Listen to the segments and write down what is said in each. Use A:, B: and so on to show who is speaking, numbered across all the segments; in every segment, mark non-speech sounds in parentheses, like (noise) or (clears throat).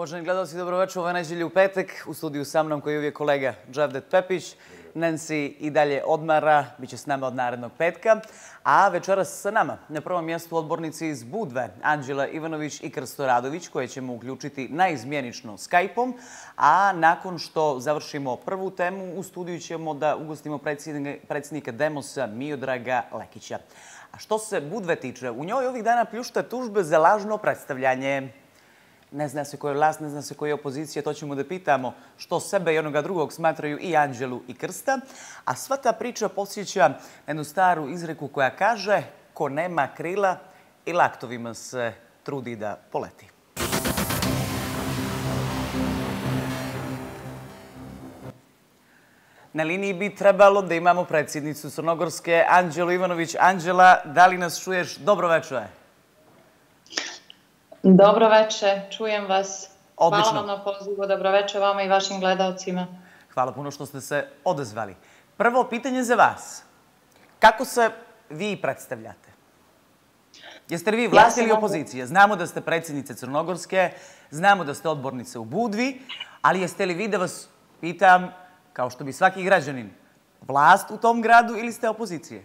A: Poželjni gledalci, dobroveče, ove neđelje u petek. U studiju sa mnom koji je uvijek kolega Džavdet Pepić. Nancy i dalje odmara, bit će s nama od narednog petka. A večeras sa nama na prvom mjestu odbornici iz Budve, Anđela Ivanović i Krsto Radović, koje ćemo uključiti najizmjenično Skype-om. A nakon što završimo prvu temu, u studiju ćemo da ugostimo predsjednika Demosa Miodraga Lekića. A što se Budve tiče, u njoj ovih dana pljušta tužbe za lažno predstavljanje ne zna se ko je vlast, ne zna se ko je opozicija, to ćemo da pitamo što sebe i onoga drugog smatraju i Anđelu i Krsta. A sva ta priča posjeća jednu staru izreku koja kaže ko nema krila i laktovima se trudi da poleti. Na liniji bi trebalo da imamo predsjednicu Crnogorske, Anđelu Ivanović. Anđela, da li nas čuješ? Dobro večer.
B: Dobro večer, čujem vas. Odlično. Hvala vam na pozivu, dobro večer vama i vašim gledalcima.
A: Hvala puno što ste se odezvali. Prvo pitanje za vas. Kako se vi predstavljate? Jeste li vi vlast ili opozicija? Znamo da ste predsjednice Crnogorske, znamo da ste odbornice u Budvi, ali jeste li vi da vas pitam, kao što bi svaki građanin, vlast u tom gradu ili ste opozicije?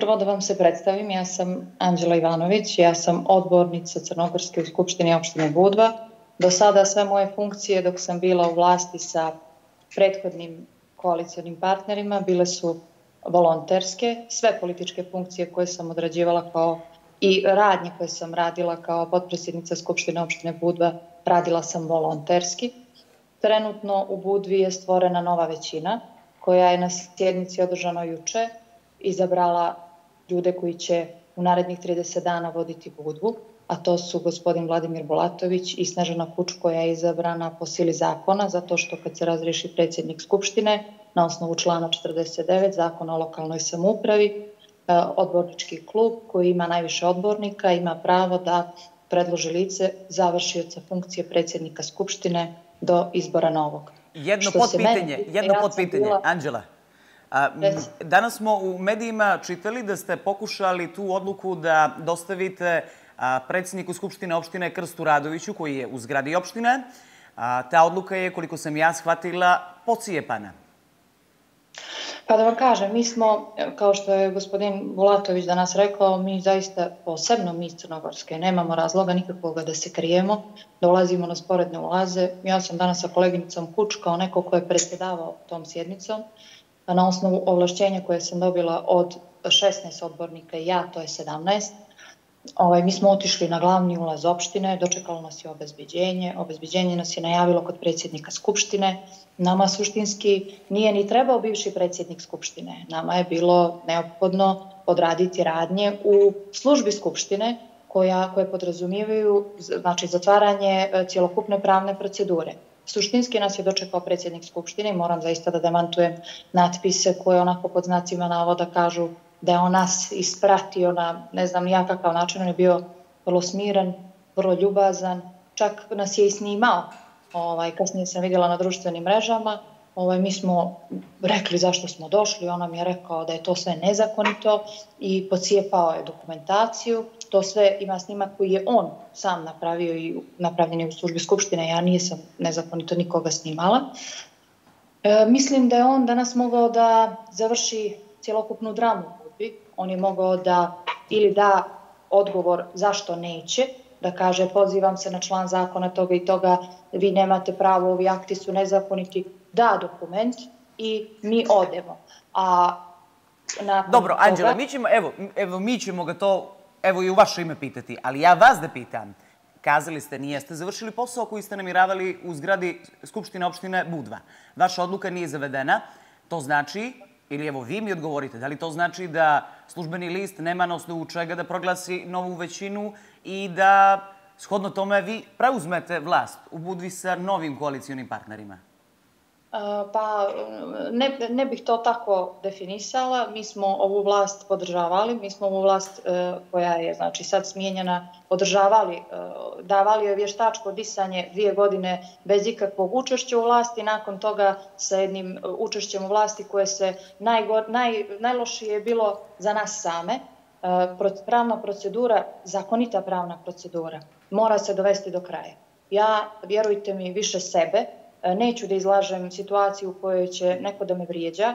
B: Prvo da vam se predstavim, ja sam Anđela Ivanović, ja sam odbornica Crnogorske u Skupštini opštine Budva. Do sada sve moje funkcije dok sam bila u vlasti sa prethodnim koalicijalnim partnerima bile su volonterske. Sve političke funkcije koje sam odrađivala kao i radnje koje sam radila kao potpredsjednica Skupštine opštine Budva radila sam volonterski. Trenutno u Budvi je stvorena nova većina koja je na sjednici održano juče izabrala ljude koji će u narednih 30 dana voditi budvu, a to su gospodin Vladimir Bulatović i Snežana Kuč koja je izabrana po sili zakona, zato što kad se razreši predsjednik Skupštine na osnovu člana 49 zakona o lokalnoj samupravi, e, odbornički klub koji ima najviše odbornika ima pravo da predloži lice završioca funkcije predsjednika Skupštine do izbora novog.
A: Jedno potpitanje, jedno potpitanje, Anđela. Danas smo u medijima čitali da ste pokušali tu odluku da dostavite predsjedniku Skupštine opštine Krstu Radoviću, koji je u zgradi opštine. Ta odluka je, koliko sam ja shvatila, pocijepana.
B: Pa da vam kažem, mi smo, kao što je gospodin Vulatović danas rekao, mi zaista posebno mi iz Crnogorske nemamo razloga nikakvoga da se krijemo, dolazimo na sporedne ulaze. Ja sam danas sa koleginicom Kuč kao neko ko je predsjedavao tom sjednicom na osnovu ovlašćenja koje sam dobila od 16 odbornika i ja, to je 17. Ovaj, mi smo otišli na glavni ulaz opštine, dočekalo nas je obezbeđenje, obezbeđenje nas je najavilo kod predsjednika Skupštine. Nama suštinski nije ni trebao bivši predsjednik Skupštine. Nama je bilo neophodno odraditi radnje u službi Skupštine koja, koje podrazumijevaju znači, zatvaranje e, cjelokupne pravne procedure. Suštinski nas je dočekao predsjednik Skupštine i moram zaista da demantujem natpise koje onako pod znacima navoda kažu da je on nas ispratio na ne znam ja kakav način, on je bio vrlo smiren, vrlo ljubazan, čak nas je i snimao, ovaj, kasnije sam vidjela na društvenim mrežama, ovaj, mi smo rekli zašto smo došli, on nam je rekao da je to sve nezakonito i pocijepao je dokumentaciju, to sve ima snimak koji je on sam napravio i napravljen je u službi Skupštine, ja nisam nezakonito nikoga snimala. E, mislim da je on danas mogao da završi cjelokupnu dramu u Budvi. On je mogao da ili da odgovor zašto neće, da kaže pozivam se na član zakona toga i toga, vi nemate pravo, ovi akti su nezakoniti, da dokument i mi odemo. A
A: Dobro, Anđela, mi ćemo, evo, evo, mi ćemo ga to evo i u vaše ime pitati, ali ja vas da pitam, kazali ste, nijeste završili posao koji ste namiravali u zgradi Skupštine opštine Budva. Vaša odluka nije zavedena, to znači, ili evo vi mi odgovorite, da li to znači da službeni list nema na osnovu čega da proglasi novu većinu i da shodno tome vi preuzmete vlast u Budvi sa novim koalicijonim partnerima?
B: Pa ne, ne bih to tako definisala. Mi smo ovu vlast podržavali, mi smo ovu vlast e, koja je znači sad smijenjena podržavali, e, davali je vještačko disanje dvije godine bez ikakvog učešća u vlasti, nakon toga sa jednim e, učešćem u vlasti koje se najgor, naj, najlošije je bilo za nas same. Pravna procedura, zakonita pravna procedura, mora se dovesti do kraja Ja, vjerujte mi, više sebe, E, neću da izlažem situaciju u kojoj će neko da me vrijeđa, e,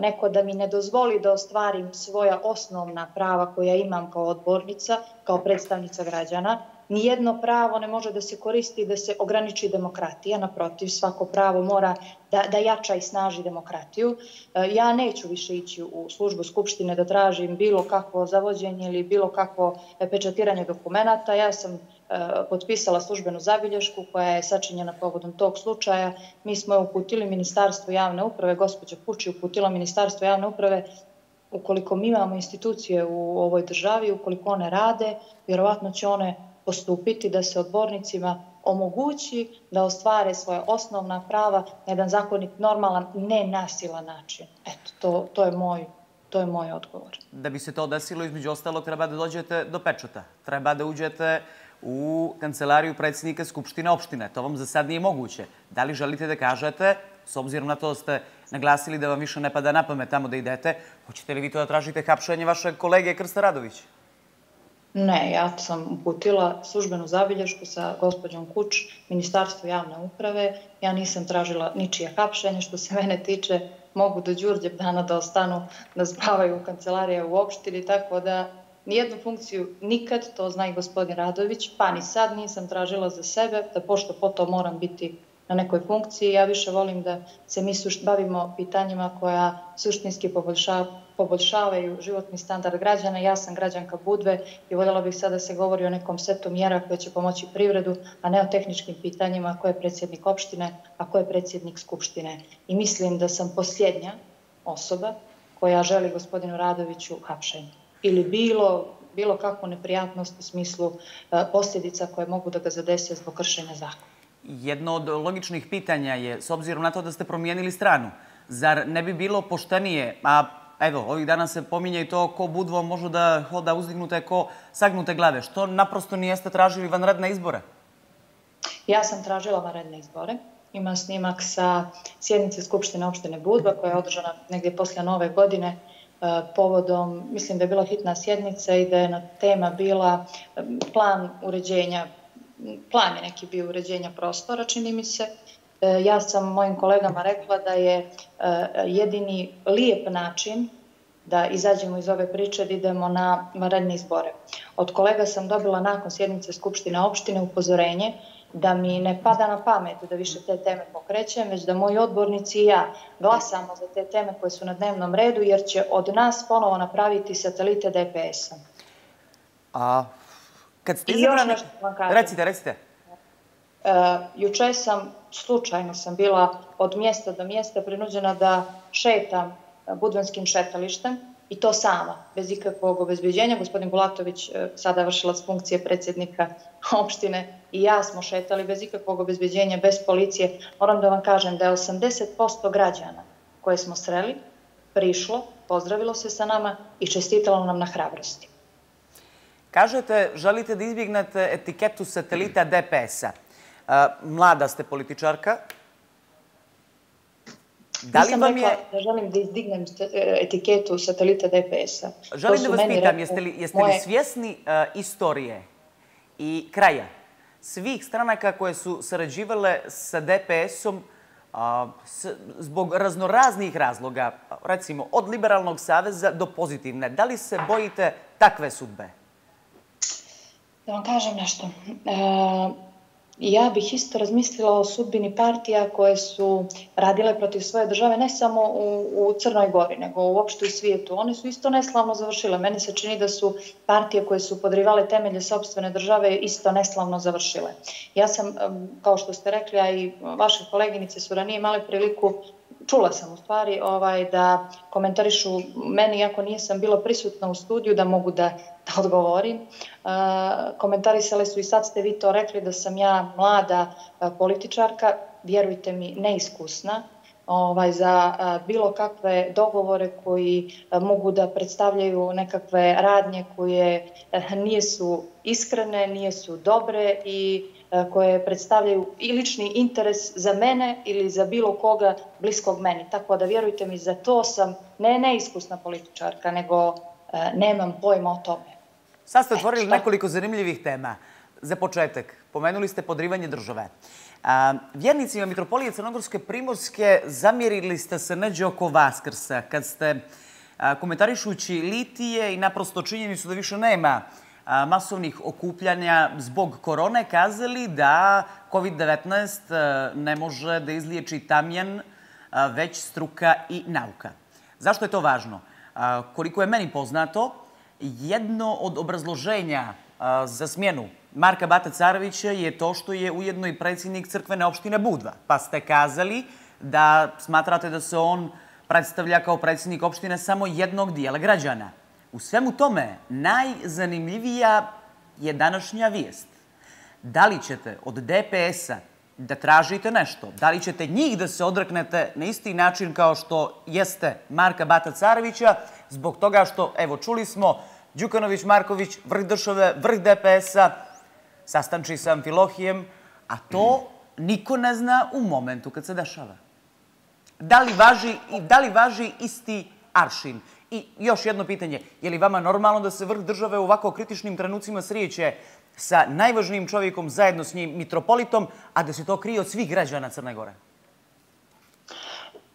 B: neko da mi ne dozvoli da ostvarim svoja osnovna prava koja imam kao odbornica, kao predstavnica građana, nijedno pravo ne može da se koristi da se ograniči demokratija, naprotiv, svako pravo mora da, da jača i snaži demokratiju. E, ja neću više ići u službu Skupštine da tražim bilo kakvo zavođenje ili bilo kakvo pečatiranje dokumenta. Ja sam E, potpisala službenu zabilješku koja je sačinjena povodom tog slučaja. Mi smo uputili Ministarstvo javne uprave, gospođa Puči uputila Ministarstvo javne uprave ukoliko mi imamo institucije u ovoj državi, ukoliko one rade, vjerovatno će one postupiti da se odbornicima omogući da ostvare svoje osnovna prava na jedan zakonit, normalan, nenasilan način. Eto, to, to, je moj, to je moj odgovor.
A: Da bi se to desilo, između ostalog, treba da dođete do pečuta. Treba da uđete u kancelariju predsjednika Skupštine opštine. To vam za sad nije moguće. Da li želite da kažete, s obzirom na to da ste naglasili da vam više ne pada na pamet tamo da idete, hoćete li vi to da tražite hapšanje vašeg kolege Krsta Radovića?
B: Ne, ja sam uputila službenu zabilješku sa gospođom Kuč, Ministarstvo javne uprave. Ja nisam tražila ničije hapšenje. Što se mene tiče, mogu do Đurđeb dana da ostanu da zbavaju u kancelarije u opštini, tako da nijednu funkciju nikad, to zna i gospodin Radović, pa ni sad nisam tražila za sebe, da pošto po to moram biti na nekoj funkciji. Ja više volim da se mi bavimo pitanjima koja suštinski poboljšavaju životni standard građana. Ja sam građanka Budve i voljela bih sada da se govori o nekom setu mjera koje će pomoći privredu, a ne o tehničkim pitanjima ko je predsjednik opštine, a ko je predsjednik skupštine. I mislim da sam posljednja osoba koja želi gospodinu Radoviću hapšenje. Ili bilo, bilo kakvu neprijatnost u smislu e, posljedica koje mogu da ga zadese zbog kršenja zakona.
A: Jedno od logičnih pitanja je, s obzirom na to da ste promijenili stranu, zar ne bi bilo poštenije, a evo, ovih dana se pominje i to ko budvo može da hoda uzdignute, ko sagnute glave. Što naprosto nijeste tražili vanredne izbore?
B: Ja sam tražila vanredne izbore. Ima snimak sa sjednice Skupštine opštine Budva koja je održana negdje poslije nove godine e, E, povodom, mislim da je bila hitna sjednica i da je na tema bila e, plan uređenja plan je neki bio uređenja prostora, čini mi se. E, ja sam mojim kolegama rekla da je jedini lijep način da izađemo iz ove priče da idemo na redne izbore. Od kolega sam dobila nakon sjednice Skupštine opštine upozorenje da mi ne pada na pamet da više te teme pokrećem, već da moji odbornici i ja glasamo za te teme koje su na dnevnom redu, jer će od nas ponovo napraviti satelite DPS-a.
A: A Kad ste izabrani... Recite, recite.
B: Uh, juče sam, slučajno sam bila od mjesta do mjesta prinuđena da šetam budvanskim šetalištem i to sama, bez ikakvog obezbeđenja. Gospodin Bulatović, e, sada vršilac funkcije predsjednika (laughs) opštine i ja smo šetali bez ikakvog obezbeđenja, bez policije. Moram da vam kažem da je 80% građana koje smo sreli prišlo, pozdravilo se sa nama i čestitalo nam na hrabrosti.
A: Kažete, želite da izbjegnete etiketu satelita DPS-a. E, mlada ste političarka.
B: Da li vam je... da želim da izdignem e, etiketu satelita DPS-a.
A: Želim da vas pitam, jeste li, jeste li svjesni uh, istorije i kraja svih stranaka koje su sarađivale sa DPS-om zbog raznoraznih razloga, recimo od Liberalnog saveza do pozitivne. Da li se bojite takve sudbe?
B: Da vam kažem nešto. E, ja bih isto razmislila o sudbini partija koje su radile protiv svoje države ne samo u, u Crnoj Gori, nego uopšte u svijetu. One su isto neslavno završile. Meni se čini da su partije koje su podrivale temelje sobstvene države isto neslavno završile. Ja sam, kao što ste rekli, a i vaše koleginice su ranije imali priliku čula sam u stvari ovaj, da komentarišu meni, iako nisam bila prisutna u studiju, da mogu da, (laughs) da odgovorim. Uh, komentarisale su i sad ste vi to rekli da sam ja mlada e, političarka, vjerujte mi, neiskusna ovaj, za uh, bilo kakve dogovore koji uh, mogu da predstavljaju nekakve radnje koje uh, nijesu iskrene, nijesu dobre i E, koje predstavljaju i lični interes za mene ili za bilo koga bliskog meni. Tako da vjerujte mi, za to sam ne neiskusna političarka, nego e, nemam pojma o tome.
A: Sad ste otvorili nekoliko zanimljivih tema. Za početak, Pomenuli ste podrivanje države. Vjernicima Mitropolije Crnogorske primorske zamjerili ste se neđe oko Vaskrsa kad ste komentarišući litije i naprosto činjenicu da više nema masovnih okupljanja zbog korone kazali da COVID-19 ne može da izliječi tamjen već struka i nauka. Zašto je to važno? Koliko je meni poznato, jedno od obrazloženja za smjenu Marka Bata Carovića je to što je ujedno i predsjednik crkvene opštine Budva. Pa ste kazali da smatrate da se on predstavlja kao predsjednik opštine samo jednog dijela građana. U svemu tome, najzanimljivija je današnja vijest. Da li ćete od DPS-a da tražite nešto? Da li ćete njih da se odreknete na isti način kao što jeste Marka Bata Carovića, zbog toga što, evo, čuli smo, Đukanović, Marković, vrh države, vrh DPS-a, sastanči sa Amfilohijem, a to niko ne zna u momentu kad se dešava. Da li važi, da li važi isti aršin? I još jedno pitanje, je li vama normalno da se vrh države u ovako kritičnim trenucima srijeće sa najvažnijim čovjekom zajedno s njim, mitropolitom, a da se to krije od svih građana Crne Gore?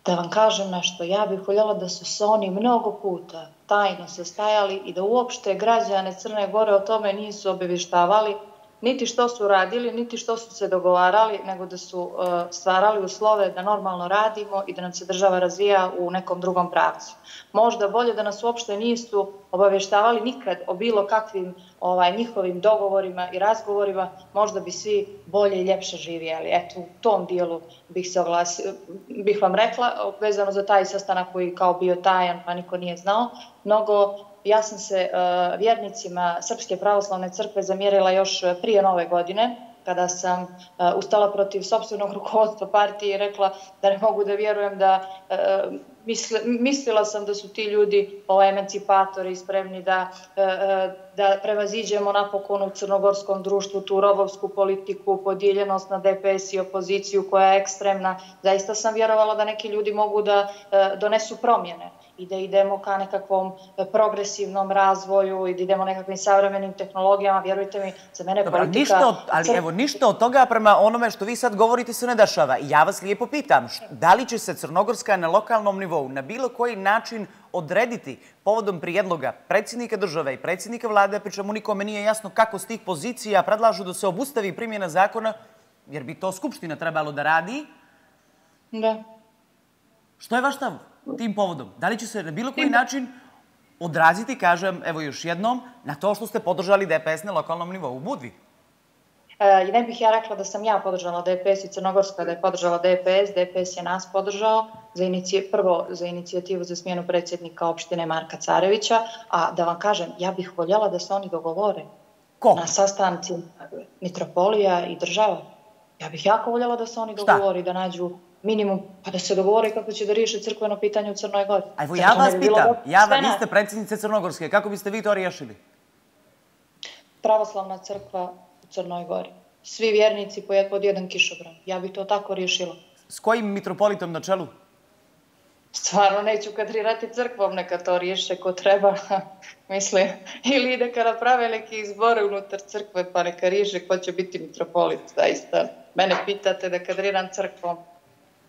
B: Da vam kažem nešto, ja bih voljela da su se oni mnogo puta tajno sastajali i da uopšte građane Crne Gore o tome nisu obevištavali, niti što su radili, niti što su se dogovarali, nego da su uh, stvarali uslove da normalno radimo i da nam se država razvija u nekom drugom pravcu. Možda bolje da nas uopšte nisu obavještavali nikad o bilo kakvim ovaj, njihovim dogovorima i razgovorima, možda bi svi bolje i ljepše živjeli. Eto, u tom dijelu bih, se bih vam rekla, vezano za taj sastanak koji kao bio tajan, pa niko nije znao, mnogo ja sam se uh, vjernicima Srpske pravoslavne crkve zamjerila još e, prije nove godine, kada sam uh, ustala protiv sobstvenog rukovodstva partije i rekla da ne mogu da vjerujem da uh, misle, mislila sam da su ti ljudi emancipatori spremni da, da prevaziđemo napokon u crnogorskom društvu tu robovsku politiku, podijeljenost na DPS i opoziciju koja je ekstremna. Zaista sam vjerovala da neki ljudi mogu da donesu promjene i da idemo ka nekakvom progresivnom razvoju i da idemo nekakvim savremenim tehnologijama, vjerujte mi, za mene Dobar, politika...
A: Ništa od, ali evo, ništa od toga prema onome što vi sad govorite se ne dešava. I ja vas lijepo pitam, da li će se Crnogorska na lokalnom nivou na bilo koji način odrediti povodom prijedloga predsjednika države i predsjednika vlade, pri čemu nikome nije jasno kako s tih pozicija predlažu da se obustavi primjena zakona, jer bi to Skupština trebalo da radi.
B: Da.
A: Što je vaš stav? Tim povodom? Da li će se na bilo koji način odraziti, kažem, evo još jednom, na to što ste podržali DPS na lokalnom nivou u Budvi?
B: E, ne bih ja rekla da sam ja podržala DPS i Crnogorska da je podržala DPS. DPS je nas podržao za inicije, prvo za inicijativu za smjenu predsjednika opštine Marka Carevića, a da vam kažem, ja bih voljela da se oni dogovore
A: Ko?
B: na sastanci Mitropolija i država. Ja bih jako voljela da se oni dogovori, da nađu minimum, pa da se dogovore kako će da riješe crkveno pitanje u Crnoj Gori.
A: Ajvo, ja vas pitam, ja vas, vi ste predsjednice Crnogorske, kako biste vi to riješili?
B: Pravoslavna crkva u Crnoj Gori. Svi vjernici pod jedan kišobran. Ja bih to tako riješila.
A: S kojim mitropolitom na čelu?
B: Stvarno neću kadrirati crkvom, neka to riješe ko treba. (laughs) Mislim, ili ide kada prave neki izbore unutar crkve, pa neka riješe ko će biti mitropolit. Zaista, mene pitate da kadriram crkvom.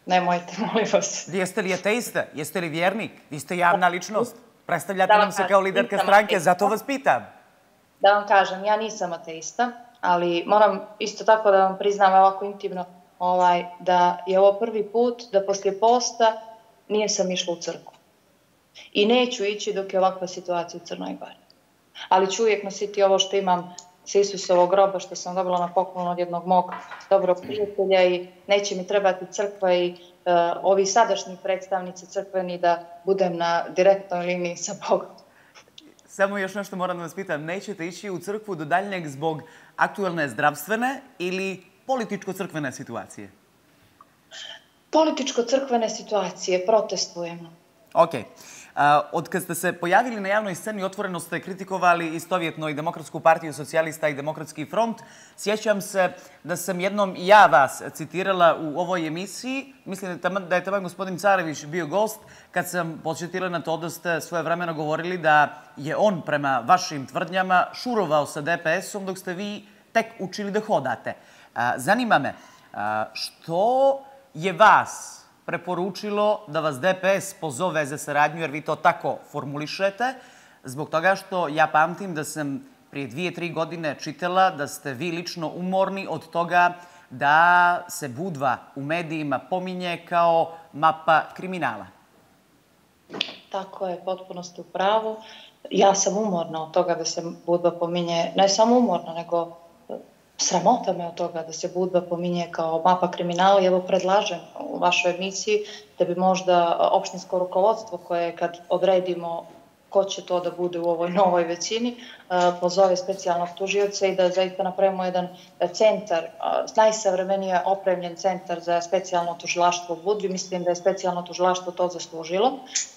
B: Nemojte, (laughs) molim vas.
A: Jeste li ateista? Jeste li vjernik? Vi ste javna ličnost. Predstavljate nam se kao liderka stranke, zato vas pitam.
B: Da vam kažem, ja nisam ateista, ali moram isto tako da vam priznam ovako intimno ovaj, da je ovo prvi put da poslije posta nije sam išla u crku. I neću ići dok je ovakva situacija u Crnoj Gori. Ali ću uvijek nositi ovo što imam sa Isusovog groba što sam dobila na poklon od jednog mog dobrog prijatelja i neće mi trebati crkva i uh, ovi sadašnji predstavnici crkveni da budem na direktnoj liniji sa Bogom.
A: Samo još nešto moram da vas pitam. Nećete ići u crkvu do daljnjeg zbog aktuelne zdravstvene ili političko-crkvene situacije?
B: Političko-crkvene situacije. Protestujemo.
A: Okej. Okay. Od kad ste se pojavili na javnoj sceni, otvoreno ste kritikovali istovjetno i Demokratsku partiju socijalista i Demokratski front. Sjećam se da sam jednom i ja vas citirala u ovoj emisiji. Mislim da je tamo gospodin Carević bio gost kad sam početila na to da ste svoje vremena govorili da je on prema vašim tvrdnjama šurovao sa DPS-om dok ste vi tek učili da hodate. Zanima me, što je vas preporučilo da vas DPS pozove za saradnju, jer vi to tako formulišete, zbog toga što ja pamtim da sam prije dvije, tri godine čitala da ste vi lično umorni od toga da se Budva u medijima pominje kao mapa kriminala.
B: Tako je, potpuno ste u pravu. Ja sam umorna od toga da se Budva pominje, ne samo umorna, nego sramota me od toga da se Budva pominje kao mapa kriminala. Evo predlažem u vašoj emisiji da bi možda opštinsko rukovodstvo koje kad odredimo ko će to da bude u ovoj novoj većini, e, pozove specijalnog tužioca i da zaista napravimo jedan e, centar, e, najsavremenije opremljen centar za specijalno tužilaštvo u Budvi. Mislim da je specijalno tužilaštvo to zaslužilo,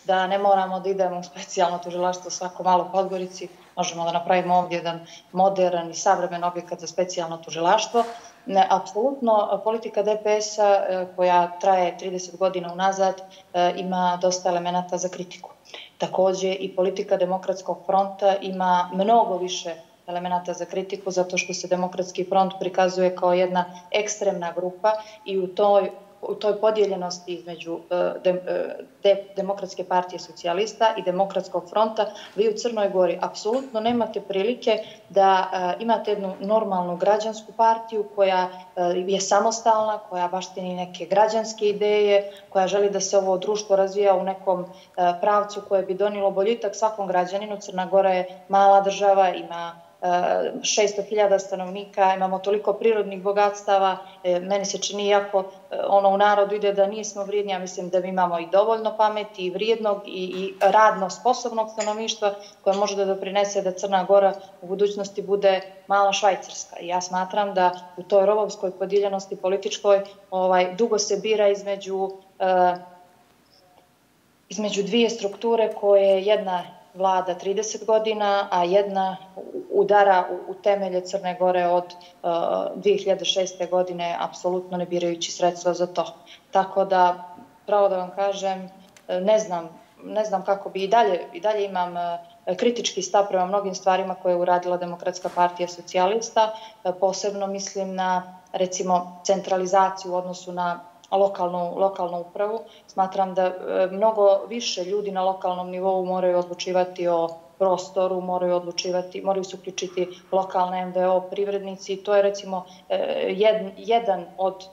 B: da ne moramo da idemo u specijalno tužilaštvo svako malo Podgorici, možemo da napravimo ovdje jedan modern i savremen objekat za specijalno tužilaštvo. Ne, apsolutno, politika DPS-a koja traje 30 godina unazad ima dosta elemenata za kritiku. Takođe i politika demokratskog fronta ima mnogo više elemenata za kritiku zato što se demokratski front prikazuje kao jedna ekstremna grupa i u toj u toj podijeljenosti između e, de, e, de, Demokratske partije socijalista i Demokratskog fronta, vi u Crnoj Gori apsolutno nemate prilike da e, imate jednu normalnu građansku partiju koja je samostalna, koja baštini neke građanske ideje, koja želi da se ovo društvo razvija u nekom pravcu koje bi donilo boljitak svakom građaninu. Crna Gora je mala država, ima 600.000 stanovnika, imamo toliko prirodnih bogatstava, e, meni se čini jako e, ono u narodu ide da nismo vrijedni, ja mislim da mi imamo i dovoljno pameti i vrijednog i, i radno sposobnog stanovništva koje može da doprinese da Crna Gora u budućnosti bude mala švajcarska. I ja smatram da u toj rovovskoj podijeljenosti političkoj ovaj, dugo se bira između, uh, između dvije strukture koje jedna vlada 30 godina, a jedna udara u, temelje Crne Gore od uh, 2006. godine, apsolutno ne birajući sredstva za to. Tako da, pravo da vam kažem, uh, ne znam, ne znam kako bi i dalje, i dalje imam uh, kritički stav prema mnogim stvarima koje je uradila Demokratska partija socijalista. Uh, posebno mislim na, recimo, centralizaciju u odnosu na lokalnu, lokalnu upravu. Smatram da e, mnogo više ljudi na lokalnom nivou moraju odlučivati o prostoru, moraju odlučivati, moraju se uključiti lokalne MVO privrednici. To je recimo e, jedan, jedan od e,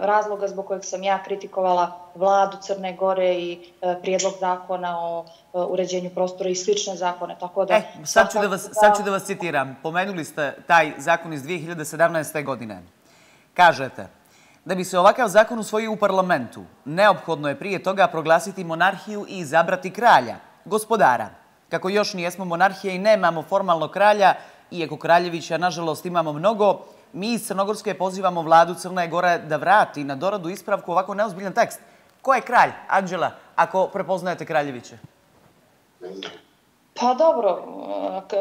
B: razloga zbog kojeg sam ja kritikovala vladu Crne Gore i prijedlog zakona o uređenju prostora i slične zakone. Tako da,
A: e, sad, ću da vas, sad ću da vas citiram. Pomenuli ste taj zakon iz 2017. godine. Kažete, Da bi se ovakav zakon usvojio u parlamentu, neophodno je prije toga proglasiti monarhiju i izabrati kralja, gospodara. Kako još nijesmo monarhije i nemamo formalno kralja, iako kraljevića, nažalost, imamo mnogo, mi iz Crnogorske pozivamo vladu Crne Gore da vrati na doradu ispravku ovako neozbiljan tekst. Ko je kralj, Anđela, ako prepoznajete kraljeviće?
B: Pa dobro,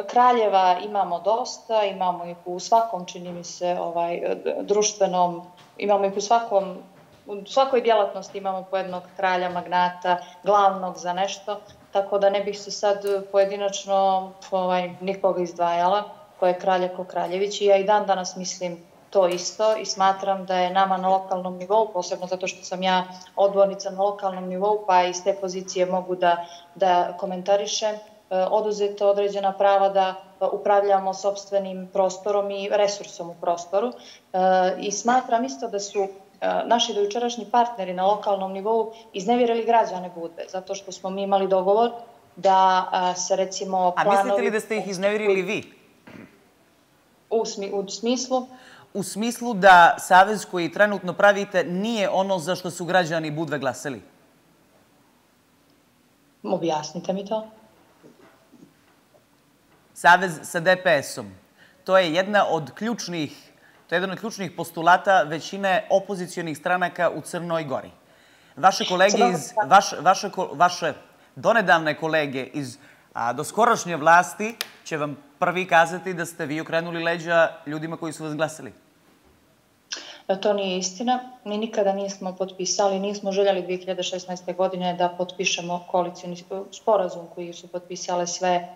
B: kraljeva imamo dosta, imamo ih u svakom, čini mi se, ovaj, društvenom imamo ih u svakom u svakoj djelatnosti imamo po jednog kralja, magnata, glavnog za nešto, tako da ne bih se sad e, pojedinačno ovaj, nikoga izdvajala, ko je kralja, ko kraljević. I ja i dan danas mislim to isto i smatram da je nama na lokalnom nivou, posebno zato što sam ja odbornica na lokalnom nivou, pa iz te pozicije mogu da, da komentarišem, E, oduzeta određena prava da e, upravljamo sobstvenim prostorom i resursom u prostoru. E, I smatram isto da su naši dojučerašnji partneri na lokalnom nivou iznevjerili građane Budve, zato što smo mi imali dogovor da se recimo
A: planovi... A mislite li da ste ih iznevjerili vi?
B: U, smi, u smislu?
A: U smislu da savez koji trenutno pravite nije ono za što su građani Budve glasili?
B: Objasnite mi to
A: savez sa DPS-om. To je jedna od ključnih, to je jedan od ključnih postulata većine opozicijonih stranaka u Crnoj Gori. Vaše kolege iz, vaš, vaše, vaše donedavne kolege iz a, doskorašnje vlasti će vam prvi kazati da ste vi okrenuli leđa ljudima koji su vas glasili.
B: To nije istina. Mi nikada nismo potpisali, nismo željeli 2016. godine da potpišemo koalicijni sporazum koji su potpisale sve e,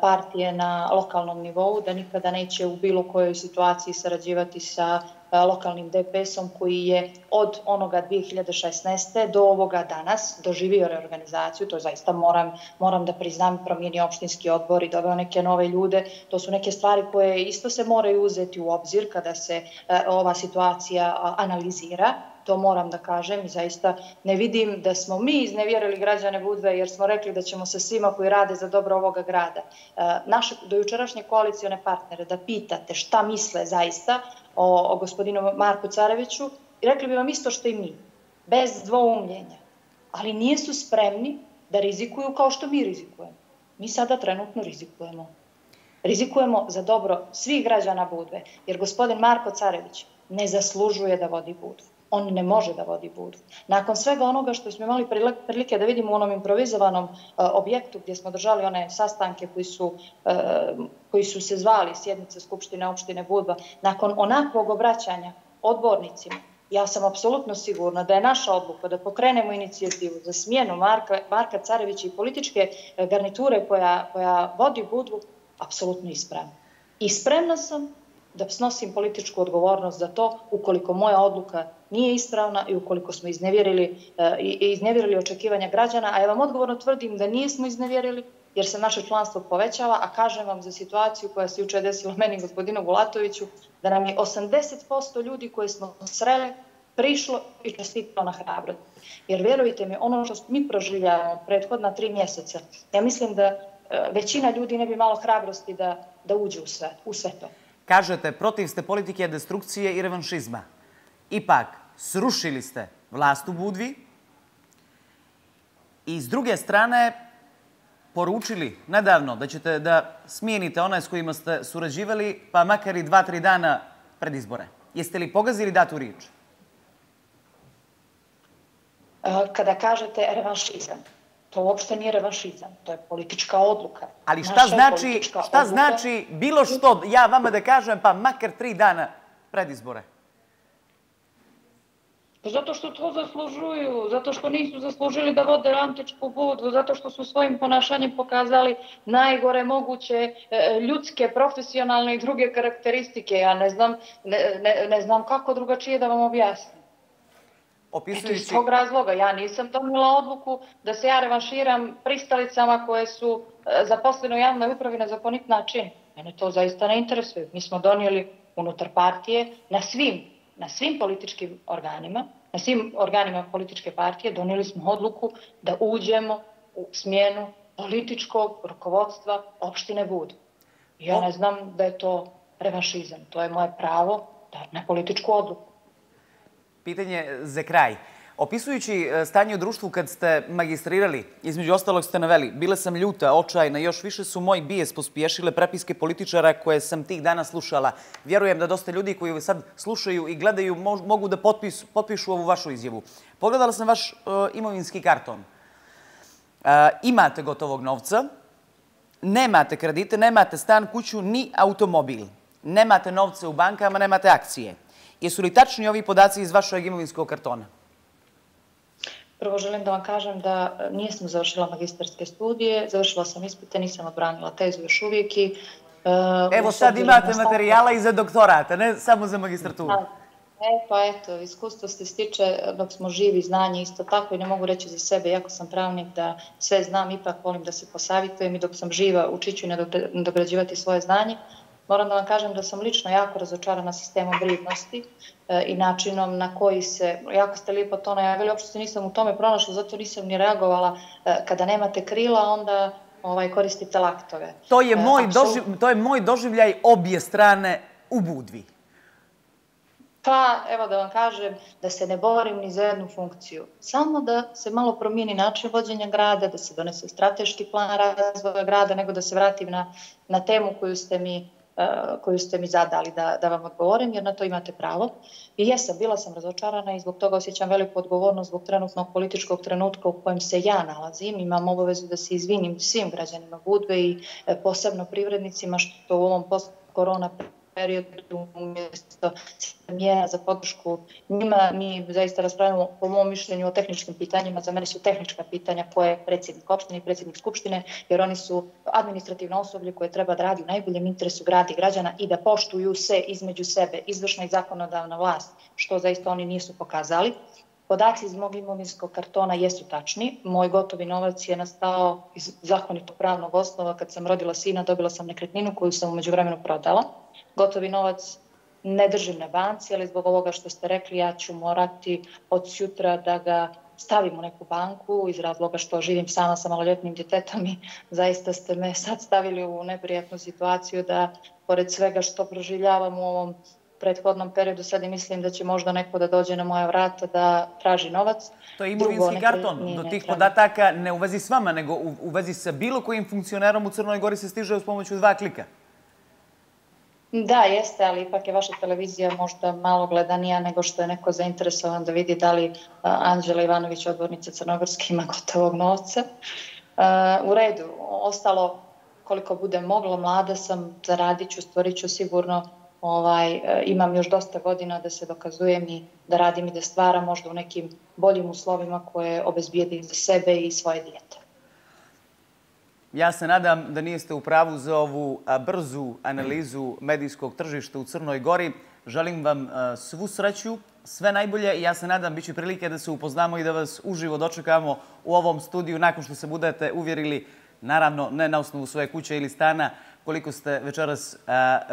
B: partije na lokalnom nivou, da nikada neće u bilo kojoj situaciji sarađivati sa E, lokalnim DPS-om koji je od onoga 2016. do ovoga danas doživio reorganizaciju, to zaista moram, moram da priznam promijeni opštinski odbor i doveo neke nove ljude, to su neke stvari koje isto se moraju uzeti u obzir kada se e, ova situacija analizira, to moram da kažem i zaista ne vidim da smo mi iznevjerili građane Budve jer smo rekli da ćemo se svima koji rade za dobro ovoga grada, e, naše dojučerašnje koalicijone partnere da pitate šta misle zaista o, o gospodinu Marku Careviću i rekli bi vam isto što i mi, bez dvoumljenja, ali nije su spremni da rizikuju kao što mi rizikujemo. Mi sada trenutno rizikujemo. Rizikujemo za dobro svih građana Budve, jer gospodin Marko Carević ne zaslužuje da vodi Budvu on ne može da vodi budu. Nakon svega onoga što smo imali prilike da vidimo u onom improvizovanom uh, objektu gdje smo držali one sastanke koji su, uh, koji su se zvali sjednice Skupštine opštine Budva, nakon onakvog obraćanja odbornicima, ja sam apsolutno sigurna da je naša odluka da pokrenemo inicijativu za smjenu Marka, Marka Carevića i političke e, garniture koja, koja vodi Budvu, apsolutno ispravna. I spremna sam da snosim političku odgovornost za to ukoliko moja odluka nije ispravna i ukoliko smo iznevjerili, uh, iznevjerili očekivanja građana, a ja vam odgovorno tvrdim da nismo iznevjerili jer se naše članstvo povećava, a kažem vam za situaciju koja se juče desila meni gospodinu Vulatoviću, da nam je 80% ljudi koje smo sreli prišlo i čestitilo na hrabrost. Jer vjerujte mi, ono što mi proživljavamo prethodna tri mjeseca, ja mislim da eh, većina ljudi ne bi malo hrabrosti da, da uđe u sve, u sve to.
A: Kažete, protiv ste politike destrukcije i revanšizma. Ipak, srušili ste vlast u Budvi i s druge strane poručili nedavno da ćete da smijenite one s kojima ste surađivali, pa makar i dva, tri dana pred izbore. Jeste li pogazili datu riječ?
B: Eh, kada kažete revanšizam, to uopšte nije revanšizam, to je politička odluka.
A: Ali šta znači, šta znači bilo što ja vama da kažem, pa makar tri dana pred izbore?
B: Pa zato što to zaslužuju, zato što nisu zaslužili da vode antičku budu, zato što su svojim ponašanjem pokazali najgore moguće e, ljudske, profesionalne i druge karakteristike. Ja ne znam, ne, ne, ne znam kako drugačije da vam objasnim. Opisujući... Iz tog razloga, ja nisam donila odluku da se ja revanširam pristalicama koje su e, zaposlene u javnoj upravi na zakonit način. Mene to zaista ne interesuje. Mi smo donijeli unutar partije na svim na svim političkim organima, na svim organima političke partije, donijeli smo odluku da uđemo u smjenu političkog rukovodstva opštine Budu. Ja ne znam da je to revanšizam. To je moje pravo da na političku odluku.
A: Pitanje za kraj. Opisujući e, stanje u društvu kad ste magistrirali, između ostalog ste naveli, bila sam ljuta, očajna, još više su moj bijes pospješile prepiske političara koje sam tih dana slušala. Vjerujem da dosta ljudi koji sad slušaju i gledaju mogu da potpišu ovu vašu izjavu. Pogledala sam vaš e, imovinski karton. E, imate gotovog novca, nemate kredite, nemate stan, kuću, ni automobil. Nemate novce u bankama, nemate akcije. Jesu li tačni ovi podaci iz vašeg imovinskog kartona?
B: Prvo želim da vam kažem da e, nisam završila magistarske studije, završila sam ispite, nisam odbranila tezu još uvijek i...
A: Uh, Evo sad imate materijala i za doktorata, ne samo za magistraturu.
B: E, pa eto, iskustvo se stiče dok smo živi, znanje isto tako i ne mogu reći za sebe, jako sam pravnik da sve znam, ipak volim da se posavitujem i dok sam živa učit ću i nadograđivati svoje znanje. Moram da vam kažem da sam lično jako razočarana sistemom vridnosti e, i načinom na koji se, jako ste lijepo to najavili, uopšte nisam u tome pronašla, zato nisam ni reagovala. E, kada nemate krila, onda ovaj, koristite laktove.
A: To je, e, moj doživ, to je moj doživljaj obje strane u Budvi.
B: Pa, evo da vam kažem, da se ne borim ni za jednu funkciju. Samo da se malo promijeni način vođenja grada, da se donese strateški plan razvoja grada, nego da se vratim na, na temu koju ste mi E, koju ste mi zadali da, da vam odgovorim, jer na to imate pravo. I jesam, bila sam razočarana i zbog toga osjećam veliku odgovornost zbog trenutnog političkog trenutka u kojem se ja nalazim. Imam obavezu da se izvinim svim građanima Budve i e, posebno privrednicima što u ovom post-korona periodu umjesto mjera za podršku njima. Mi zaista raspravljamo po mom mišljenju o tehničkim pitanjima. Za mene su tehnička pitanja koje je predsjednik opštine i predsjednik skupštine, jer oni su administrativno osoblje koje treba da radi u najboljem interesu grada i građana i da poštuju se između sebe, izvršna i zakonodavna vlast, što zaista oni nisu pokazali. Podaci iz mog imovinskog kartona jesu tačni. Moj gotovi novac je nastao iz zakonito pravnog osnova. Kad sam rodila sina, dobila sam nekretninu koju sam umeđu vremenu prodala. Gotovi novac ne držim na banci, ali zbog ovoga što ste rekli, ja ću morati od sutra da ga stavim u neku banku iz razloga što živim sama sa maloljetnim djetetom i zaista ste me sad stavili u neprijatnu situaciju da pored svega što proživljavam u ovom prethodnom periodu, sad i mislim da će možda neko da dođe na moja vrata da traži novac.
A: To je imovinski karton. Do tih podataka ne u vezi s vama, nego u vezi sa bilo kojim funkcionerom u Crnoj Gori se stiže s pomoću dva klika.
B: Da, jeste, ali ipak je vaša televizija možda malo gledanija nego što je neko zainteresovan da vidi da li Anđela Ivanović, odbornica Crnogorske, ima gotovog novca. U redu, ostalo koliko bude moglo, mlada sam, zaradit ću, stvorit ću sigurno ovaj, e, imam još dosta godina da se dokazujem i da radim i da stvaram možda u nekim boljim uslovima koje obezbijedim za sebe i svoje dijete.
A: Ja se nadam da niste u pravu za ovu brzu analizu medijskog tržišta u Crnoj Gori. Želim vam svu sreću, sve najbolje i ja se nadam bit će prilike da se upoznamo i da vas uživo dočekamo u ovom studiju nakon što se budete uvjerili, naravno ne na osnovu svoje kuće ili stana, koliko ste večeras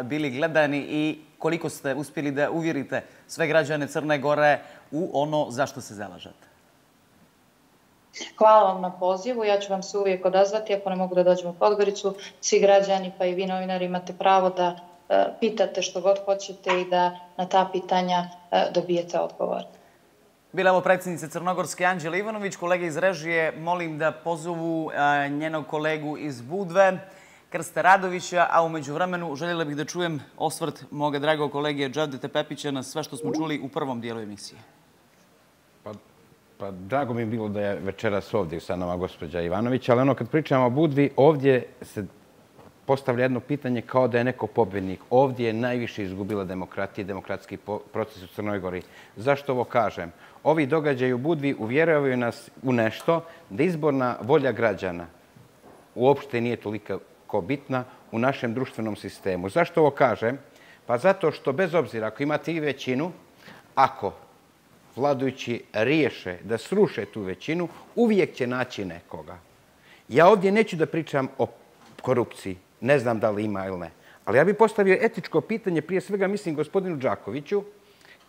A: bili gledani i koliko ste uspjeli da uvjerite sve građane Crne Gore u ono zašto se zalažate.
B: Hvala vam na pozivu. Ja ću vam se uvijek odazvati ako ne mogu da dođem u Podgoricu. Svi građani pa i vi novinari imate pravo da e, pitate što god hoćete i da na ta pitanja e, dobijete odgovor.
A: Bila ovo predsjednica Crnogorske Anđela Ivanović. Kolege iz režije molim da pozovu e, njenog kolegu iz Budve. Krsta Radovića, a umeđu vremenu željela bih da čujem osvrt moga dragog kolege Džavdete Pepića na sve što smo čuli u prvom dijelu emisije.
C: Pa, drago mi je bilo da je večeras ovdje sa nama gospođa Ivanović, ali ono kad pričamo o Budvi, ovdje se postavlja jedno pitanje kao da je neko pobjednik. Ovdje je najviše izgubila demokratija i demokratski proces u Crnoj Gori. Zašto ovo kažem? Ovi događaji u Budvi uvjeravaju nas u nešto da izborna volja građana uopšte nije tolika ko bitna u našem društvenom sistemu. Zašto ovo kažem? Pa zato što bez obzira ako imate i većinu, ako vladujući riješe da sruše tu većinu, uvijek će naći nekoga. Ja ovdje neću da pričam o korupciji, ne znam da li ima ili ne, ali ja bih postavio etičko pitanje, prije svega mislim gospodinu Đakoviću,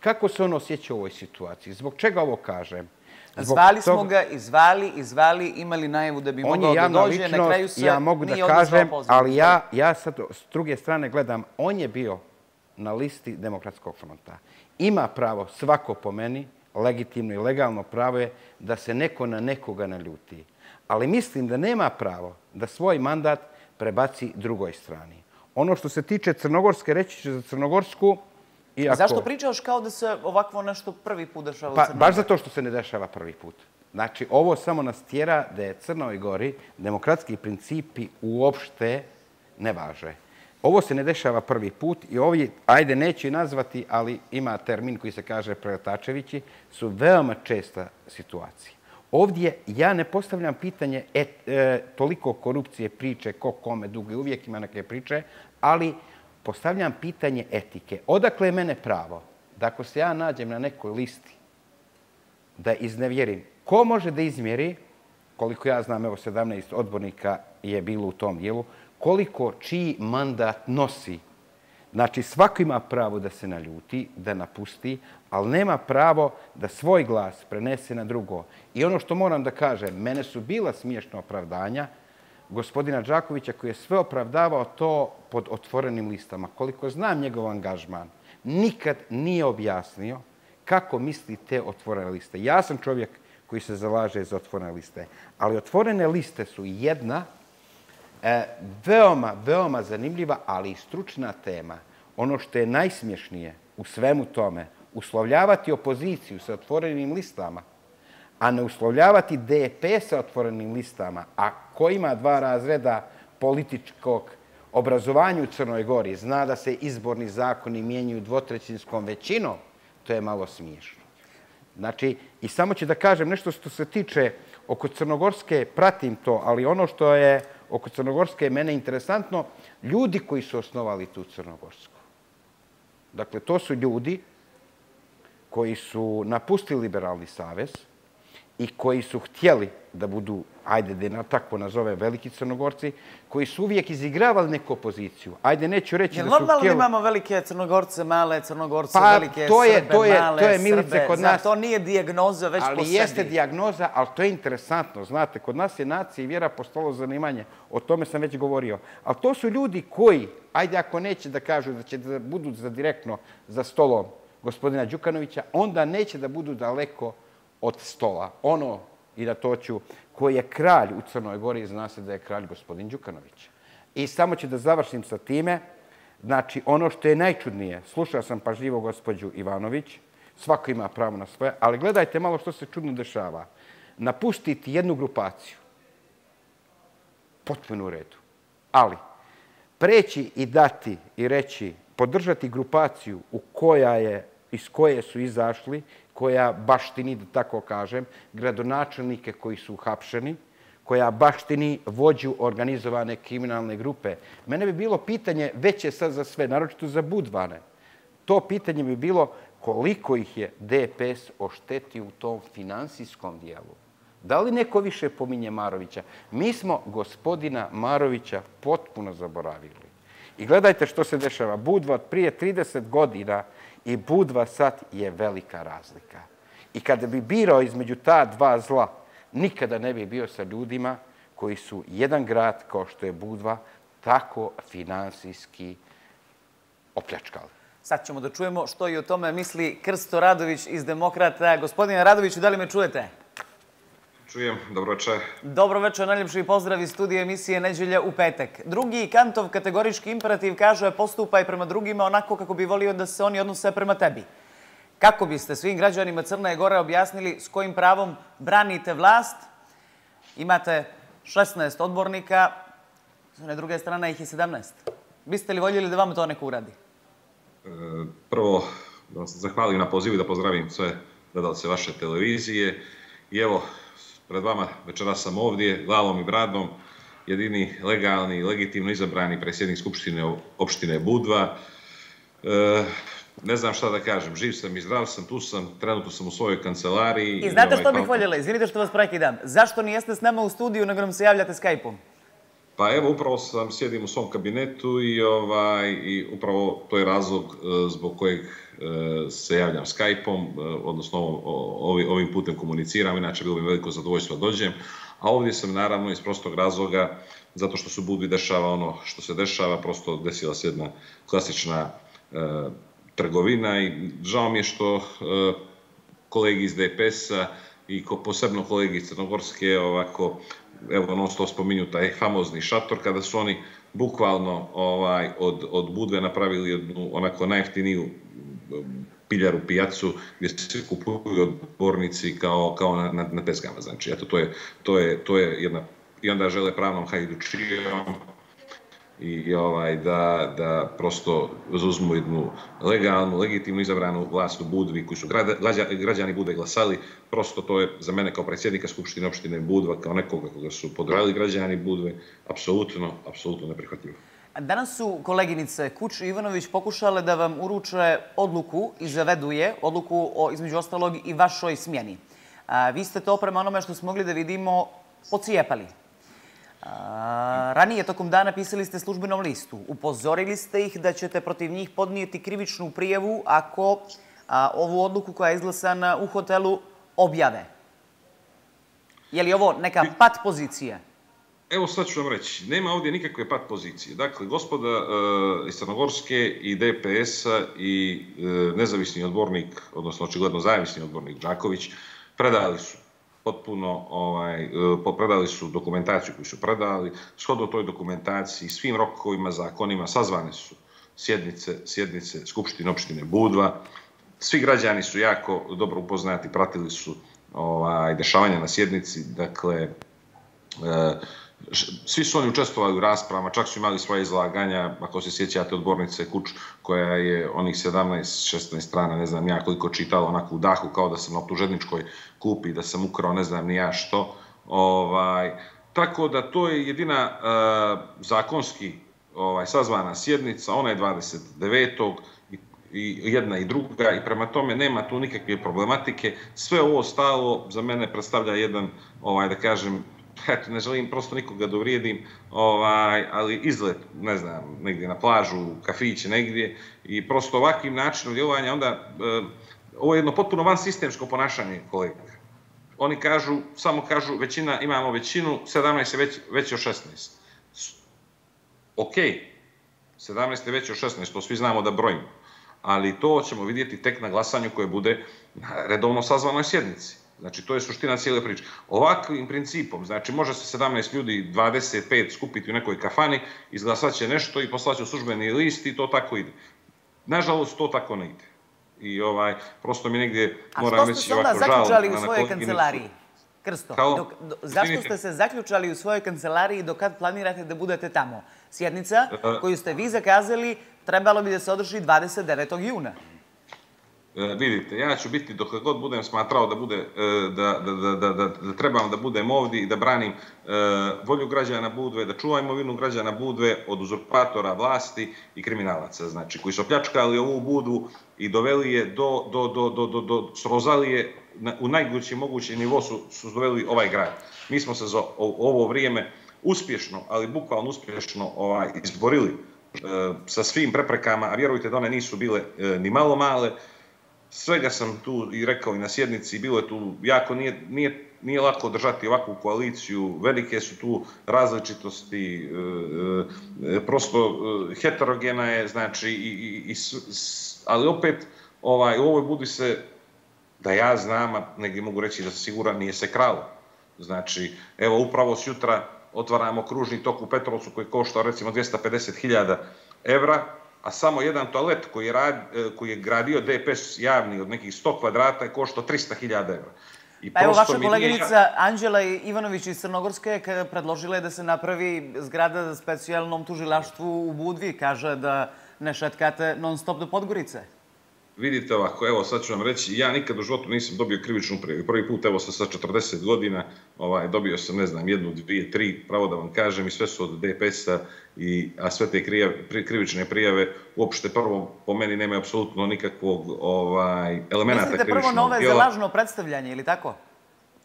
C: kako se on osjeća u ovoj situaciji? Zbog čega ovo kažem?
A: Zvali smo ga, izvali, izvali, imali najavu da bi mogao da dođe, na kraju se
C: ja mogu da kažem, ali ja, ja sad s druge strane gledam, on je bio na listi Demokratskog fronta. Ima pravo svako po meni, legitimno i legalno pravo je da se neko na nekoga naljuti. Ali mislim da nema pravo da svoj mandat prebaci drugoj strani. Ono što se tiče Crnogorske, reći će za Crnogorsku,
A: Iako... Zašto pričaš kao da se ovakvo nešto prvi put dešava
C: pa,
A: u Crnoj
C: Baš zato što se ne dešava prvi put. Znači, ovo samo nas tjera da je Crnoj Gori demokratski principi uopšte ne važe. Ovo se ne dešava prvi put i ovi, ajde, neću i nazvati, ali ima termin koji se kaže preletačevići, su veoma česta situacija. Ovdje ja ne postavljam pitanje et, e, toliko korupcije priče, ko kome duge, uvijek ima neke priče, ali postavljam pitanje etike. Odakle je mene pravo da ako se ja nađem na nekoj listi da iznevjerim, ko može da izmjeri, koliko ja znam, evo 17 odbornika je bilo u tom dijelu, koliko čiji mandat nosi. Znači, svako ima pravo da se naljuti, da napusti, ali nema pravo da svoj glas prenese na drugo. I ono što moram da kažem, mene su bila smiješna opravdanja, gospodina Đakovića koji je sve opravdavao to pod otvorenim listama. Koliko znam njegov angažman, nikad nije objasnio kako misli te otvorene liste. Ja sam čovjek koji se zalaže za otvorene liste, ali otvorene liste su jedna e, veoma, veoma zanimljiva, ali i stručna tema. Ono što je najsmješnije u svemu tome, uslovljavati opoziciju sa otvorenim listama, a ne uslovljavati DP sa otvorenim listama, a ko ima dva razreda političkog obrazovanja u Crnoj Gori zna da se izborni zakoni mijenjuju dvotrećinskom većinom, to je malo smiješno. Znači, i samo ću da kažem nešto što se tiče oko Crnogorske, pratim to, ali ono što je oko Crnogorske mene interesantno, ljudi koji su osnovali tu Crnogorsku. Dakle, to su ljudi koji su napustili liberalni savez i koji su htjeli da budu, ajde da na tako nazove, veliki crnogorci, koji su uvijek izigravali neku opoziciju. Ajde, neću reći da su htjeli...
A: Normalno imamo velike crnogorce, male crnogorce, pa, velike to je, srbe,
C: to je,
A: male
C: to je, milice,
A: srbe.
C: Kod nas,
A: to nije dijagnoza već
C: ali
A: po sebi.
C: Ali jeste dijagnoza, ali to je interesantno. Znate, kod nas je nacija i vjera postalo zanimanje. O tome sam već govorio. Ali to su ljudi koji, ajde ako neće da kažu da će da budu za direktno za stolom gospodina Đukanovića, onda neće da budu daleko od stola. Ono i da toću, koji je kralj u Crnoj Gori, zna se da je kralj gospodin Đukanović. I samo ću da završim sa time. Znači, ono što je najčudnije, slušao sam pažljivo gospođu Ivanović, svako ima pravo na svoje, ali gledajte malo što se čudno dešava. Napustiti jednu grupaciju, potpuno u redu. Ali, preći i dati i reći, podržati grupaciju u koja je, iz koje su izašli koja baštini, da tako kažem, gradonačelnike koji su uhapšeni, koja baštini vođu organizovane kriminalne grupe. Mene bi bilo pitanje, veće sad za sve, naročito za Budvane, to pitanje bi bilo koliko ih je DPS oštetio u tom finansijskom dijelu. Da li neko više pominje Marovića? Mi smo gospodina Marovića potpuno zaboravili. I gledajte što se dešava. Budva od prije 30 godina i Budva sad je velika razlika. I kada bi birao između ta dva zla, nikada ne bi bio sa ljudima koji su jedan grad kao što je Budva tako finansijski opljačkali.
A: Sad ćemo da čujemo što i o tome misli Krsto Radović iz Demokrata. Gospodine Radoviću, da li me čujete?
D: Čujem, dobro večer.
A: Dobro večer, najljepši pozdrav iz studije emisije Neđelja u petak. Drugi Kantov kategorički imperativ kaže postupaj prema drugima onako kako bi volio da se oni odnose prema tebi. Kako biste svim građanima Crne Gore objasnili s kojim pravom branite vlast? Imate 16 odbornika, s one druge strane ih je 17. Biste li voljeli da vam to neko uradi?
D: E, prvo, da se zahvalim na pozivu i da pozdravim sve gledalce vaše televizije. I evo, pred vama večera sam ovdje, glavom i bradom, jedini legalni, legitimno izabrani predsjednik Skupštine opštine Budva. E, ne znam šta da kažem, živ sam i zdrav sam, tu sam, trenutno sam u svojoj kancelariji.
A: I znate ovaj što bih voljela, izvinite što vas prekidam, zašto nijeste s nama u studiju, nego nam se javljate Skype-om?
D: Pa evo, upravo sam sjedim u svom kabinetu i, ovaj, i upravo to je razlog e, zbog kojeg e, se javljam Skype-om, e, odnosno ovim putem komuniciram, inače bilo bi veliko zadovoljstvo da dođem. A ovdje sam naravno iz prostog razloga, zato što su Budvi dešava ono što se dešava, prosto desila se jedna klasična trgovina i žao mi je što kolegi iz DPS-a i posebno kolegi iz Crnogorske ovako evo non stop spominju taj famozni šator, kada su oni bukvalno ovaj, od, od Budve napravili jednu onako najeftiniju piljaru pijacu gdje se kupuju odbornici kao, kao na, na, na tezgama. Znači, eto, to je, to je, to je jedna... I onda žele pravnom hajdučijom i ovaj, da, da prosto zauzmu jednu legalnu, legitimnu izabranu vlast u Budvi koji su građani Bude glasali. Prosto to je za mene kao predsjednika Skupštine opštine Budva, kao nekoga koga su podržali građani Budve, apsolutno, apsolutno neprihvatljivo.
A: Danas su koleginice Kuć i Ivanović pokušale da vam uruče odluku i zaveduje odluku o, između ostalog, i vašoj smjeni. A, vi ste to prema onome što smo mogli da vidimo pocijepali. Ranije tokom dana pisali ste službenom listu. Upozorili ste ih da ćete protiv njih podnijeti krivičnu prijevu ako ovu odluku koja je izglasana u hotelu objave. Je li ovo neka pat pozicija?
D: Evo sad ću vam reći, nema ovdje nikakve pat pozicije. Dakle, gospoda uh, iz Crnogorske i DPS-a i uh, nezavisni odbornik, odnosno očigledno zavisni odbornik Đaković, predali su potpuno ovaj, e, popredali su dokumentaciju koju su predali, shodno toj dokumentaciji, svim rokovima, zakonima, sazvane su sjednice, sjednice Skupštine opštine Budva. Svi građani su jako dobro upoznati, pratili su ovaj, dešavanja na sjednici, dakle, e, svi su oni učestvovali u raspravama, čak su imali svoje izlaganja, ako se sjećate odbornice Kuč, koja je onih 17-16 strana, ne znam ja koliko čitala, onako u dahu, kao da sam na optužedničkoj kupi, da sam ukrao ne znam ni ja što. Ovaj, tako da to je jedina uh, zakonski ovaj, sazvana sjednica, ona je 29 i jedna i druga i prema tome nema tu nikakve problematike. Sve ovo stalo za mene predstavlja jedan, ovaj da kažem, (laughs) eto, ne želim prosto nikoga da uvrijedim, ovaj, ali izlet, ne znam, negdje na plažu, kafiće, negdje, i prosto ovakvim načinom djelovanja, onda, e, ovo je jedno potpuno van sistemsko ponašanje kolega. Oni kažu, samo kažu, većina, imamo većinu, 17 je već, već od 16. Ok, 17 je već od 16, to svi znamo da brojimo ali to ćemo vidjeti tek na glasanju koje bude na redovno sazvanoj sjednici. Znači, to je suština cijele priče. Ovakvim principom, znači, može se 17 ljudi, 25 skupiti u nekoj kafani, izglasat će nešto i poslaće u službeni list i to tako ide. Nažalost, to tako ne ide. I ovaj, prosto mi negdje moram reći ovako žal...
A: A što ste se onda zaključali u svojoj kancelariji? Krsto, Kao, dok, do, zašto ste se zaključali u svojoj kancelariji do kad planirate da budete tamo? Sjednica koju ste vi zakazali trebalo bi da se održi 29. juna.
D: E, vidite, ja ću biti dok god budem smatrao da, bude, e, da, da, da, da, da, da trebam da budem ovdje i da branim e, volju građana Budve, da čuvam imovinu građana Budve od uzurpatora vlasti i kriminalaca, znači, koji su opljačkali ovu Budvu i doveli je do, do, do, do, do, do srozali je na, u najgući mogući nivo su, su doveli ovaj grad. Mi smo se za ovo vrijeme uspješno, ali bukvalno uspješno ovaj, izborili sa svim preprekama, a vjerujte da one nisu bile ni malo male. Svega sam tu i rekao i na sjednici, bilo je tu jako, nije, nije, nije lako držati ovakvu koaliciju, velike su tu različitosti, e, e prosto e, heterogena je, znači, i, i, i, ali opet ovaj, u ovoj budi se, da ja znam, a negdje mogu reći da siguran, nije se kralo. Znači, evo, upravo s jutra, otvaramo kružni tok u Petrovcu koji košta recimo 250.000 evra, a samo jedan toalet koji je, rad, e, koji je gradio DPS javni od nekih 100 kvadrata je koštao 300.000 evra.
A: I pa evo, vaša koleginica nije... Anđela Ivanović iz Crnogorske predložila je da se napravi zgrada za specijalnom tužilaštvu u Budvi. Kaže da ne šetkate non stop do Podgorice
D: vidite ovako, evo sad ću vam reći, ja nikad u životu nisam dobio krivičnu prijavu. Prvi put, evo sa 40 godina, ovaj, dobio sam, ne znam, jednu, dvije, tri, pravo da vam kažem, i sve su od DPS-a, a sve te krivične prijave, uopšte prvo, po meni, nema apsolutno nikakvog ovaj, elementa krivičnog
A: Mislite prvo na ove za lažno predstavljanje, ili tako?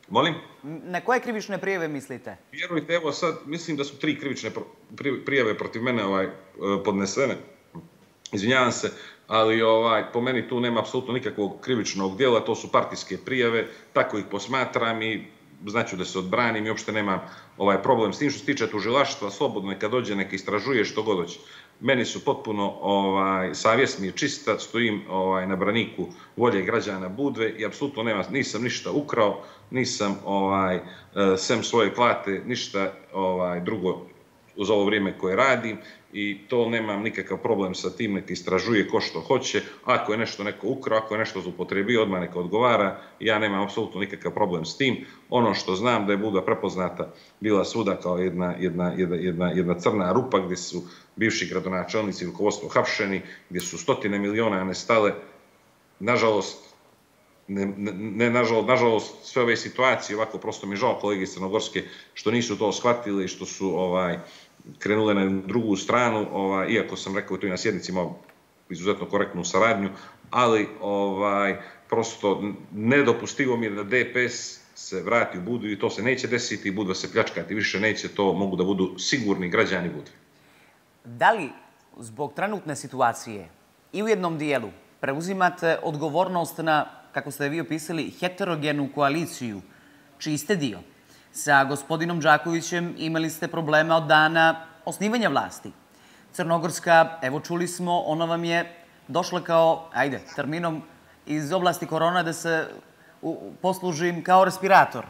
D: Molim?
A: Na koje krivične prijeve mislite?
D: Vjerujte, evo sad, mislim da su tri krivične prijave protiv mene ovaj, podnesene. Izvinjavam se, ali ovaj po meni tu nema apsolutno nikakvog krivičnog dijela, to su partijske prijave, tako ih posmatram i znači da se odbranim i uopšte nema ovaj problem s tim što se tiče tužilaštva, slobodno neka dođe, neka istražuje što god hoće. Meni su potpuno ovaj savjesni, čista, stojim ovaj na braniku volje građana Budve i apsolutno nema nisam ništa ukrao, nisam ovaj eh, sem svoje plate ništa ovaj drugo uz ovo vrijeme koje radim i to nemam nikakav problem sa tim, neka istražuje ko što hoće. Ako je nešto neko ukrao, ako je nešto zupotrebio, odmah neka odgovara. Ja nemam apsolutno nikakav problem s tim. Ono što znam da je Buda prepoznata bila svuda kao jedna, jedna, jedna, jedna, jedna crna rupa gdje su bivši gradonačelnici i rukovodstvo hapšeni, gdje su stotine miliona nestale. Nažalost, ne, ne, ne nažalost, nažalost, sve ove situacije, ovako prosto mi žao kolegi Crnogorske, što nisu to shvatili, što su ovaj, krenule na drugu stranu, ovaj, iako sam rekao tu i na sjednici imao izuzetno korektnu saradnju, ali ovaj, prosto nedopustivo mi je da DPS se vrati u Budu i to se neće desiti i Budva se pljačkati više neće, to mogu da budu sigurni građani Budve.
A: Da li zbog trenutne situacije i u jednom dijelu preuzimate odgovornost na, kako ste vi opisali, heterogenu koaliciju, čiji ste dio? Sa gospodinom Đakovićem imali ste problema od dana osnivanja vlasti. Crnogorska, evo čuli smo, ona vam je došla kao, ajde, terminom iz oblasti korona da se poslužim kao respirator.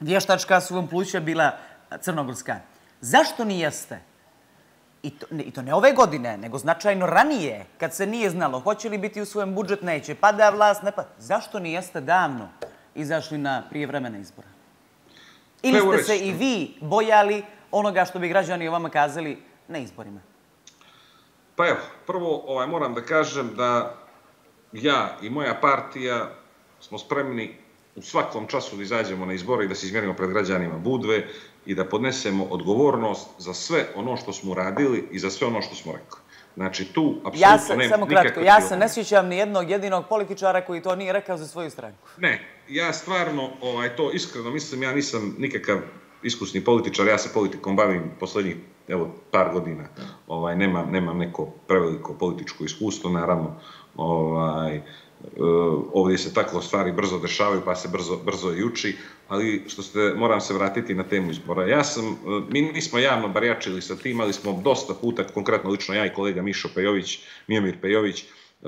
A: Vještačka su vam pluća bila crnogorska. Zašto ni jeste? I to, I to ne ove godine, nego značajno ranije, kad se nije znalo hoće li biti u svojem budžet, neće, pada vlast, ne pa. Zašto ni jeste davno izašli na prijevremene izbore? Ili ste se i vi bojali onoga što bi građani o vama kazali na izborima?
D: Pa evo, prvo ovaj, moram da kažem da ja i moja partija smo spremni u svakom času da izađemo na izbore i da se izmjerimo pred građanima Budve i da podnesemo odgovornost za sve ono što smo uradili i za sve ono što smo rekli. Znači, tu apsolutno
A: ja sam, nema Samo kratko, ja se ne sjećam ni jednog jedinog političara koji to nije rekao za svoju stranku.
D: Ne, ja stvarno ovaj, to iskreno mislim, ja nisam nikakav iskusni političar, ja se politikom bavim poslednjih evo, par godina. Ovaj, nemam, nemam neko preveliko političko iskustvo, naravno. Ovaj, Eh, ovdje se tako stvari brzo dešavaju, pa se brzo, brzo i uči, ali što ste, moram se vratiti na temu izbora. Ja sam, eh, mi nismo javno barjačili sa tim, ali smo dosta puta, konkretno lično ja i kolega Mišo Pejović, Mijomir Pejović,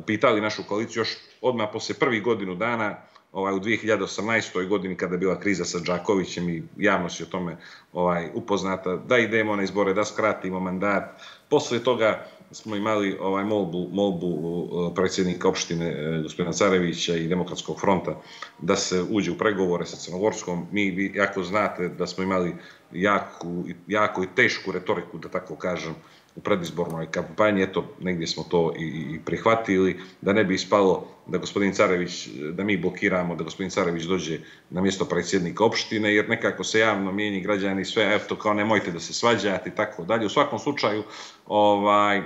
D: pitali našu koaliciju još odmah posle prvih godinu dana, ovaj, u 2018. godini kada je bila kriza sa Đakovićem i javnost je o tome ovaj, upoznata, da idemo na izbore, da skratimo mandat. Posle toga smo imali ovaj molbu, molbu uh, predsjednika opštine uh, gospodina Carevića i Demokratskog fronta da se uđe u pregovore sa Crnogorskom. Mi vi jako znate da smo imali jaku, jako i tešku retoriku, da tako kažem, u predizbornoj kampanji, eto, negdje smo to i, i prihvatili, da ne bi ispalo da gospodin Carević, da mi blokiramo, da gospodin Carević dođe na mjesto predsjednika opštine, jer nekako se javno mijeni građani sve, eto, kao nemojte da se svađate i tako dalje. U svakom slučaju, ovaj,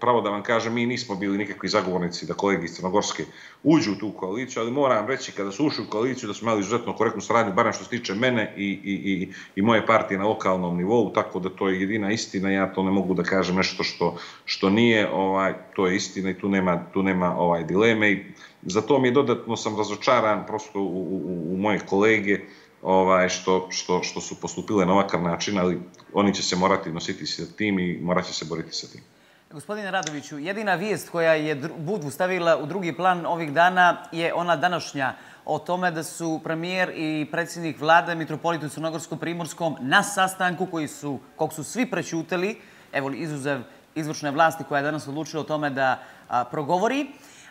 D: pravo da vam kažem, mi nismo bili nikakvi zagovornici da kolegi iz Crnogorske uđu u tu koaliciju, ali moram reći kada su ušli u koaliciju da smo imali izuzetno korektnu saradnju, barem što se tiče mene i, i, i, i moje partije na lokalnom nivou, tako da to je jedina istina, ja to ne mogu da kažem nešto što, što nije, ovaj, to je istina i tu nema, tu nema ovaj dileme. I za to mi je dodatno sam razočaran prosto u, u, u moje kolege, ovaj što, što, što su postupile na ovakav način, ali oni će se morati nositi sa tim i morat će se boriti sa tim.
A: Gospodine Radoviću, jedina vijest koja je Budvu stavila u drugi plan ovih dana je ona današnja o tome da su premijer i predsjednik vlade Mitropolitu Crnogorsko-Primorskom na sastanku koji su, kog su svi prećutili, evo izuzev izvršne vlasti koja je danas odlučila o tome da a, progovori,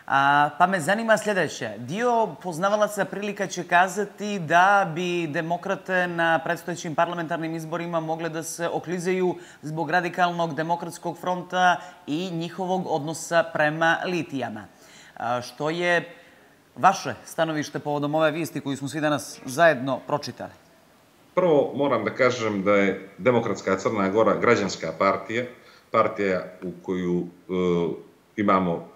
A: A, pa me zanima sljedeće. Dio poznavalaca prilika će kazati da bi demokrate na predstojećim parlamentarnim izborima mogle da se oklizaju zbog radikalnog demokratskog fronta i njihovog odnosa prema litijama. A, što je vaše stanovište povodom ove visti koju smo svi danas zajedno pročitali?
D: Prvo moram da kažem da je Demokratska Crna Gora građanska partija, partija u koju e, imamo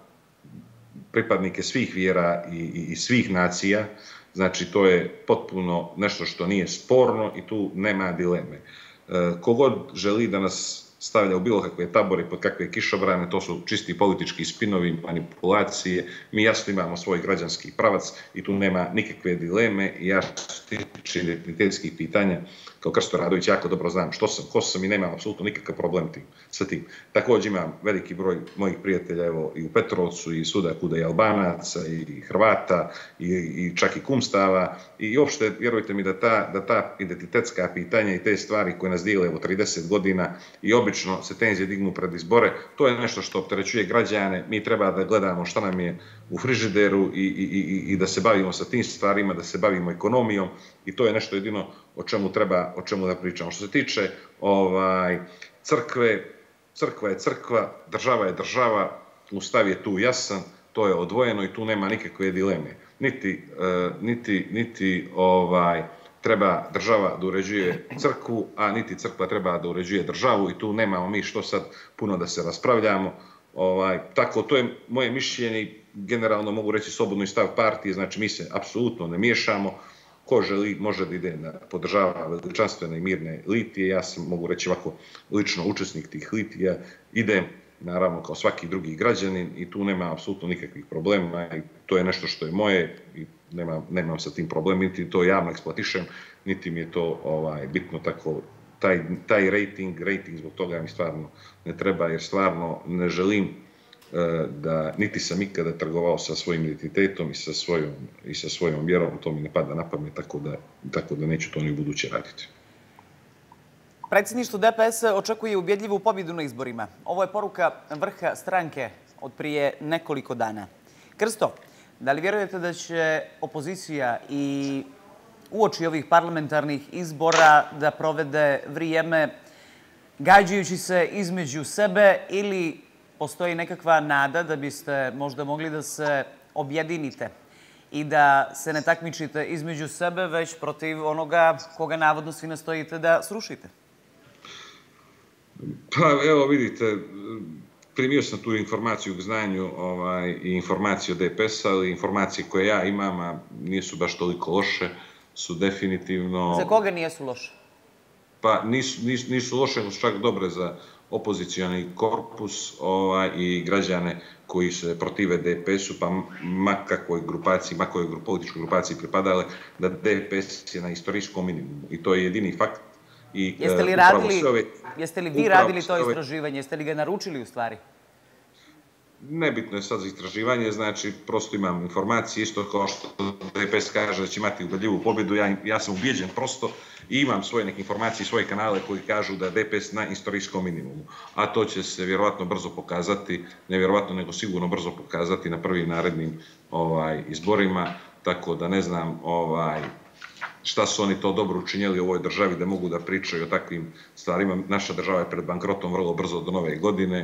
D: pripadnike svih vjera i, i, i svih nacija, znači to je potpuno nešto što nije sporno i tu nema dileme. E, kogod želi da nas stavlja u bilo kakve tabore, pod kakve kišobrane, to su čisti politički spinovi, manipulacije. Mi jasno imamo svoj građanski pravac i tu nema nikakve dileme i ja što tiče identitetskih pitanja, kao Krsto Radović jako dobro znam što sam, ko sam i nemam apsolutno nikakav problem tim, sa tim. Također imam veliki broj mojih prijatelja evo, i u Petrovcu i suda kuda i Albanaca i Hrvata i, i čak i Kumstava. I uopšte vjerujte mi da ta, da ta identitetska pitanja i te stvari koje nas dijele evo 30 godina i obično se tenzije dignu pred izbore, to je nešto što opterećuje građane, mi treba da gledamo šta nam je u frižideru i, i, i, i da se bavimo sa tim stvarima, da se bavimo ekonomijom i to je nešto jedino o čemu treba o čemu da pričamo. Što se tiče ovaj crkve, crkva je crkva, država je država, ustav je tu jasan, to je odvojeno i tu nema nikakve dileme. Niti, uh, niti, niti ovaj treba država da uređuje crkvu, a niti crkva treba da uređuje državu i tu nemamo mi što sad puno da se raspravljamo. Ovaj, tako, to je moje mišljenje generalno mogu reći slobodno i stav partije, znači mi se apsolutno ne miješamo, ko želi može da ide na podržava veličanstvene i mirne litije, ja sam mogu reći ovako lično učesnik tih litija, idem naravno kao svaki drugi građanin i tu nema apsolutno nikakvih problema i to je nešto što je moje i nema, nemam sa tim problem, niti to javno eksploatišem, niti mi je to ovaj bitno tako. Taj, taj rating, rating zbog toga mi stvarno ne treba jer stvarno ne želim Eh, da niti sam ikada trgovao sa svojim identitetom i sa svojom, i sa svojom vjerom, to mi ne pada na pamet, tako da, tako da neću to ni u buduće raditi.
A: Predsjedništvo DPS očekuje ubjedljivu pobjedu na izborima. Ovo je poruka vrha stranke od prije nekoliko dana. Krsto, da li vjerujete da će opozicija i uoči ovih parlamentarnih izbora da provede vrijeme gađajući se između sebe ili postoji nekakva nada da biste možda mogli da se objedinite i da se ne takmičite između sebe, već protiv onoga koga navodno svi nastojite da srušite?
D: Pa evo vidite, primio sam tu informaciju k znanju ovaj, i informaciju DPS-a, ali informacije koje ja imam, a nisu baš toliko loše, su definitivno...
A: Za koga nijesu loše?
D: Pa nisu, nisu, nisu loše, su čak dobre za opozicijani korpus ovaj, i građane koji se protive DPS-u, pa ma kakvoj grupaciji, ma kojoj političkoj grupaciji pripadale, da DPS je na istorijskom minimumu. I to je jedini fakt.
A: I, jeste li, radili, ove, jeste li vi radili to istraživanje? Jeste li ga naručili u stvari?
D: Nebitno je sad za istraživanje, znači prosto imam informacije, isto kao što DPS kaže da će imati ubedljivu pobjedu, ja, ja sam ubijeđen prosto i imam svoje neke informacije, svoje kanale koji kažu da DPS na istorijskom minimumu. A to će se vjerovatno brzo pokazati, ne vjerovatno nego sigurno brzo pokazati na prvim narednim ovaj, izborima, tako da ne znam ovaj, šta su oni to dobro učinjeli u ovoj državi da mogu da pričaju o takvim stvarima. Naša država je pred bankrotom vrlo brzo do nove godine.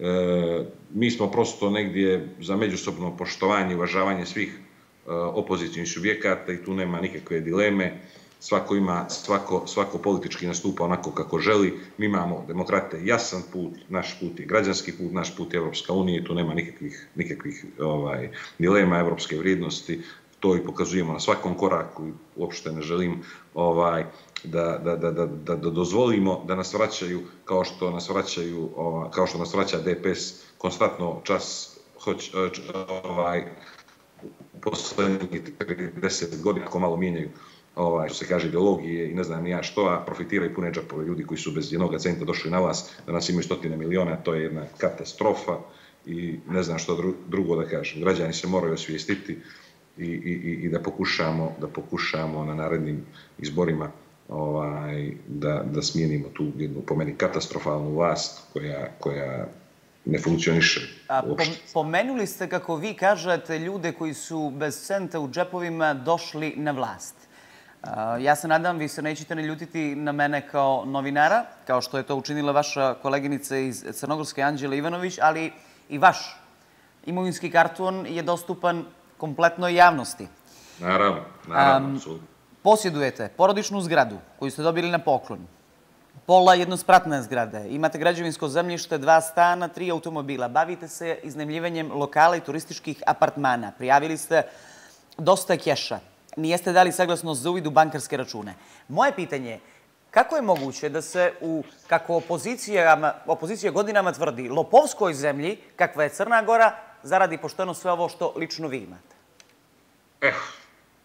D: E, mi smo prosto negdje za međusobno poštovanje i uvažavanje svih e, opozicijnih subjekata i tu nema nikakve dileme. Svako ima, svako, svako politički nastupa onako kako želi. Mi imamo demokrate jasan put, naš put je građanski put, naš put je Evropska unija i tu nema nikakvih, nikakvih ovaj, dilema evropske vrijednosti to i pokazujemo na svakom koraku i uopšte ne želim ovaj da, da, da, da, da, da dozvolimo da nas vraćaju kao što nas vraćaju ovaj, kao što nas vraća DPS konstantno čas hoć, ovaj poslednjih 30 godina ako malo mijenjaju ovaj, što se kaže ideologije i ne znam ja što, a profitiraju pune džapove ljudi koji su bez jednog centa došli na vas, da nas imaju stotine miliona, to je jedna katastrofa i ne znam što drugo da kažem. Građani se moraju osvijestiti i, i, i da pokušamo da pokušamo na narednim izborima ovaj da da smijenimo tu jednu po meni katastrofalnu vlast koja koja ne funkcioniše.
A: A, pomenuli ste, kako vi kažete, ljude koji su bez centa u džepovima došli na vlast. Ja se nadam, vi se nećete ne ljutiti na mene kao novinara, kao što je to učinila vaša koleginica iz Crnogorske Anđela Ivanović, ali i vaš imovinski karton je dostupan kompletnoj javnosti.
D: Naravno, naravno, um,
A: Posjedujete porodičnu zgradu koju ste dobili na poklon, pola jednospratne zgrade, imate građevinsko zemljište, dva stana, tri automobila, bavite se iznemljivanjem lokala i turističkih apartmana, prijavili ste dosta keša, nijeste dali saglasnost za uvid u bankarske račune. Moje pitanje je, kako je moguće da se u, kako opozicija, opozicija godinama tvrdi, lopovskoj zemlji, kakva je Crna Gora, zaradi pošteno sve ovo što lično vi imate?
D: Eh,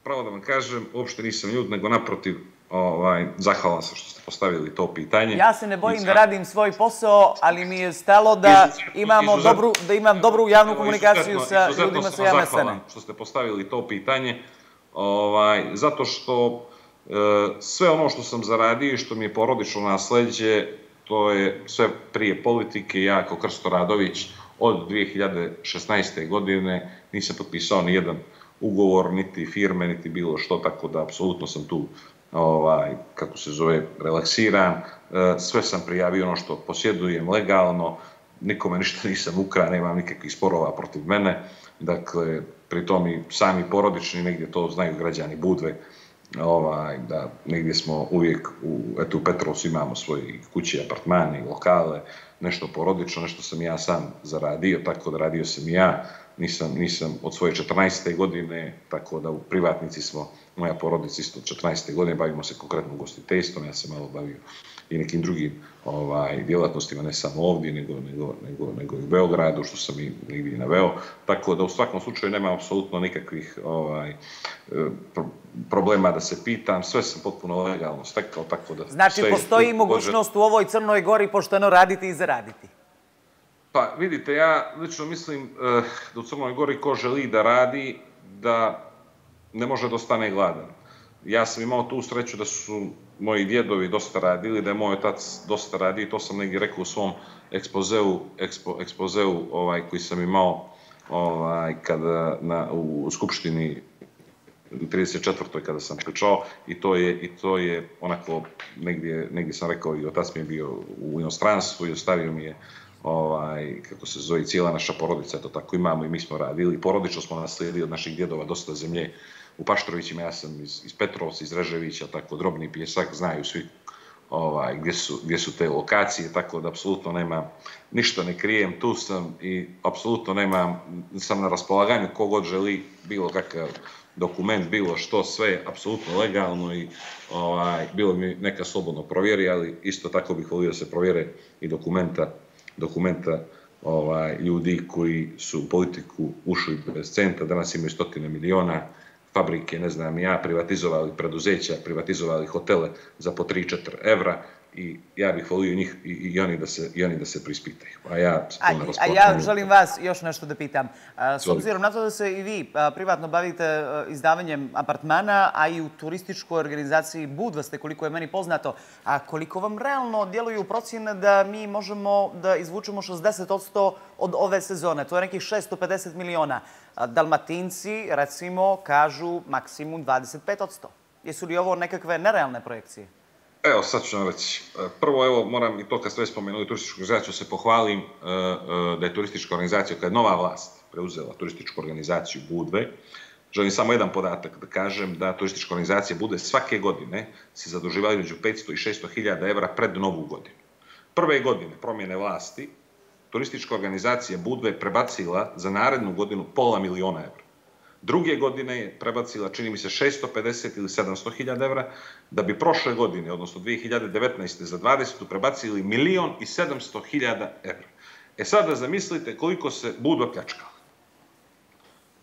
D: pravo da vam kažem, uopšte nisam ljud, nego naprotiv, ovaj, zahvalan sam što ste postavili to pitanje.
A: Ja se ne bojim da radim svoj posao, ali mi je stalo da imamo dobru, da imam dobru javnu komunikaciju sa ljudima sa javne scene.
D: što ste postavili to pitanje, ovaj, zato što e, sve ono što sam zaradio i što mi je porodično nasledđe, to je sve prije politike, ja kao Krsto Radović, od 2016. godine nisam potpisao ni jedan ugovor, niti firme, niti bilo što, tako da apsolutno sam tu ovaj, kako se zove, relaksiran. E, sve sam prijavio ono što posjedujem legalno, nikome ništa nisam ukra, nemam nikakvih sporova protiv mene. Dakle, pri tom i sami porodični, negdje to znaju građani Budve, ovaj, da negdje smo uvijek u, eto, u Petrovcu imamo svoje kuće, apartmane, lokale, nešto porodično, nešto sam ja sam zaradio, tako da radio sam i ja, nisam, nisam od svoje 14. godine, tako da u privatnici smo, moja porodica isto od 14. godine, bavimo se konkretno gostiteljstvom, ja sam malo bavio i nekim drugim ovaj, djelatnostima, ne samo ovdje, nego, nego, nego, nego i u Beogradu, što sam i negdje naveo. Tako da u svakom slučaju nema apsolutno nikakvih ovaj, problema da se pitam, sve sam potpuno legalno stekao, tako da...
A: Znači, postoji mogućnost u ovoj Crnoj Gori pošteno raditi i zaraditi?
D: Pa, vidite, ja lično mislim uh, da u Crnoj Gori ko želi da radi, da ne može da ostane gladan. Ja sam imao tu sreću da su moji djedovi dosta radili, da je moj otac dosta radi i to sam negdje rekao u svom ekspozeu, ekspo, ekspozeu ovaj, koji sam imao ovaj, kada na, u, u Skupštini 34. kada sam pričao i to je, i to je onako, negdje, negdje sam rekao i otac mi je bio u inostranstvu i ostavio mi je ovaj, kako se zove, cijela naša porodica, to tako imamo i mi smo radili. Porodično smo naslijedili od naših djedova dosta zemlje u Paštrovićima, ja sam iz, iz Petrovca, iz Reževića, tako drobni pjesak, znaju svi ovaj, gdje, su, gdje su te lokacije, tako da apsolutno nema, ništa ne krijem, tu sam i apsolutno nema, sam na raspolaganju kogod želi bilo kakav dokument, bilo što, sve apsolutno legalno i ovaj, bilo mi neka slobodno provjeri, ali isto tako bih volio da se provjere i dokumenta, dokumenta ovaj, ljudi koji su u politiku ušli bez centa, danas imaju stotine miliona, fabrike, ne znam ja, privatizovali preduzeća, privatizovali hotele za po 3-4 evra i ja bih volio njih i, i, oni, da se, i oni da se prispitaju. A ja,
A: a, a ja želim vas još nešto da pitam. S obzirom na to da se i vi privatno bavite izdavanjem apartmana, a i u turističkoj organizaciji Budva ste, koliko je meni poznato, a koliko vam realno djeluju procjene da mi možemo da izvučemo 60% od ove sezone? To je nekih 650 miliona. Dalmatinci, recimo, kažu maksimum 25%. Jesu li ovo nekakve nerealne projekcije?
D: Evo, sad ću vam reći. E, prvo, evo, moram i to kad ste već spomenuli turističku organizaciju, se pohvalim e, e, da je turistička organizacija, kada je nova vlast preuzela turističku organizaciju Budve, želim samo jedan podatak da kažem da turistička organizacija Budve svake godine se zaduživali među 500 i 600 hiljada evra pred novu godinu. Prve godine promjene vlasti, turistička organizacija Budve prebacila za narednu godinu pola miliona evra. Druge godine je prebacila, čini mi se, 650 ili 700 hiljada evra, da bi prošle godine, odnosno 2019. za 20. prebacili milion i 700 hiljada evra. E sada zamislite koliko se Budva pljačkala.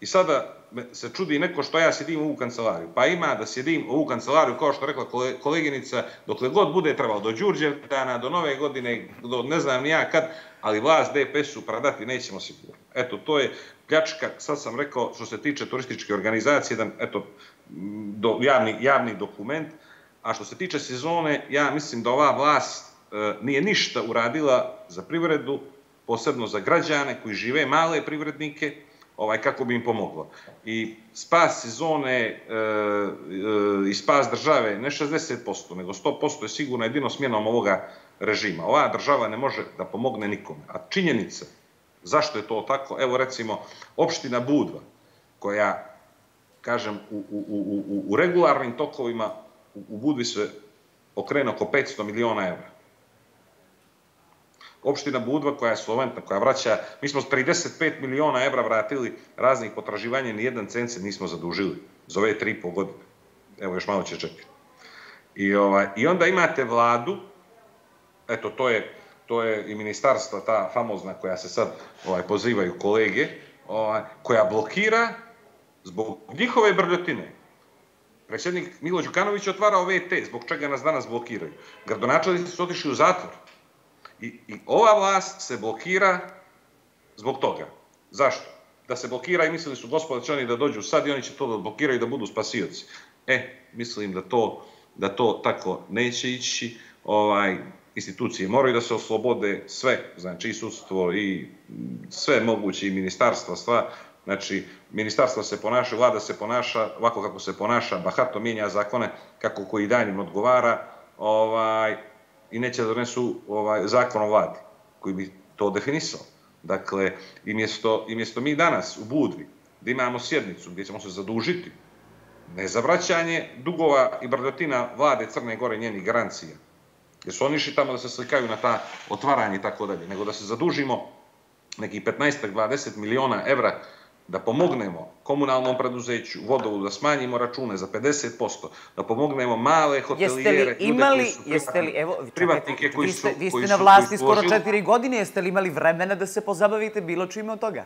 D: I sada se čudi neko što ja sjedim u ovu kancelariju. Pa ima da sjedim u ovu kancelariju, kao što rekla koleginica, dokle god bude trebalo do Đurđevdana, do nove godine, do ne znam nija kad, ali vlast DPS-u pradati nećemo sigurno. Eto, to je pljačka, sad sam rekao, što se tiče turističke organizacije, jedan, eto, do, javni, javni dokument, a što se tiče sezone, ja mislim da ova vlast e, nije ništa uradila za privredu, posebno za građane koji žive, male privrednike, ovaj kako bi im pomoglo. I spas sezone e, e, i spas države ne 60%, nego 100% je sigurno jedino smjenom ovoga režima. Ova država ne može da pomogne nikome. A činjenica, zašto je to tako? Evo recimo, opština Budva, koja, kažem, u, u, u, u regularnim tokovima u, u Budvi se okrene oko 500 miliona evra opština Budva koja je solventna, koja vraća, mi smo 35 miliona evra vratili raznih potraživanja, ni jedan cent se nismo zadužili za ove tri po godine. Evo, još malo će čekati. I, ovaj, I onda imate vladu, eto, to je, to je i ministarstva, ta famozna koja se sad ovaj, pozivaju kolege, ovaj, koja blokira zbog njihove brljotine. Predsjednik Milo Đukanović otvarao VT, zbog čega nas danas blokiraju. Gradonačelnici su otišli u zatvor. I, I ova vlast se blokira zbog toga. Zašto? Da se blokira i mislili su gospoda će oni da dođu sad i oni će to da blokiraju da budu spasioci. E, mislim da to, da to tako neće ići. Ovaj, institucije moraju da se oslobode sve, znači i sudstvo i mm, sve moguće i ministarstva, sva, znači ministarstva se ponaša, vlada se ponaša ovako kako se ponaša, bahato mijenja zakone kako koji danjem odgovara, ovaj, i neće da donesu ovaj, zakon o vladi koji bi to definisao. Dakle, i mjesto, i mjesto mi danas u Budvi, da imamo sjednicu gdje ćemo se zadužiti, ne za vraćanje dugova i brdotina vlade Crne Gore njenih garancija, jer su oni išli tamo da se slikaju na ta otvaranje i tako dalje, nego da se zadužimo nekih 15-20 miliona evra da pomognemo komunalnom preduzeću, vodovu, da smanjimo račune za 50%, da pomognemo male hotelijere,
A: jeste li imali, ljude koji su jeste li, evo, privatnike koji su... Vi ste, vi ste na vlasti skoro četiri godine, jeste li imali vremena da se pozabavite bilo čime od toga?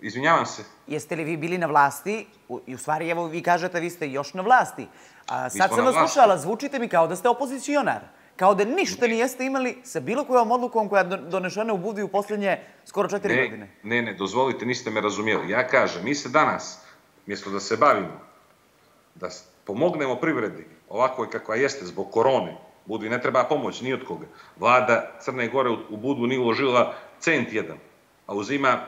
D: Izvinjavam se.
A: Jeste li vi bili na vlasti, i u stvari, evo, vi kažete, vi ste još na vlasti. A, sad sam vas slušala, zvučite mi kao da ste opozicionar kao da ništa nijeste imali sa bilo kojom odlukom koja je donešena u Budi u posljednje skoro četiri
D: ne,
A: godine.
D: Ne, ne, dozvolite, niste me razumijeli. Ja kažem, mi se danas, mjesto da se bavimo, da pomognemo privredi ovako kakva jeste zbog korone, Budi ne treba pomoć ni od koga. Vlada Crne Gore u Budu nije uložila cent jedan, a uzima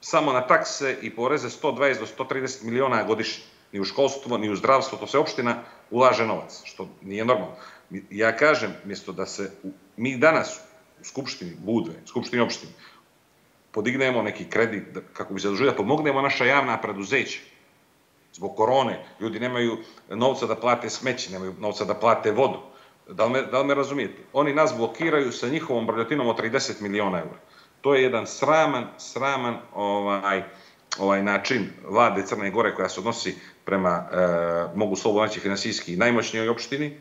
D: samo na takse i poreze 120 do 130 miliona godišnje. ni u školstvo, ni u zdravstvo, to se opština ulaže novac, što nije normalno. Ja kažem, mjesto da se mi danas u Skupštini Budve, Skupštini opštini, podignemo neki kredit da, kako bi se zadužili da pomognemo naša javna preduzeća. Zbog korone ljudi nemaju novca da plate smeće, nemaju novca da plate vodu. Da li, me, da li me razumijete? Oni nas blokiraju sa njihovom brljotinom od 30 miliona eura. To je jedan sraman, sraman ovaj, ovaj način vlade Crne Gore koja se odnosi prema, e, mogu slobodno naći, finansijski najmoćnijoj opštini,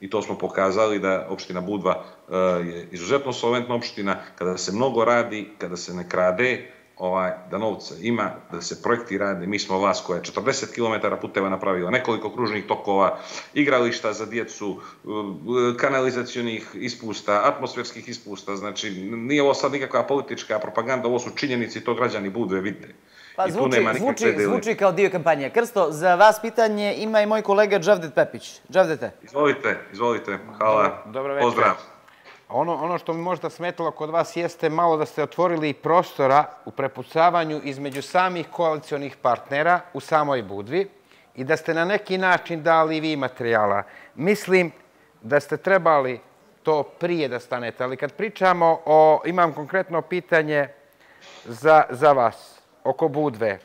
D: i to smo pokazali da opština Budva e, je izuzetno solventna opština, kada se mnogo radi, kada se ne krade, ovaj, da novca ima, da se projekti rade. Mi smo vlast koja je 40 km puteva napravila, nekoliko kružnih tokova, igrališta za djecu, e, kanalizacijonih ispusta, atmosferskih ispusta. Znači, nije ovo sad nikakva politička propaganda, ovo su činjenici, to građani Budve vidite.
A: Pa zvuči, zvuči, zvuči kao dio kampanje. Krsto, za vas pitanje ima i moj kolega Džavdet Pepić. Džavdete.
D: Izvolite, izvolite. Hvala.
C: Dobro večer. Pozdrav. Ono, ono što mi možda smetalo kod vas jeste malo da ste otvorili prostora u prepucavanju između samih koalicijonih partnera u samoj Budvi i da ste na neki način dali vi materijala. Mislim da ste trebali to prije da stanete, ali kad pričamo o, imam konkretno pitanje za, za vas oko Budve.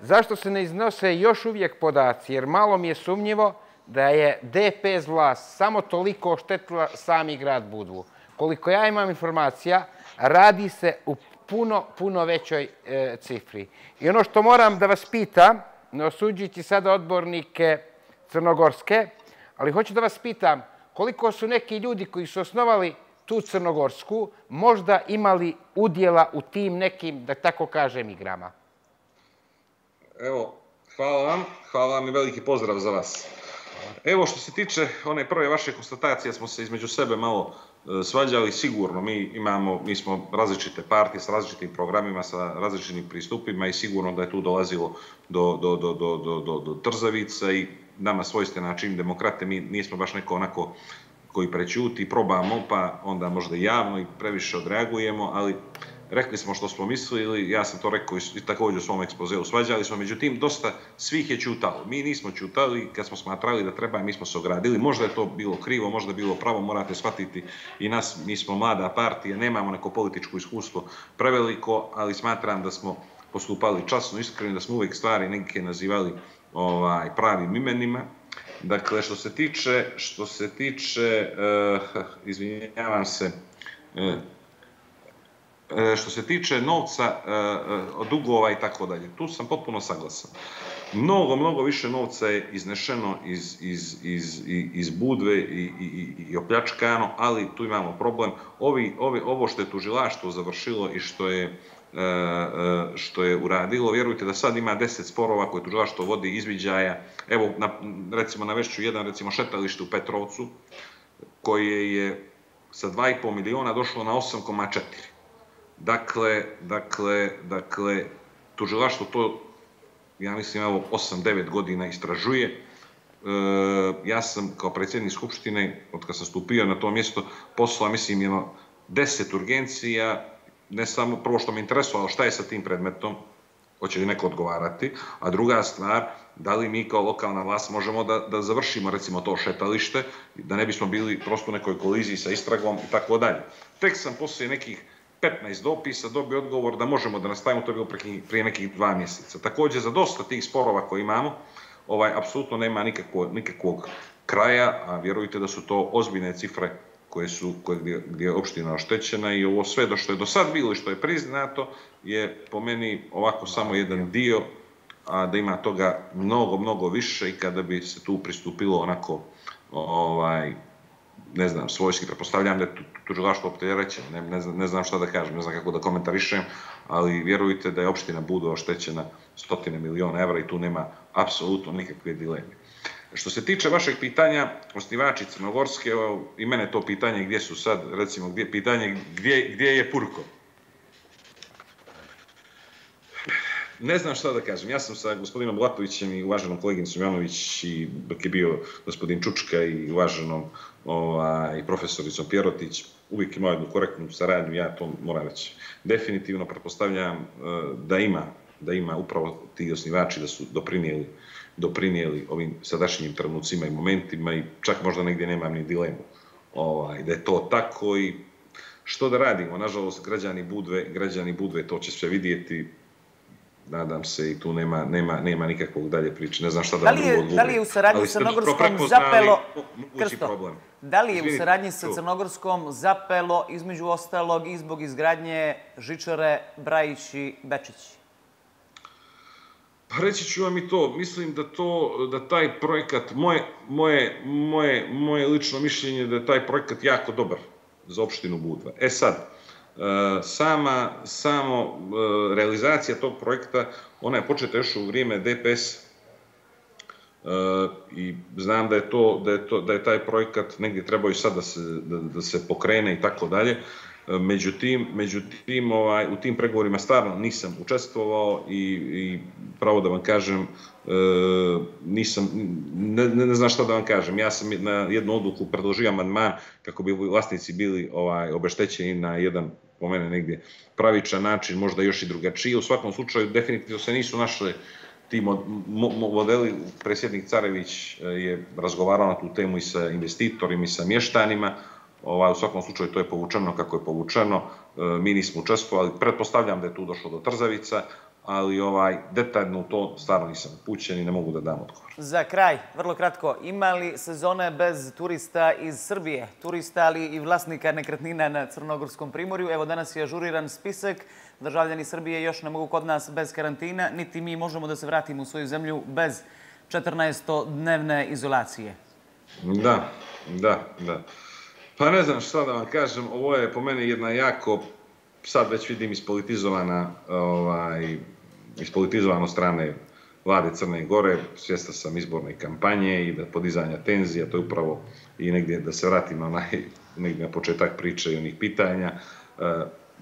C: Zašto se ne iznose još uvijek podaci? Jer malo mi je sumnjivo da je DPS vlast samo toliko oštetila sami grad Budvu. Koliko ja imam informacija, radi se u puno, puno većoj e, cifri. I ono što moram da vas pitam, ne osuđujući sada odbornike Crnogorske, ali hoću da vas pitam koliko su neki ljudi koji su osnovali tu Crnogorsku možda imali udjela u tim nekim, da tako kažem, igrama?
D: Evo, hvala vam, hvala vam i veliki pozdrav za vas. Evo što se tiče one prve vaše konstatacije, smo se između sebe malo e, svađali, sigurno mi imamo, mi smo različite partije sa različitim programima, sa različitim pristupima i sigurno da je tu dolazilo do, do, do, do, do, do, do trzavica i nama svojste način demokrate, mi nismo baš neko onako koji prećuti, probamo pa onda možda javno i previše odreagujemo, ali rekli smo što smo mislili, ja sam to rekao i također u svom ekspozeu, svađali smo, međutim, dosta svih je čutalo. Mi nismo čutali, kad smo smatrali da treba, mi smo se ogradili. Možda je to bilo krivo, možda je bilo pravo, morate shvatiti i nas, mi smo mlada partija, nemamo neko političko iskustvo preveliko, ali smatram da smo postupali časno, iskreno, da smo uvijek stvari neke nazivali ovaj, pravim imenima. Dakle, što se tiče, što se tiče, uh, izvinjavam se, uh, E, što se tiče novca, e, e, dugova i tako dalje, tu sam potpuno saglasan. Mnogo, mnogo više novca je iznešeno iz, iz, iz, iz Budve i, i, i opljačkano, ali tu imamo problem. Ovi, ovi, ovo što je tužilaštvo završilo i što je, što je uradilo, vjerujte da sad ima 10 sporova koje tužilaštvo vodi izviđaja. Evo, na, recimo, navešću jedan, recimo, šetalište u Petrovcu, koje je sa 2,5 miliona došlo na 8,4. Dakle, dakle, dakle, tužilaštvo to, ja mislim, evo, 8-9 godina istražuje. E, ja sam kao predsjednik Skupštine, od kad sam stupio na to mjesto, poslao, mislim, jedno deset urgencija, ne samo prvo što me interesovalo šta je sa tim predmetom, hoće li neko odgovarati, a druga stvar, da li mi kao lokalna vlast možemo da, da završimo recimo to šetalište, da ne bismo bili prosto u nekoj koliziji sa istragom i tako dalje. Tek sam poslije nekih 15 dopisa dobio odgovor da možemo da nastavimo, to je bilo prije nekih dva mjeseca. Također, za dosta tih sporova koje imamo, ovaj, apsolutno nema nikakvog, nikakvog kraja, a vjerujte da su to ozbiljne cifre koje su, koje, gdje, gdje je opština oštećena i ovo sve do što je do sad bilo i što je priznato je po meni ovako samo jedan dio, a da ima toga mnogo, mnogo više i kada bi se tu pristupilo onako ovaj, ne znam, svojski, prepostavljam da je tužilaštvo opterećeno, ne, ne, znam, ne znam šta da kažem, ne znam kako da komentarišem, ali vjerujte da je opština Budo oštećena stotine miliona evra i tu nema apsolutno nikakve dileme. Što se tiče vašeg pitanja, osnivači Crnogorske, i mene to pitanje gdje su sad, recimo, gdje, pitanje gdje, gdje je Purko? Ne znam šta da kažem. Ja sam sa gospodinom Blatovićem i uvaženom koleginicom Janović i dok je bio gospodin Čučka i uvaženom ovaj, profesoricom Pjerotić, uvijek imao jednu korektnu saradnju, ja to moram reći. Definitivno pretpostavljam uh, da ima da ima upravo ti osnivači da su doprinijeli doprinijeli ovim sadašnjim trenucima i momentima i čak možda negdje nemam ni dilemu ovaj, da je to tako i što da radimo. Nažalost, građani Budve, građani Budve to će sve vidjeti, nadam se i tu nema, nema, nema nikakvog dalje priče. Ne znam šta da,
A: da li je, Da li je u saradnji sa Crnogorskom zapelo... Krsto, problem. da li je u saradnji sa Crnogorskom zapelo između ostalog i zbog izgradnje žičare Brajić i Bečić?
D: Pa reći ću vam i to. Mislim da to, da taj projekat, moje, moje, moje, moje lično mišljenje da je taj projekat jako dobar za opštinu Budva. E sad, Eh, sama, samo eh, realizacija tog projekta, ona je početa još u vrijeme DPS e, eh, i znam da je to da je to da je taj projekat negdje trebao i sad da se da, da se pokrene i tako dalje. Međutim, međutim ovaj, u tim pregovorima stvarno nisam učestvovao i, i pravo da vam kažem, E, nisam, ne, ne, ne znam šta da vam kažem. Ja sam na jednu odluku predložio amandman kako bi vlasnici bili ovaj, obeštećeni na jedan po mene negdje pravičan način, možda još i drugačiji. U svakom slučaju, definitivno se nisu našli ti modeli. Presjednik Carević e, je razgovarao na tu temu i sa investitorima i sa mještanima. Ovaj, u svakom slučaju to je povučeno kako je povučeno. E, mi nismo učestvovali. Pretpostavljam da je tu došlo do Trzavica, ali ovaj detaljno to stvarno nisam upućen i ne mogu da dam odgovor.
A: Za kraj, vrlo kratko, ima li sezone bez turista iz Srbije? Turista, ali i vlasnika nekretnina na Crnogorskom primorju. Evo, danas je ažuriran spisak. Državljani Srbije još ne mogu kod nas bez karantina, niti mi možemo da se vratimo u svoju zemlju bez 14-dnevne izolacije.
D: Da, da, da. Pa ne znam šta da vam kažem, ovo je po meni jedna jako, sad već vidim ispolitizovana, ovaj, ispolitizovano strane vlade Crne Gore, svijesta sam izborne kampanje i da podizanja tenzija, to je upravo i negdje da se vratim na, onaj, negdje na početak priče i onih pitanja. Uh,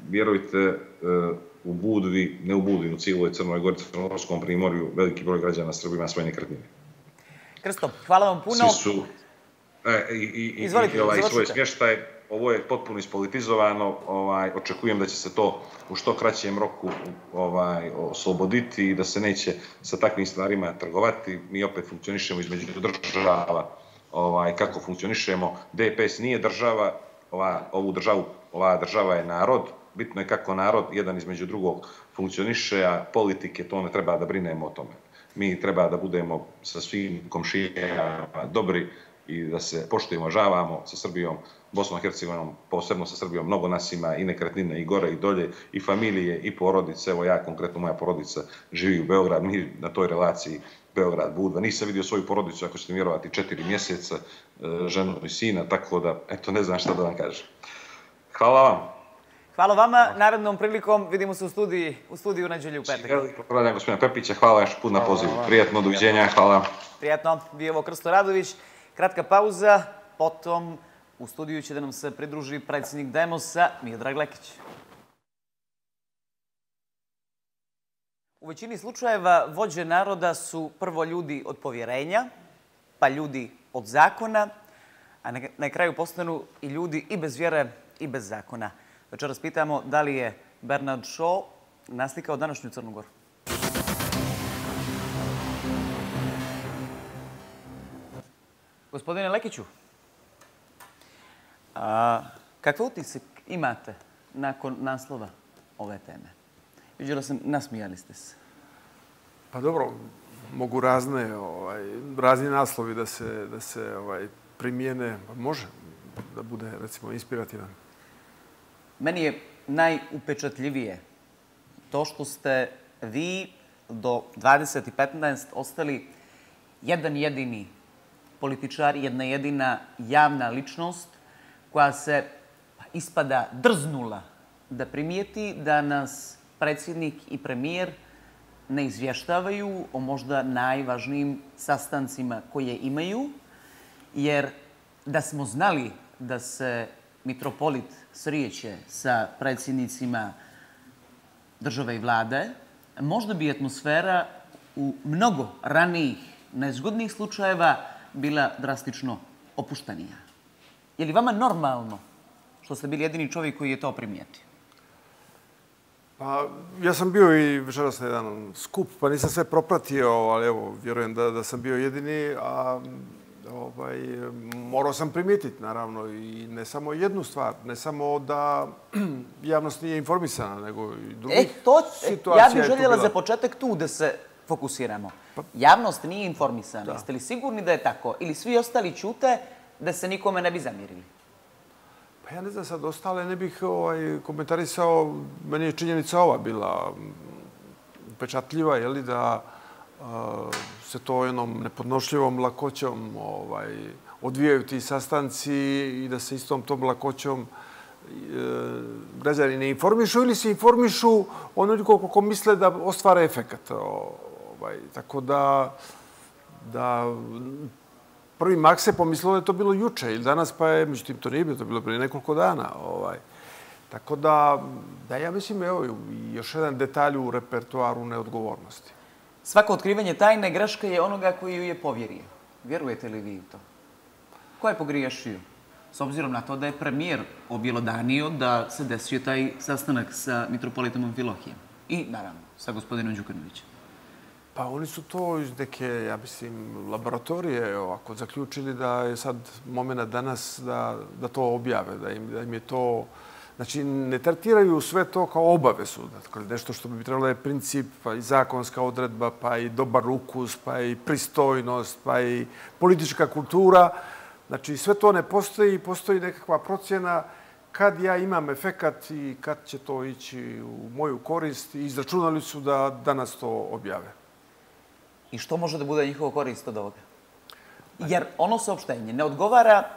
D: vjerujte, uh, u Budvi, ne u Budvi, u cijeloj Crnoj Gori, Crnogorskom primorju, veliki broj građana Srbima ima svoje nekretnine.
A: Krsto, hvala vam puno.
D: Svi su, E, i, i, i, ovaj, svoj smještaj. Ovo je potpuno ispolitizovano. Ovaj, očekujem da će se to u što kraćem roku ovaj, osloboditi i da se neće sa takvim stvarima trgovati. Mi opet funkcionišemo između država ovaj, kako funkcionišemo. DPS nije država, ova, ovu državu, ova država je narod. Bitno je kako narod jedan između drugog funkcioniše, a politike to ne treba da brinemo o tome. Mi treba da budemo sa svim komšijama dobri, i da se poštujemo, žavamo sa Srbijom, Bosnom i Hercegovinom, posebno sa Srbijom, mnogo nas ima i nekretnine i gore i dolje, i familije i porodice. Evo ja, konkretno moja porodica, živi u Beograd, mi na toj relaciji Beograd, Budva. Nisam vidio svoju porodicu, ako ćete vjerovati, četiri mjeseca, e, ženu i sina, tako da, eto, ne znam šta da vam kažem. Hvala vam.
A: Hvala vama. Narednom prilikom vidimo se u studiji, u studiju neđelju u petak.
D: Hvala gospodina Pepića. Hvala još put na pozivu. Prijatno, doviđenja. Hvala.
A: Prijatno. Bio ovo Krsto Radović. Kratka pauza, potom u studiju će da nam se pridruži predsjednik Demosa, Miodrag Lekić. U većini slučajeva vođe naroda su prvo ljudi od povjerenja, pa ljudi od zakona, a na kraju postanu i ljudi i bez vjere i bez zakona. Večeras pitamo da li je Bernard Shaw naslikao današnju Crnogoru. Gospodine Lekiću, a, kakve utisak imate nakon naslova ove teme? Viđela sam, nasmijali ste se.
E: Pa dobro, mogu razne, ovaj, razni naslovi da se, da se ovaj, primijene. Pa može da bude, recimo, inspirativan.
A: Meni je najupečatljivije to što ste vi do 2015 ostali jedan jedini političar, jedna jedina javna ličnost koja se pa, ispada drznula da primijeti da nas predsjednik i premijer ne izvještavaju o možda najvažnijim sastancima koje imaju, jer da smo znali da se mitropolit srijeće sa predsjednicima države i vlade, možda bi atmosfera u mnogo ranijih nezgodnih slučajeva bila drastično opuštanija. Je li vama normalno što ste bili jedini čovjek koji je to primijetio?
E: Pa, ja sam bio i večeras na jedan skup, pa nisam sve propratio, ali evo, vjerujem da, da sam bio jedini, a ovaj, morao sam primijetiti, naravno, i ne samo jednu stvar, ne samo da (clears throat) javnost nije informisana, nego i drugih
A: e, to,
E: situacija.
A: Ja bih željela za početak tu da se fokusiramo. Pa, javnost nije informisana. Da. Jeste li sigurni da je tako? Ili svi ostali čute da se nikome ne bi zamirili?
E: Pa ja ne znam sad, ostale ne bih ovaj, komentarisao, meni je činjenica ova bila mm, upečatljiva, je li da se to jednom nepodnošljivom lakoćom ovaj, odvijaju ti sastanci i da se istom tom lakoćom e, građani ne informišu ili se informišu onoliko koliko misle da ostvara efekat. Ovaj, tako da, da prvi mak se pomislilo da je to bilo juče ili danas, pa je, međutim, to nije bilo, to bilo prije nekoliko dana. Ovaj. Tako da, da ja mislim, evo, još jedan detalj u repertuaru neodgovornosti.
A: Svako otkrivanje tajne greška je onoga koji ju je povjerio. Vjerujete li vi u to? Ko je pogriješio? S obzirom na to da je premijer objelodanio da se desio taj sastanak sa mitropolitom Filohijem I, naravno, sa gospodinom Đukanovićem.
E: Pa oni su to iz neke, ja mislim, laboratorije ovako zaključili da je sad momena danas da, da to objave, da im, da im je to... Znači, ne tretiraju sve to kao obavezu. Dakle, nešto što bi trebalo je princip, pa i zakonska odredba, pa i dobar ukus, pa i pristojnost, pa i politička kultura. Znači, sve to ne postoji postoji nekakva procjena kad ja imam efekat i kad će to ići u moju korist. I izračunali su da danas to objave.
A: I što može da bude njihovo korist od ovoga? Jer ono saopštenje ne odgovara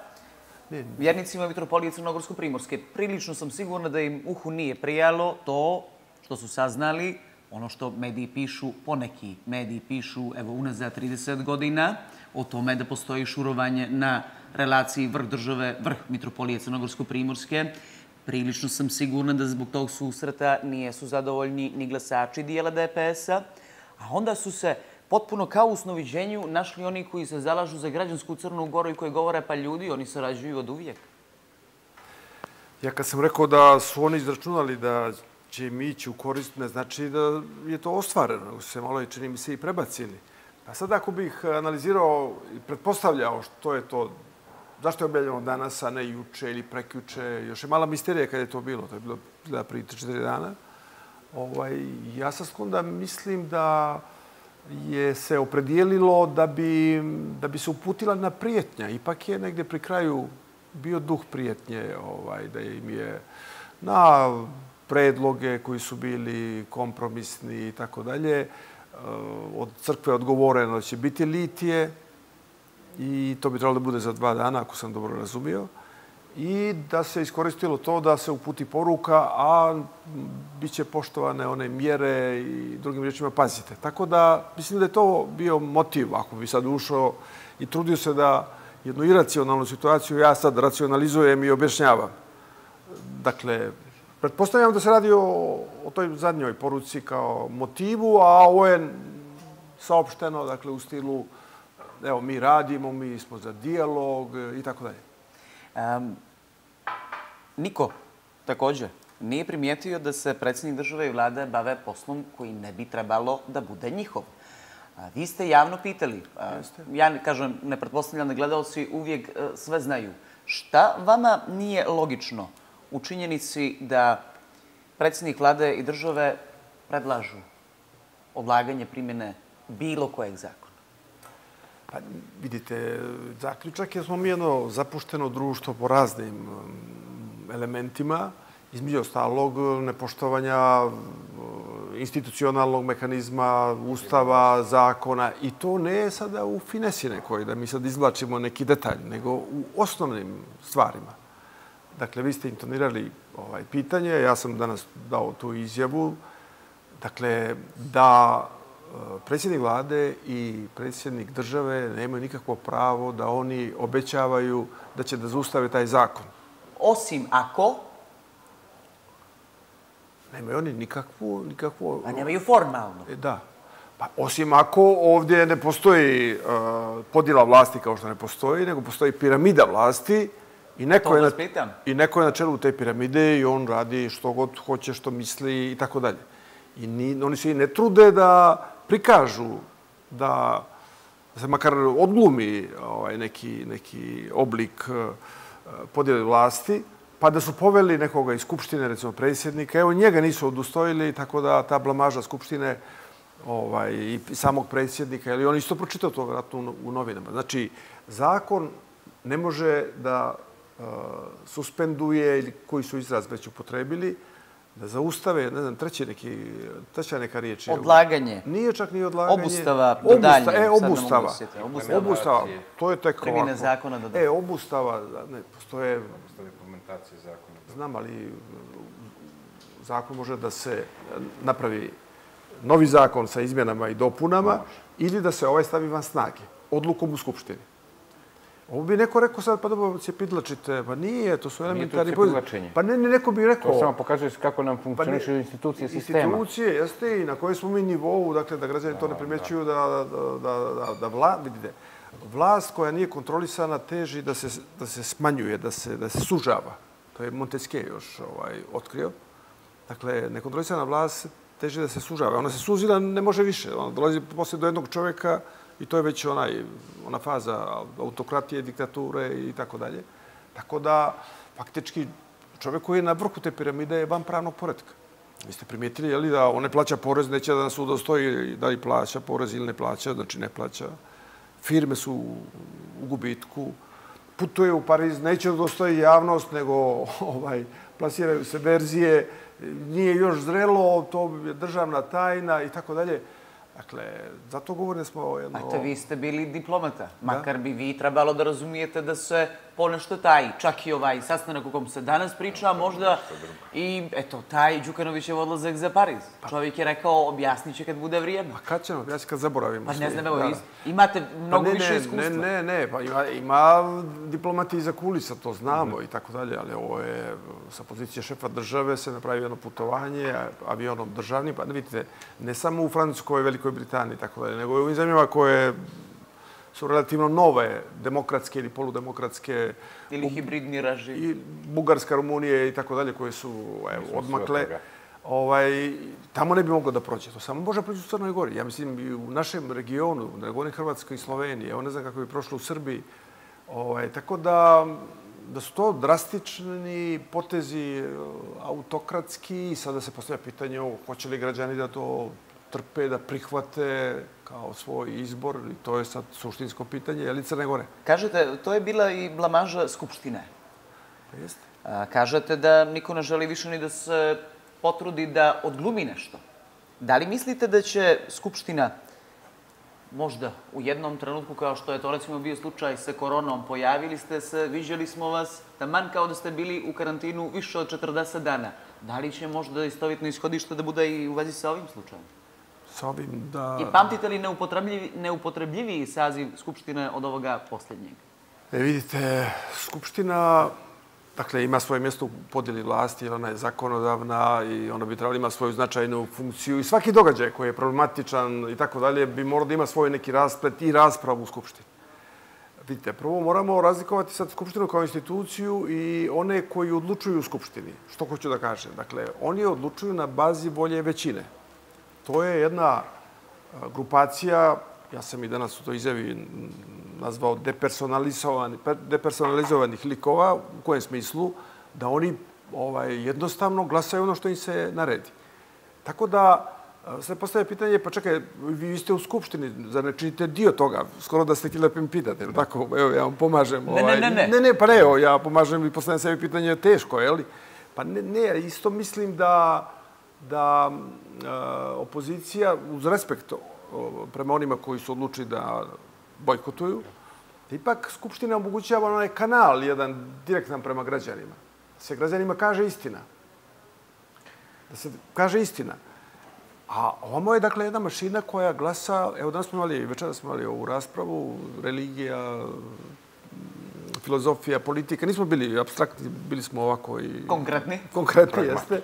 A: vjernicima Mitropolije Crnogorsko-Primorske. Prilično sam sigurna da im uhu nije prijalo to što su saznali, ono što mediji pišu, poneki mediji pišu, evo, unazad 30 godina, o tome da postoji šurovanje na relaciji vrh države, vrh Mitropolije Crnogorsko-Primorske. Prilično sam sigurna da zbog tog susreta nijesu zadovoljni ni glasači dijela DPS-a, a onda su se potpuno kao u snoviđenju našli oni koji se zalažu za građansku Crnu Goru i koji govore pa ljudi, oni sarađuju od uvijek.
E: Ja kad sam rekao da su oni izračunali da će im ići u korist, ne znači da je to ostvareno, se malo i čini mi se i prebacili. A sad ako bih analizirao i pretpostavljao što je to, zašto je objavljeno danas, a ne juče ili prekjuče, još je mala misterija kada je to bilo, to je bilo da prije 3-4 dana, ovaj, ja sam sklon mislim da je se opredijelilo da bi, da bi se uputila na prijetnja. Ipak je negdje pri kraju bio duh prijetnje, ovaj, da im je na predloge koji su bili kompromisni i tako dalje, eh, od crkve odgovoreno da će biti litije i to bi trebalo da bude za dva dana, ako sam dobro razumio i da se iskoristilo to da se uputi poruka, a bit će poštovane one mjere i drugim rječima pazite. Tako da mislim da je to bio motiv, ako bi sad ušao i trudio se da jednu iracionalnu situaciju ja sad racionalizujem i objašnjavam. Dakle, pretpostavljam da se radi o, o toj zadnjoj poruci kao motivu, a ovo je saopšteno, dakle, u stilu evo, mi radimo, mi smo za dijalog i tako dalje. Um,
A: niko, također, nije primijetio da se predsjednik države i vlade bave poslom koji ne bi trebalo da bude njihov. A, vi ste javno pitali, a, ja kažem, ne pretpostavljam da gledalci uvijek a, e, sve znaju. Šta vama nije logično u činjenici da predsjednik vlade i države predlažu odlaganje primjene bilo kojeg zakona?
E: Pa, vidite, zaključak je smo mi jedno zapušteno društvo po raznim mm, elementima, između ostalog nepoštovanja mm, institucionalnog mehanizma, ustava, zakona. I to ne sada u finesi nekoj, da mi sad izvlačimo neki detalj, nego u osnovnim stvarima. Dakle, vi ste intonirali ovaj pitanje, ja sam danas dao tu izjavu. Dakle, da predsjednik vlade i predsjednik države nemaju nikakvo pravo da oni obećavaju da će da zaustave taj zakon.
A: Osim ako...
E: Nemaju oni nikakvu... nikakvu...
A: A nemaju formalno.
E: E, da. Pa, osim ako ovdje ne postoji uh, podjela vlasti kao što ne postoji, nego postoji piramida vlasti I neko, je na,
A: pitam.
E: I neko je na čelu te piramide i on radi što god hoće, što misli i tako dalje. I ni, oni se i ne trude da prikažu da se makar odglumi ovaj, neki, neki oblik eh, podjele vlasti, pa da su poveli nekoga iz Skupštine, recimo predsjednika, evo njega nisu odustojili, tako da ta blamaža Skupštine ovaj, i samog predsjednika, ili on isto pročitao to vratno u- novinama. Znači, zakon ne može da uh, suspenduje, ili koji su izraz već upotrebili, da zaustave, ne znam, treći neki, treća neka riječ. je-
A: Odlaganje.
E: Nije čak ni odlaganje.
A: Obustava do
E: Obusta, E, obustava.
A: Obustava.
E: Obustava. To je tek
A: Primjene
E: ovako.
A: zakona do
E: E, obustava, ne, postoje,
C: Postoje implementacije zakona.
E: znam, ali zakon može da se napravi novi zakon sa izmjenama i dopunama ili da se ovaj stavi van snage, odlukom u Skupštini. Ovo bi neko rekao sad, pa dobro, se pidlačite. Pa nije, to su elementarni...
C: cepidlačenje.
E: Pa ne, ne, neko bi rekao...
C: To samo pokazuje kako nam
E: Pa ne-
C: funkcionišu institucije sistema.
E: Institucije, jeste, i na kojoj smo mi nivou, dakle, da građani to ne primećuju, da, da, da, da, da vla, vidite, vlast koja nije kontrolisana teži da se, da se smanjuje, da se, da se sužava. To je Montesquieu još ovaj, otkrio. Dakle, nekontrolisana vlast teži da se sužava. Ona se suzila, ne može više. Ona dolazi poslije do jednog čovjeka i to je već onaj, ona faza autokratije, diktature i tako dalje. Tako da, faktički, čovjek koji je na vrhu te piramide je van pravnog poredka. Vi ste primijetili je li, da on ne plaća porez, neće da nas udostoji da li plaća porez ili ne plaća, znači ne plaća. Firme su u gubitku. Putuje u Pariz, neće da udostoji javnost, nego ovaj, plasiraju se verzije, nije još zrelo, to je državna tajna i tako dalje. Dakle, zato govorim da smo jedno...
A: Eto, vi ste bili diplomata. Makar bi vi trebalo da razumijete da se ponešto taji. Čak i ovaj sastanak o kom se danas priča, a možda i, eto, taj Đukanovićev odlazak za Pariz. Čovjek je rekao, objasnit će kad bude vrijeme.
E: Pa kad ćemo, ja ću kad zaboravim.
A: Pa ne znam, evo, is- imate mnogo
E: Pa ne,
A: više
E: ne,
A: iskustva.
E: Ne, ne, ne, pa ima, ima diplomati iza kulisa, to znamo i tako dalje, ali ovo je sa pozicije šefa države se napravi jedno putovanje avionom državnim, pa vidite, ne samo u Francuskoj, Velikoj Britaniji tako dalje, nego i u ovim zemljama koje su relativno nove, demokratske ili poludemokratske,
A: Ili hibridni režim.
E: i Bugarska, Rumunije i tako dalje, koje su evo, odmakle. Ovaj, tamo ne bi moglo da prođe. To samo može proći u Crnoj Gori. Ja mislim i u našem regionu, da ne govorim Hrvatskoj i Sloveniji, evo ne znam kako bi prošlo u Srbiji. Ovaj, tako da, da su to drastični potezi e, autokratski i sada se postavlja pitanje o hoće li građani da to trpe, da prihvate kao svoj izbor. I to je sad suštinsko pitanje. Je li Crne Gore?
A: Kažete, to je bila i blamaža Skupštine.
E: Pa jeste.
A: A, Kažete da niko ne želi više ni da se potrudi da odglumi nešto. Da li mislite da će Skupština možda u jednom trenutku, kao što je to recimo bio slučaj sa koronom, pojavili ste se, viđali smo vas, taman kao da ste bili u karantinu više od 40 dana. Da li će možda istovitno ishodište da bude i u vezi sa ovim slučajem?
E: Ovim da...
A: I pamtite li neupotrebljivi, neupotrebljiviji saziv Skupštine od ovoga posljednjeg?
E: E, vidite, Skupština dakle, ima svoje mjesto u podjeli vlasti, jer ona je zakonodavna i ona bi trebala ima svoju značajnu funkciju. I svaki događaj koji je problematičan i tako dalje bi morao da ima svoj neki rasplet i raspravu u Skupštini. Vidite, prvo moramo razlikovati sad Skupštinu kao instituciju i one koji odlučuju u Skupštini. Što hoću da kažem? Dakle, oni odlučuju na bazi volje većine. To je jedna grupacija, ja sam i danas u toj izjavi nazvao depersonalizovani, pe- depersonalizovanih likova, u kojem smislu da oni ovaj, jednostavno glasaju ono što im se naredi. Tako da se postavlja pitanje, pa čekaj, vi ste u Skupštini, zar ne činite dio toga? Skoro da ste htjeli da mi pitate, jel tako? Evo, ja vam pomažem.
A: Ne, ne,
E: ovaj.
A: ne, ne.
E: Ne, ne, pa ne, evo, ja pomažem i postavljam sebi pitanje, teško, je li? Pa ne, ne, isto mislim da, da opozicija, uz respekt prema onima koji su odlučili da bojkotuju, ipak Skupština omogućava onaj kanal, jedan direktan prema građanima. Da se građanima kaže istina. Da se kaže istina. A ovamo je, dakle, jedna mašina koja glasa, evo danas smo imali, večera smo imali ovu raspravu, religija, filozofija, politika, nismo bili abstraktni, bili smo ovako i...
A: Konkretni?
E: Konkretni, jeste.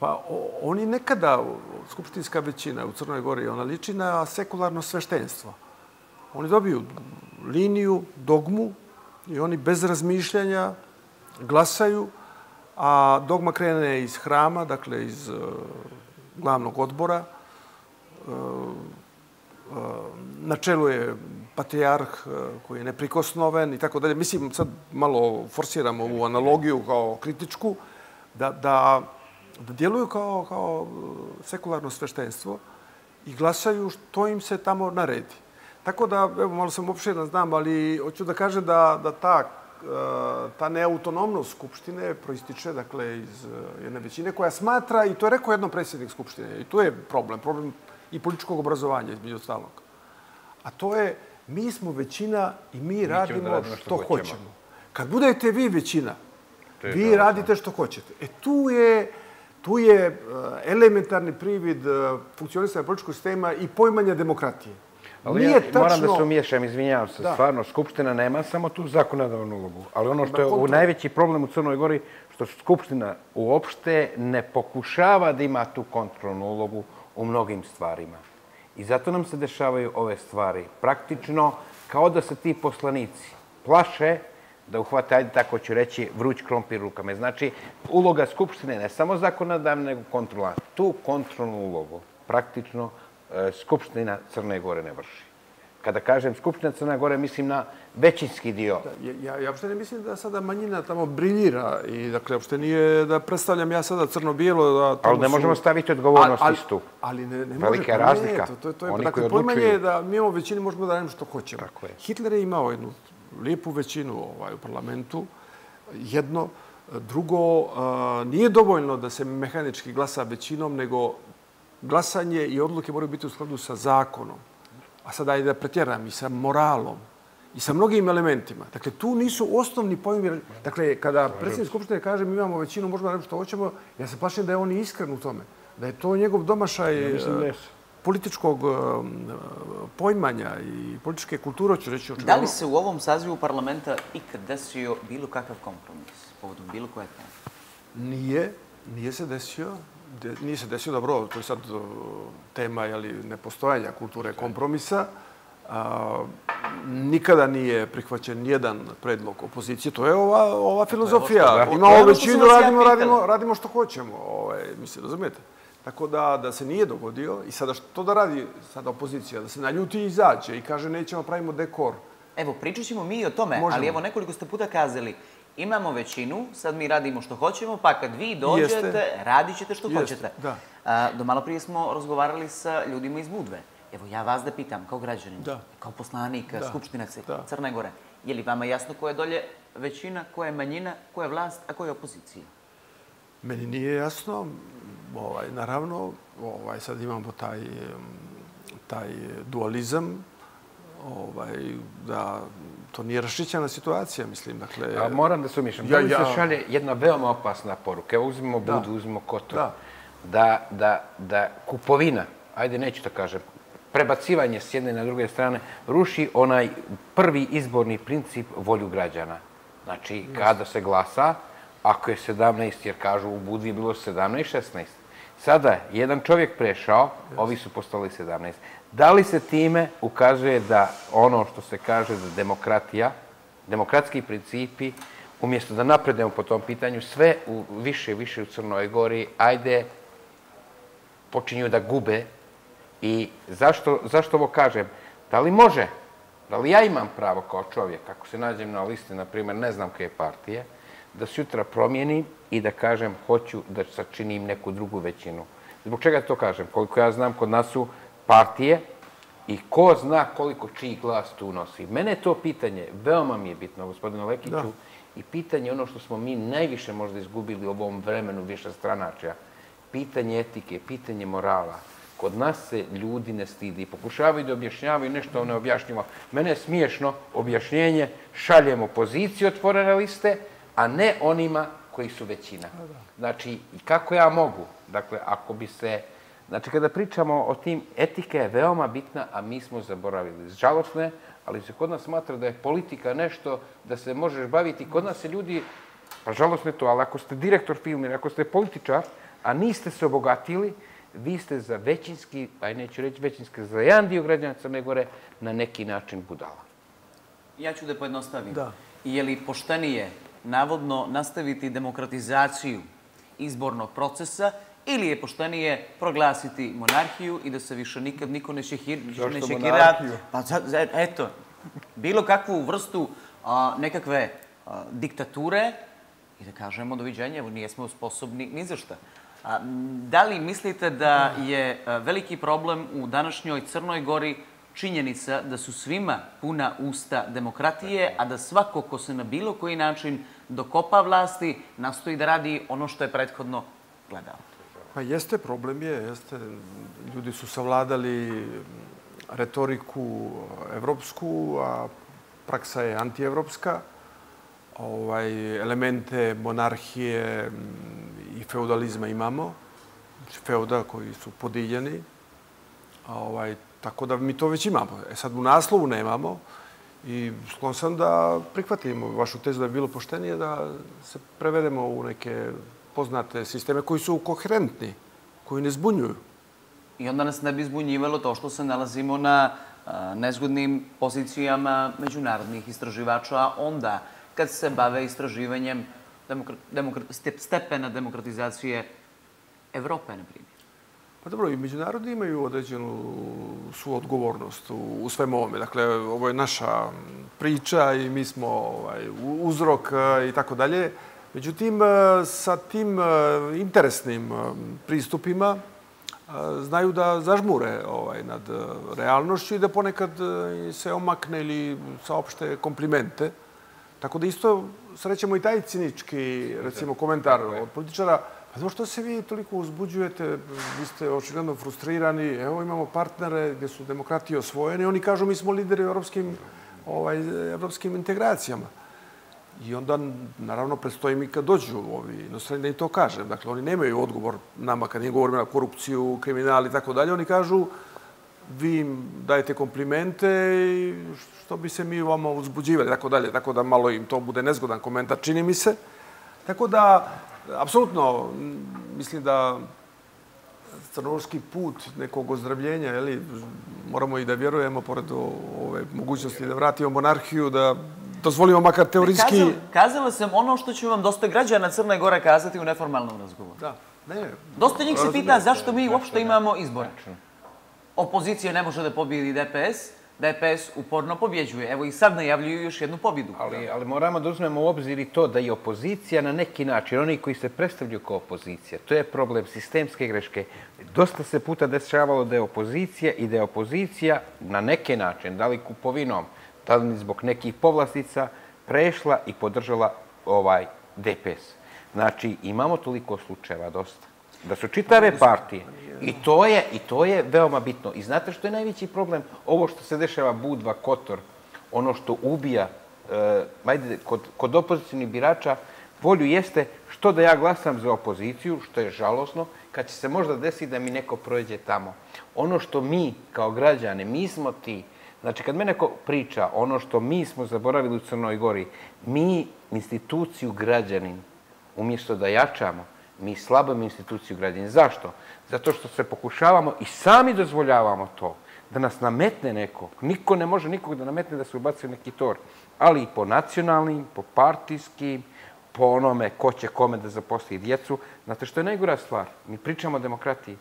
E: Pa o, oni nekada, skupštinska većina u Crnoj Gori, ona liči na sekularno sveštenstvo. Oni dobiju liniju, dogmu i oni bez razmišljanja glasaju, a dogma krene iz hrama, dakle iz e, glavnog odbora. E, e, na čelu je patrijarh koji je neprikosnoven i tako dalje. Mislim, sad malo forsiram ovu analogiju kao kritičku, da, da, da djeluju kao, kao sekularno sveštenstvo i glasaju što im se tamo naredi. Tako da, evo, malo sam opširan, znam, ali hoću da kažem da, da ta, e, ta neautonomnost Skupštine proističe dakle, iz e, jedne većine koja smatra, i to je rekao jednom predsjednik Skupštine, i to je problem, problem i političkog obrazovanja, između ostalog. A to je, mi smo većina i mi, mi radimo, radimo što, što hoćemo. hoćemo. Kad budete vi većina, vi radite što hoćete. E tu je, tu je e, elementarni privid funkcionisanja političkog sistema i pojmanja demokratije.
C: Ali Nije ja tačno... moram da se umiješam, izvinjavam se. Da. Stvarno, Skupština nema samo tu zakonodavnu ulogu. Ali ono što je u najveći problem u Crnoj Gori, što Skupština uopšte ne pokušava da ima tu kontrolnu ulogu u mnogim stvarima. I zato nam se dešavaju ove stvari. Praktično, kao da se ti poslanici plaše da uhvate, ajde tako ću reći, vruć krompir rukama. Znači, uloga Skupštine ne samo zakonodavna, nego kontrola. Tu kontrolnu ulogu praktično E, Skupština Crne Gore ne vrši. Kada kažem Skupština Crne Gore, mislim na većinski dio.
E: Ja, ja uopšte ne mislim da sada manjina tamo briljira i dakle, uopšte nije da predstavljam ja sada crno-bijelo. Da
C: ali ne možemo staviti odgovornost
E: ali,
C: istu.
E: Ali ne, ne može.
C: Velika razlika.
E: to, to, to je, Oni dakle, pojmanje je da mi imamo većini, možemo da radimo što hoćemo. Tako je. Hitler je imao jednu lijepu većinu ovaj, u parlamentu. Jedno, drugo, nije dovoljno da se mehanički glasa većinom, nego glasanje i odluke moraju biti u skladu sa zakonom. A sada ajde da pretjeram i sa moralom i sa mnogim elementima. Dakle, tu nisu osnovni pojmi. Dakle, kada predsjednik Skupštine kaže mi imamo većinu, možemo da što hoćemo, ja se plašim da je on iskren u tome. Da je to njegov domašaj ja e, političkog e, pojmanja i političke kulture, ću reći
A: očigledno. Da li se u ovom sazivu parlamenta ikad desio bilo kakav kompromis povodom bilo koje teme?
E: Nije, nije se desio nije se desilo dobro, to je sad tema jeli, nepostojanja kulture kompromisa. A, nikada nije prihvaćen nijedan predlog opozicije. To je ova, ova filozofija. Imamo većinu, radimo, radimo, radimo što hoćemo. Ovaj, mislim, razumijete? Tako da, da se nije dogodio i sada što da radi sada opozicija? Da se naljuti i izađe i kaže nećemo pravimo dekor.
A: Evo, pričat ćemo mi o tome, Možemo. ali evo nekoliko ste puta kazali, imamo većinu, sad mi radimo što hoćemo, pa kad vi dođete, Jeste. radit ćete što Jeste. hoćete. Da. A, do malo prije smo razgovarali sa ljudima iz Budve. Evo, ja vas da pitam, kao građanin, da. kao poslanik da. Skupštine Crne Gore, je li vama jasno ko je dolje većina, ko je manjina, ko je vlast, a ko je opozicija?
E: Meni nije jasno. Ovaj, naravno, ovaj, sad imamo taj, taj dualizam, ovaj, da to nije rašićena situacija, mislim. Dakle,
C: A moram da se umišljam. Ja, ja... se šalje jedna veoma opasna poruka. Evo uzmimo Budu, uzmimo Kotor. Da. Da, da, da kupovina, ajde neću da kažem, prebacivanje s jedne na druge strane, ruši onaj prvi izborni princip volju građana. Znači, kada se glasa, ako je 17, jer kažu u Budvi je bilo 17, 16. Sada, jedan čovjek prešao, ovi su postali 17. Da li se time ukazuje da ono što se kaže da demokratija, demokratski principi, umjesto da napredemo po tom pitanju, sve u više i više u Crnoj Gori, ajde, počinju da gube. I zašto, zašto ovo kažem? Da li može, da li ja imam pravo kao čovjek, ako se nađem na listi, na primjer, ne znam koje partije, da se jutra promijenim i da kažem hoću da sačinim neku drugu većinu. Zbog čega to kažem? Koliko ja znam, kod nas su partije i ko zna koliko čiji glas tu nosi. Mene to pitanje veoma mi je bitno, gospodine Lekiću, i pitanje ono što smo mi najviše možda izgubili u ovom vremenu više stranačja, pitanje etike, pitanje morala. Kod nas se ljudi ne stidi i pokušavaju da objašnjavaju nešto ne objašnjimo. Mene je smiješno objašnjenje, šaljemo poziciju otvorene liste, a ne onima koji su većina. Znači, kako ja mogu? Dakle, ako bi se Znači, kada pričamo o tim, etika je veoma bitna, a mi smo zaboravili. Žalostno je, ali se kod nas smatra da je politika nešto da se možeš baviti. Kod nas se ljudi, pa žalostno je to, ali ako ste direktor filmira, ako ste političar, a niste se obogatili, vi ste za većinski, aj neću reći većinski, za jedan dio građana Crne Gore na neki način budala.
A: Ja ću da pojednostavim. Da. Je li poštenije navodno nastaviti demokratizaciju izbornog procesa ili je poštenije proglasiti monarhiju i da se više nikad niko ne šekira? Pa, eto, bilo kakvu vrstu nekakve diktature i da kažemo doviđenje, evo nijesmo sposobni ni za šta. Da li mislite da je veliki problem u današnjoj Crnoj Gori činjenica da su svima puna usta demokratije, a da svako ko se na bilo koji način dokopa vlasti, nastoji da radi ono što je prethodno gledao?
E: Pa jeste, problem je, jeste. Ljudi su savladali retoriku evropsku, a praksa je antievropska. Ovaj, elemente monarhije i feudalizma imamo. Znači, feuda koji su podijeljeni. Ovaj, tako da mi to već imamo. E sad u naslovu nemamo. I sklon sam da prihvatimo vašu tezu da je bilo poštenije da se prevedemo u neke poznate sisteme koji su koherentni, koji ne zbunjuju.
A: I onda nas ne bi zbunjivalo to što se nalazimo na nezgodnim pozicijama međunarodnih istraživača, onda kad se bave istraživanjem stepena demokratizacije Evrope, na primjer.
E: Pa dobro, i međunarodni imaju određenu svu odgovornost u svemu ovome. Dakle, ovo je naša priča i mi smo ovaj, uzrok e, i tako dalje. Međutim, e, sa tim e, interesnim pristupima znaju da zažmure ovaj, nad realnošću i da ponekad se omakne ili saopšte komplimente. Tako da isto srećemo i taj cinički recimo, komentar od političara. Pa zašto se vi toliko uzbuđujete? Vi ste očigledno frustrirani. Evo imamo partnere gdje su demokratije osvojeni. Oni kažu mi smo lideri u evropskim, ovaj, evropskim integracijama. I onda, naravno, predstoji mi kad dođu ovi inostrani da im to kažem. Dakle, oni nemaju odgovor nama kad im govorimo na korupciju, kriminal i tako dalje. Oni kažu, vi im dajete komplimente i što bi se mi vama uzbuđivali, tako dalje. Tako da malo im to bude nezgodan komentar, čini mi se. Tako da, apsolutno, mislim da crnogorski put nekog ozdravljenja, jeli, moramo i da vjerujemo, pored ove mogućnosti da vratimo monarhiju, da dozvolimo makar teorijski...
A: Kazala sam ono što ću vam dosta građana Crne Gore kazati u neformalnom razgovoru.
E: Da. Ne,
A: dosta njih se pita zašto mi uopšte imamo izbor. Opozicija ne može da pobijedi DPS, DPS uporno pobjeđuje. Evo i sad najavljuju još jednu pobjedu.
C: Ali, ali moramo da uzmemo u obzir i to da je opozicija na neki način, oni koji se predstavljaju kao opozicija, to je problem sistemske greške. Dosta se puta dešavalo da je opozicija i da je opozicija na neki način, da li kupovinom, da li zbog nekih povlastica, prešla i podržala ovaj DPS. Znači, imamo toliko slučajeva dosta. Da su čitave partije. I to je, i to je veoma bitno. I znate što je najveći problem? Ovo što se dešava Budva, Kotor, ono što ubija uh, ajde, kod, kod opozicijnih birača, volju jeste što da ja glasam za opoziciju, što je žalosno, kad će se možda desiti da mi neko prođe tamo. Ono što mi, kao građane, mi smo ti, Znači, kad me neko priča ono što mi smo zaboravili u Crnoj Gori, mi instituciju građanin, umjesto da jačamo, mi slabamo instituciju građanin. Zašto? Zato što se pokušavamo i sami dozvoljavamo to, da nas nametne neko. Niko ne može nikog da nametne da se ubaci neki tor. Ali i po nacionalnim, po partijskim, po onome ko će kome da zaposli djecu. Znate što je najgora stvar? Mi pričamo o demokratiji,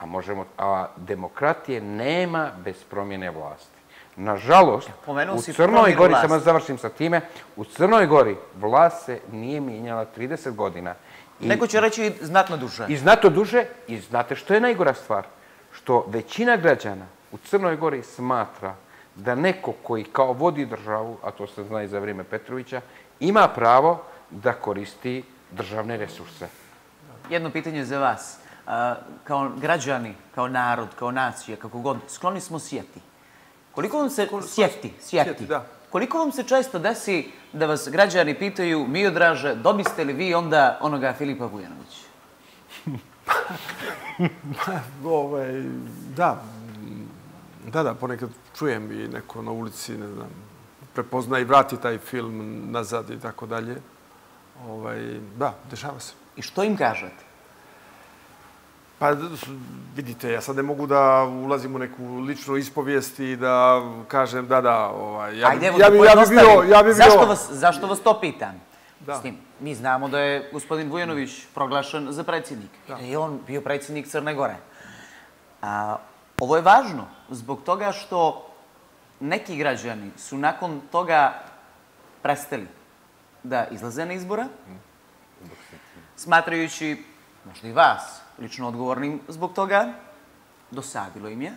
C: a, možemo, a demokratije nema bez promjene vlasti. Nažalost, u Crnoj Gori, samo završim sa time, u Crnoj Gori vlast se nije mijenjala 30 godina.
A: Neko će reći znatno duže.
C: I znatno duže. I znate što je najgora stvar? Što većina građana u Crnoj Gori smatra da neko koji kao vodi državu, a to se zna i za vrijeme Petrovića, ima pravo da koristi državne resurse.
A: Jedno pitanje za vas. Kao građani, kao narod, kao nacija, kako god, skloni smo sjeti. Koliko vam se sjeti, sjeti, koliko vam se često desi da vas građani pitaju, mi odraže, dobiste li vi onda onoga Filipa Vujanovića? (laughs)
E: ovaj, da, da, da, ponekad čujem i neko na ulici, ne znam, prepozna i vrati taj film nazad i tako dalje. Ovaj, da, dešava se.
A: I što im kažete?
E: Pa vidite, ja sad ne mogu da ulazim u neku ličnu ispovijest i da kažem da, da, ovaj, ja,
A: Ajde, evo, ja, bi, ja, bi bio, ja bi bio... Zašto vas, zašto vas to pitam? Da. S tim, mi znamo da je gospodin Vujanović proglašen za predsjednik. Da. I on bio predsjednik Crne Gore. A, ovo je važno zbog toga što neki građani su nakon toga prestali da izlaze na izbora, smatrajući možda i vas lično odgovornim zbog toga, dosadilo im je.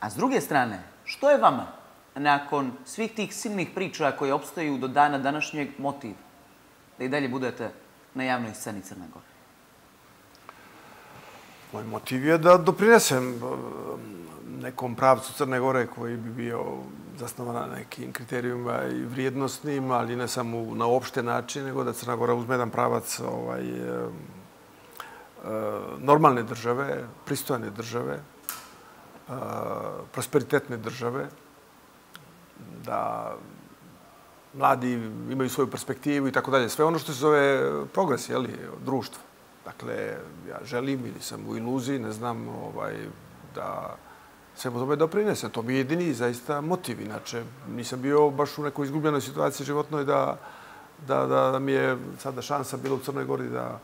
A: A s druge strane, što je vama nakon svih tih silnih priča koje obstaju do dana današnjeg motiv da i dalje budete na javnoj sceni Crne Gore?
E: Moj motiv je da doprinesem eh, nekom pravcu Crne Gore koji bi bio zasnovan na nekim kriterijima i vrijednostnim, ali ne samo na opšte način, nego da Crna Gora uzme jedan pravac ovaj, eh, Eh, normalne države, pristojne države, eh, prosperitetne države, da mladi imaju svoju perspektivu i tako dalje. Sve ono što se zove progres, jeli, društvo. Dakle, ja želim ili sam u iluziji, ne znam, ovaj, da sve po tome doprinese. To mi je jedini zaista motiv. Inače, nisam bio baš u nekoj izgubljenoj situaciji životnoj da, da, da, da mi je sada šansa bila u Crnoj Gori da,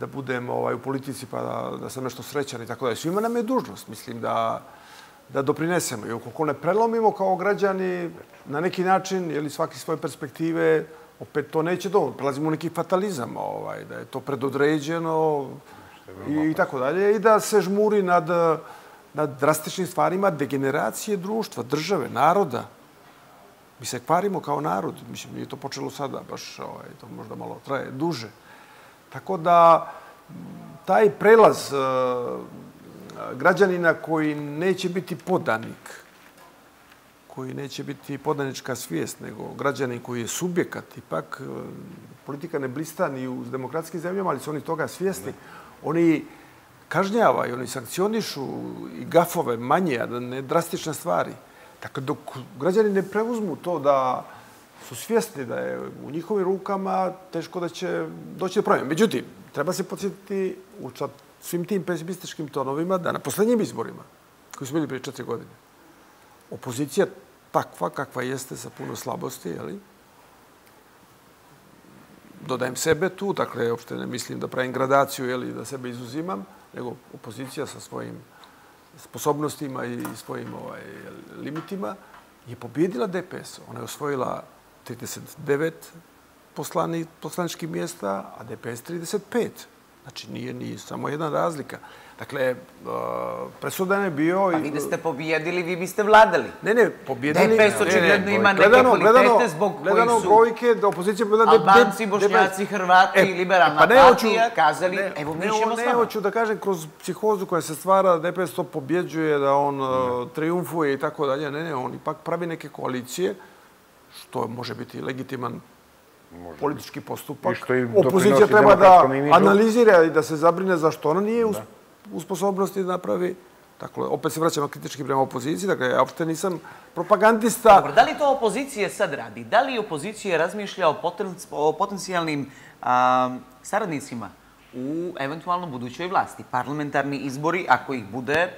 E: da budem ovaj, u politici pa da, da sam nešto srećan i tako dalje. Svima nam je dužnost. Mislim da da doprinesemo. I ukoliko ne prelomimo kao građani na neki način, ili svaki svoje perspektive, opet to neće dovoljno. Prelazimo u neki fatalizam, ovaj, da je to predodređeno i tako dalje. I da se žmuri nad, nad drastičnim stvarima degeneracije društva, države, naroda. Mi se kvarimo kao narod. Mislim, nije to počelo sada, baš ovaj, to možda malo traje duže. Tako da, taj prelaz građanina koji neće biti podanik, koji neće biti podanička svijest, nego građanin koji je subjekat. Ipak e, politika ne blista ni u demokratskim zemljama, ali su oni toga svjesni. Oni kažnjavaju, oni sankcionišu i gafove manje, a ne drastične stvari. Dakle, dok građani ne preuzmu to da su svjesni da je u njihovim rukama, teško da će doći do promjena. Međutim, treba se podsjetiti u svim tim pesimističkim tonovima da na poslednjim izborima, koji su bili prije četiri godine, opozicija takva kakva jeste sa puno slabosti, jeli, dodajem sebe tu, dakle, uopšte ne mislim da pravim gradaciju ili da sebe izuzimam, nego opozicija sa svojim sposobnostima i svojim ovaj, limitima je pobjedila DPS. Ona je osvojila 39 poslani, poslaničkih mjesta, a DPS 35. Znači, nije ni samo jedna razlika. Dakle, uh, presudan je bio...
A: Pa vi da ste pobijedili, vi biste vladali.
E: Ne, ne, pobijedili...
A: DPS očigledno ima neke kvalitete zbog koji su...
E: brojke, da opozicija.
A: Albanci, Bošnjaci, Hrvati, e, liberalna pa partija, kazali, evo mi ćemo s
E: Ne, hoću da kažem, kroz psihozu koja se stvara, DPS to pobjeđuje, da on uh, triumfuje i tako dalje. Ne, ne, on ipak pravi neke koalicije, što može biti legitiman politički postupak. Opozicija treba da analizira i da se zabrine zašto ona nije u sposobnosti da napravi. Dakle, opet se vraćamo kritički prema opoziciji. Dakle, ja uopšte nisam propagandista.
A: Dobro, da li to opozicije sad radi? Da li opozicija razmišlja o, o potencijalnim a, saradnicima u eventualno budućoj vlasti? Parlamentarni izbori, ako ih bude,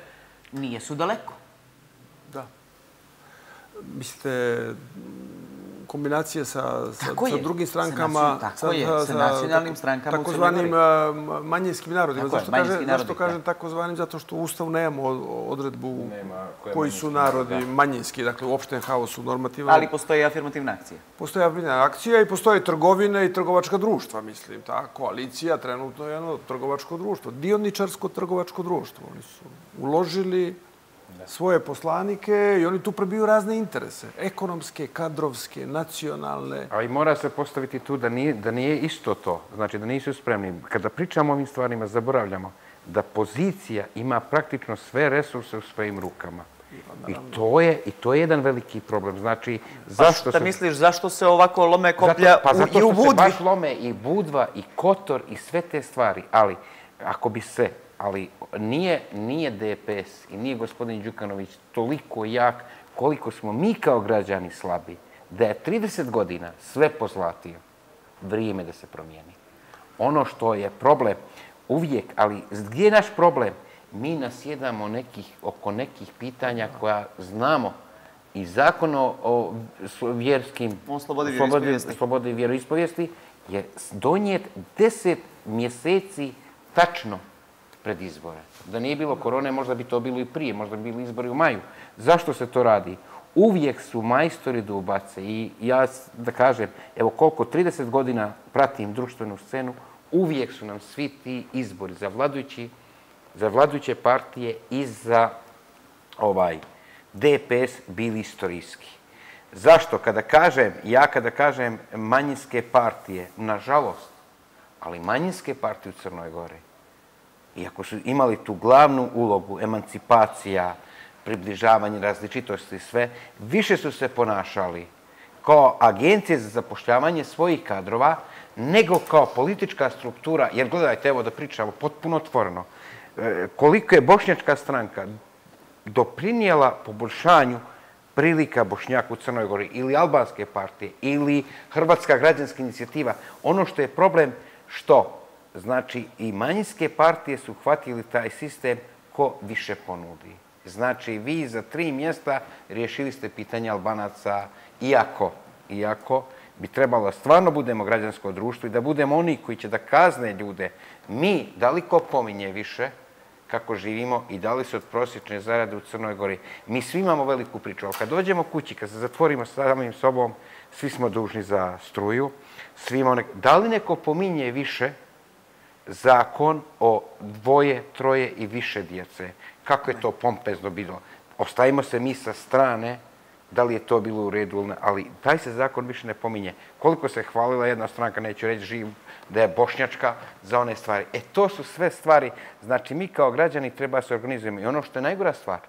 A: nije su daleko.
E: Da. Mislite, kombinacije sa, sa, sa drugim strankama.
A: Tako sa, je, sa, sa nacionalnim strankama
E: takozvanim manjinskim narodima. Zašto, kaže, narodi, zašto kažem takozvanim? Zato što u Ustavu nemamo odredbu Nema, koji su narodi da. manjinski, dakle u opštem haosu normativno.
A: Ali postoje afirmativna akcija.
E: Postoje afirmativna akcija i postoje trgovine i trgovačka društva, mislim. Ta koalicija trenutno je jedno trgovačko društvo, dioničarsko trgovačko društvo. Oni su uložili svoje poslanike i oni tu prebiju razne interese. Ekonomske, kadrovske, nacionalne.
C: Ali mora se postaviti tu da nije, da nije isto to. Znači da nisu spremni. Kada pričamo o ovim stvarima, zaboravljamo da pozicija ima praktično sve resurse u svojim rukama. I to je i to je jedan veliki problem. Znači, zašto
A: pa šta se... misliš, zašto se ovako lome koplja zato,
C: pa zato i u Budvi? Pa zato se baš lome i Budva, i Kotor, i sve te stvari. Ali, ako bi se ali nije, nije DPS i nije gospodin Đukanović toliko jak koliko smo mi kao građani slabi, da je 30 godina sve pozlatio, vrijeme da se promijeni. Ono što je problem uvijek, ali gdje je naš problem? Mi nasjedamo nekih, oko nekih pitanja koja znamo i zakon o, o vjerskim
A: slobodi,
C: vjeroispovijesti je donijet deset mjeseci tačno pred izbore. Da nije bilo korone, možda bi to bilo i prije, možda bi bili izbori u maju. Zašto se to radi? Uvijek su majstori da ubace i ja da kažem, evo koliko 30 godina pratim društvenu scenu, uvijek su nam svi ti izbori za vladujući, za vladujuće partije i za ovaj DPS bili istorijski. Zašto? Kada kažem, ja kada kažem manjinske partije, nažalost, ali manjinske partije u Crnoj Gori, iako su imali tu glavnu ulogu, emancipacija, približavanje različitosti i sve, više su se ponašali kao agencije za zapošljavanje svojih kadrova, nego kao politička struktura, jer gledajte, evo da pričamo potpuno otvoreno, e, koliko je bošnjačka stranka doprinijela poboljšanju prilika Bošnjaka u Crnoj Gori ili albanske partije ili Hrvatska građanska inicijativa. Ono što je problem, što? Znači, i manjinske partije su hvatili taj sistem ko više ponudi. Znači, vi za tri mjesta riješili ste pitanje Albanaca, iako, iako bi trebalo stvarno budemo građansko društvo i da budemo oni koji će da kazne ljude. Mi, da li ko pominje više, kako živimo i da li se od prosječne zarade u Crnoj Gori. Mi svi imamo veliku priču, ali kad dođemo kući, kad se zatvorimo sa samim sobom, svi smo dužni za struju, svi imamo nek... Da li neko pominje više zakon o dvoje, troje i više djece? Kako je to pompezno bilo? Ostavimo se mi sa strane, da li je to bilo u redu ili ne, ali taj se zakon više ne pominje. Koliko se hvalila jedna stranka, neću reći živ, da je bošnjačka za one stvari. E, to su sve stvari. Znači, mi kao građani treba se organizujemo. I ono što je najgora stvar,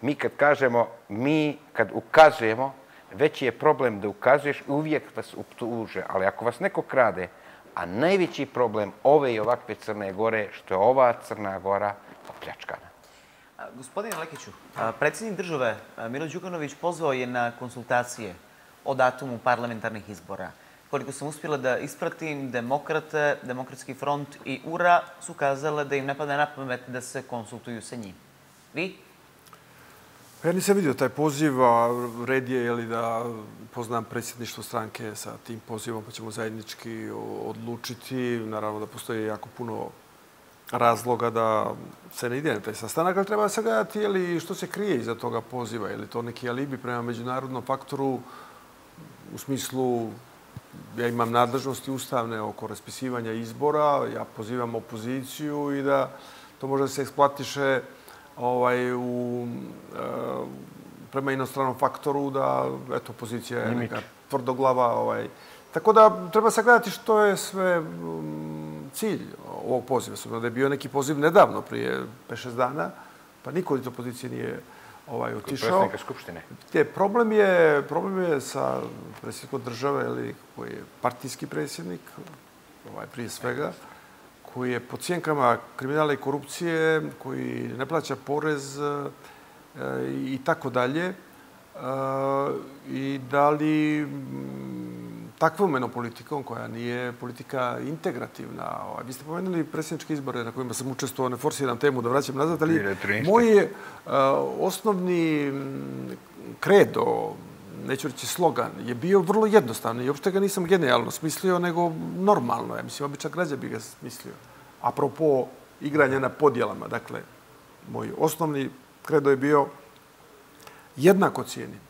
C: mi kad kažemo, mi kad ukazujemo, veći je problem da ukazuješ i uvijek vas uptuže. Ali ako vas neko krade, a najveći problem ove i ovakve Crne Gore, što je ova Crna Gora opljačkana.
A: Gospodine Lekiću, predsjednik države Milo Đukanović pozvao je na konsultacije o datumu parlamentarnih izbora koliko sam uspjela da ispratim, demokrate, demokratski front i URA su kazale da im ne pada na pamet da se konsultuju sa njim. Vi?
E: Pa ja nisam vidio taj poziv, a red je jeli, da poznam predsjedništvo stranke sa tim pozivom, pa ćemo zajednički odlučiti. Naravno da postoji jako puno razloga da se ne ide na taj sastanak, ali treba se gledati jeli, što se krije iza toga poziva. Je li to neki alibi prema međunarodnom faktoru u smislu ja imam nadležnosti ustavne oko raspisivanja izbora, ja pozivam opoziciju i da to može se eksplatiše ovaj, u, e, prema inostranom faktoru da eto, opozicija je neka tvrdoglava. Ovaj. Tako da treba se gledati što je sve um, cilj ovog poziva. Samo da je bio neki poziv nedavno, prije 5-6 dana, pa niko iz opozicije nije ovaj, otišao.
C: Predsjednika Skupštine.
E: Te, problem, je, problem je sa predsjednikom države, ili, koji je partijski predsjednik, ovaj, prije svega, koji je pod cijenkama kriminala i korupcije, koji ne plaća porez e, i tako dalje. E, I da li takvom jednom politikom koja nije politika integrativna. Ovaj, vi ste pomenuli predsjedničke izbore na kojima sam učestvovao, ne forsiram temu da vraćam nazad, ali moj je uh, osnovni kredo, neću reći slogan, je bio vrlo jednostavan i uopšte ga nisam genijalno smislio, nego normalno. Ja mislim, običan građa bi ga smislio. Apropo igranja na podjelama, dakle, moj osnovni kredo je bio jednako cijenim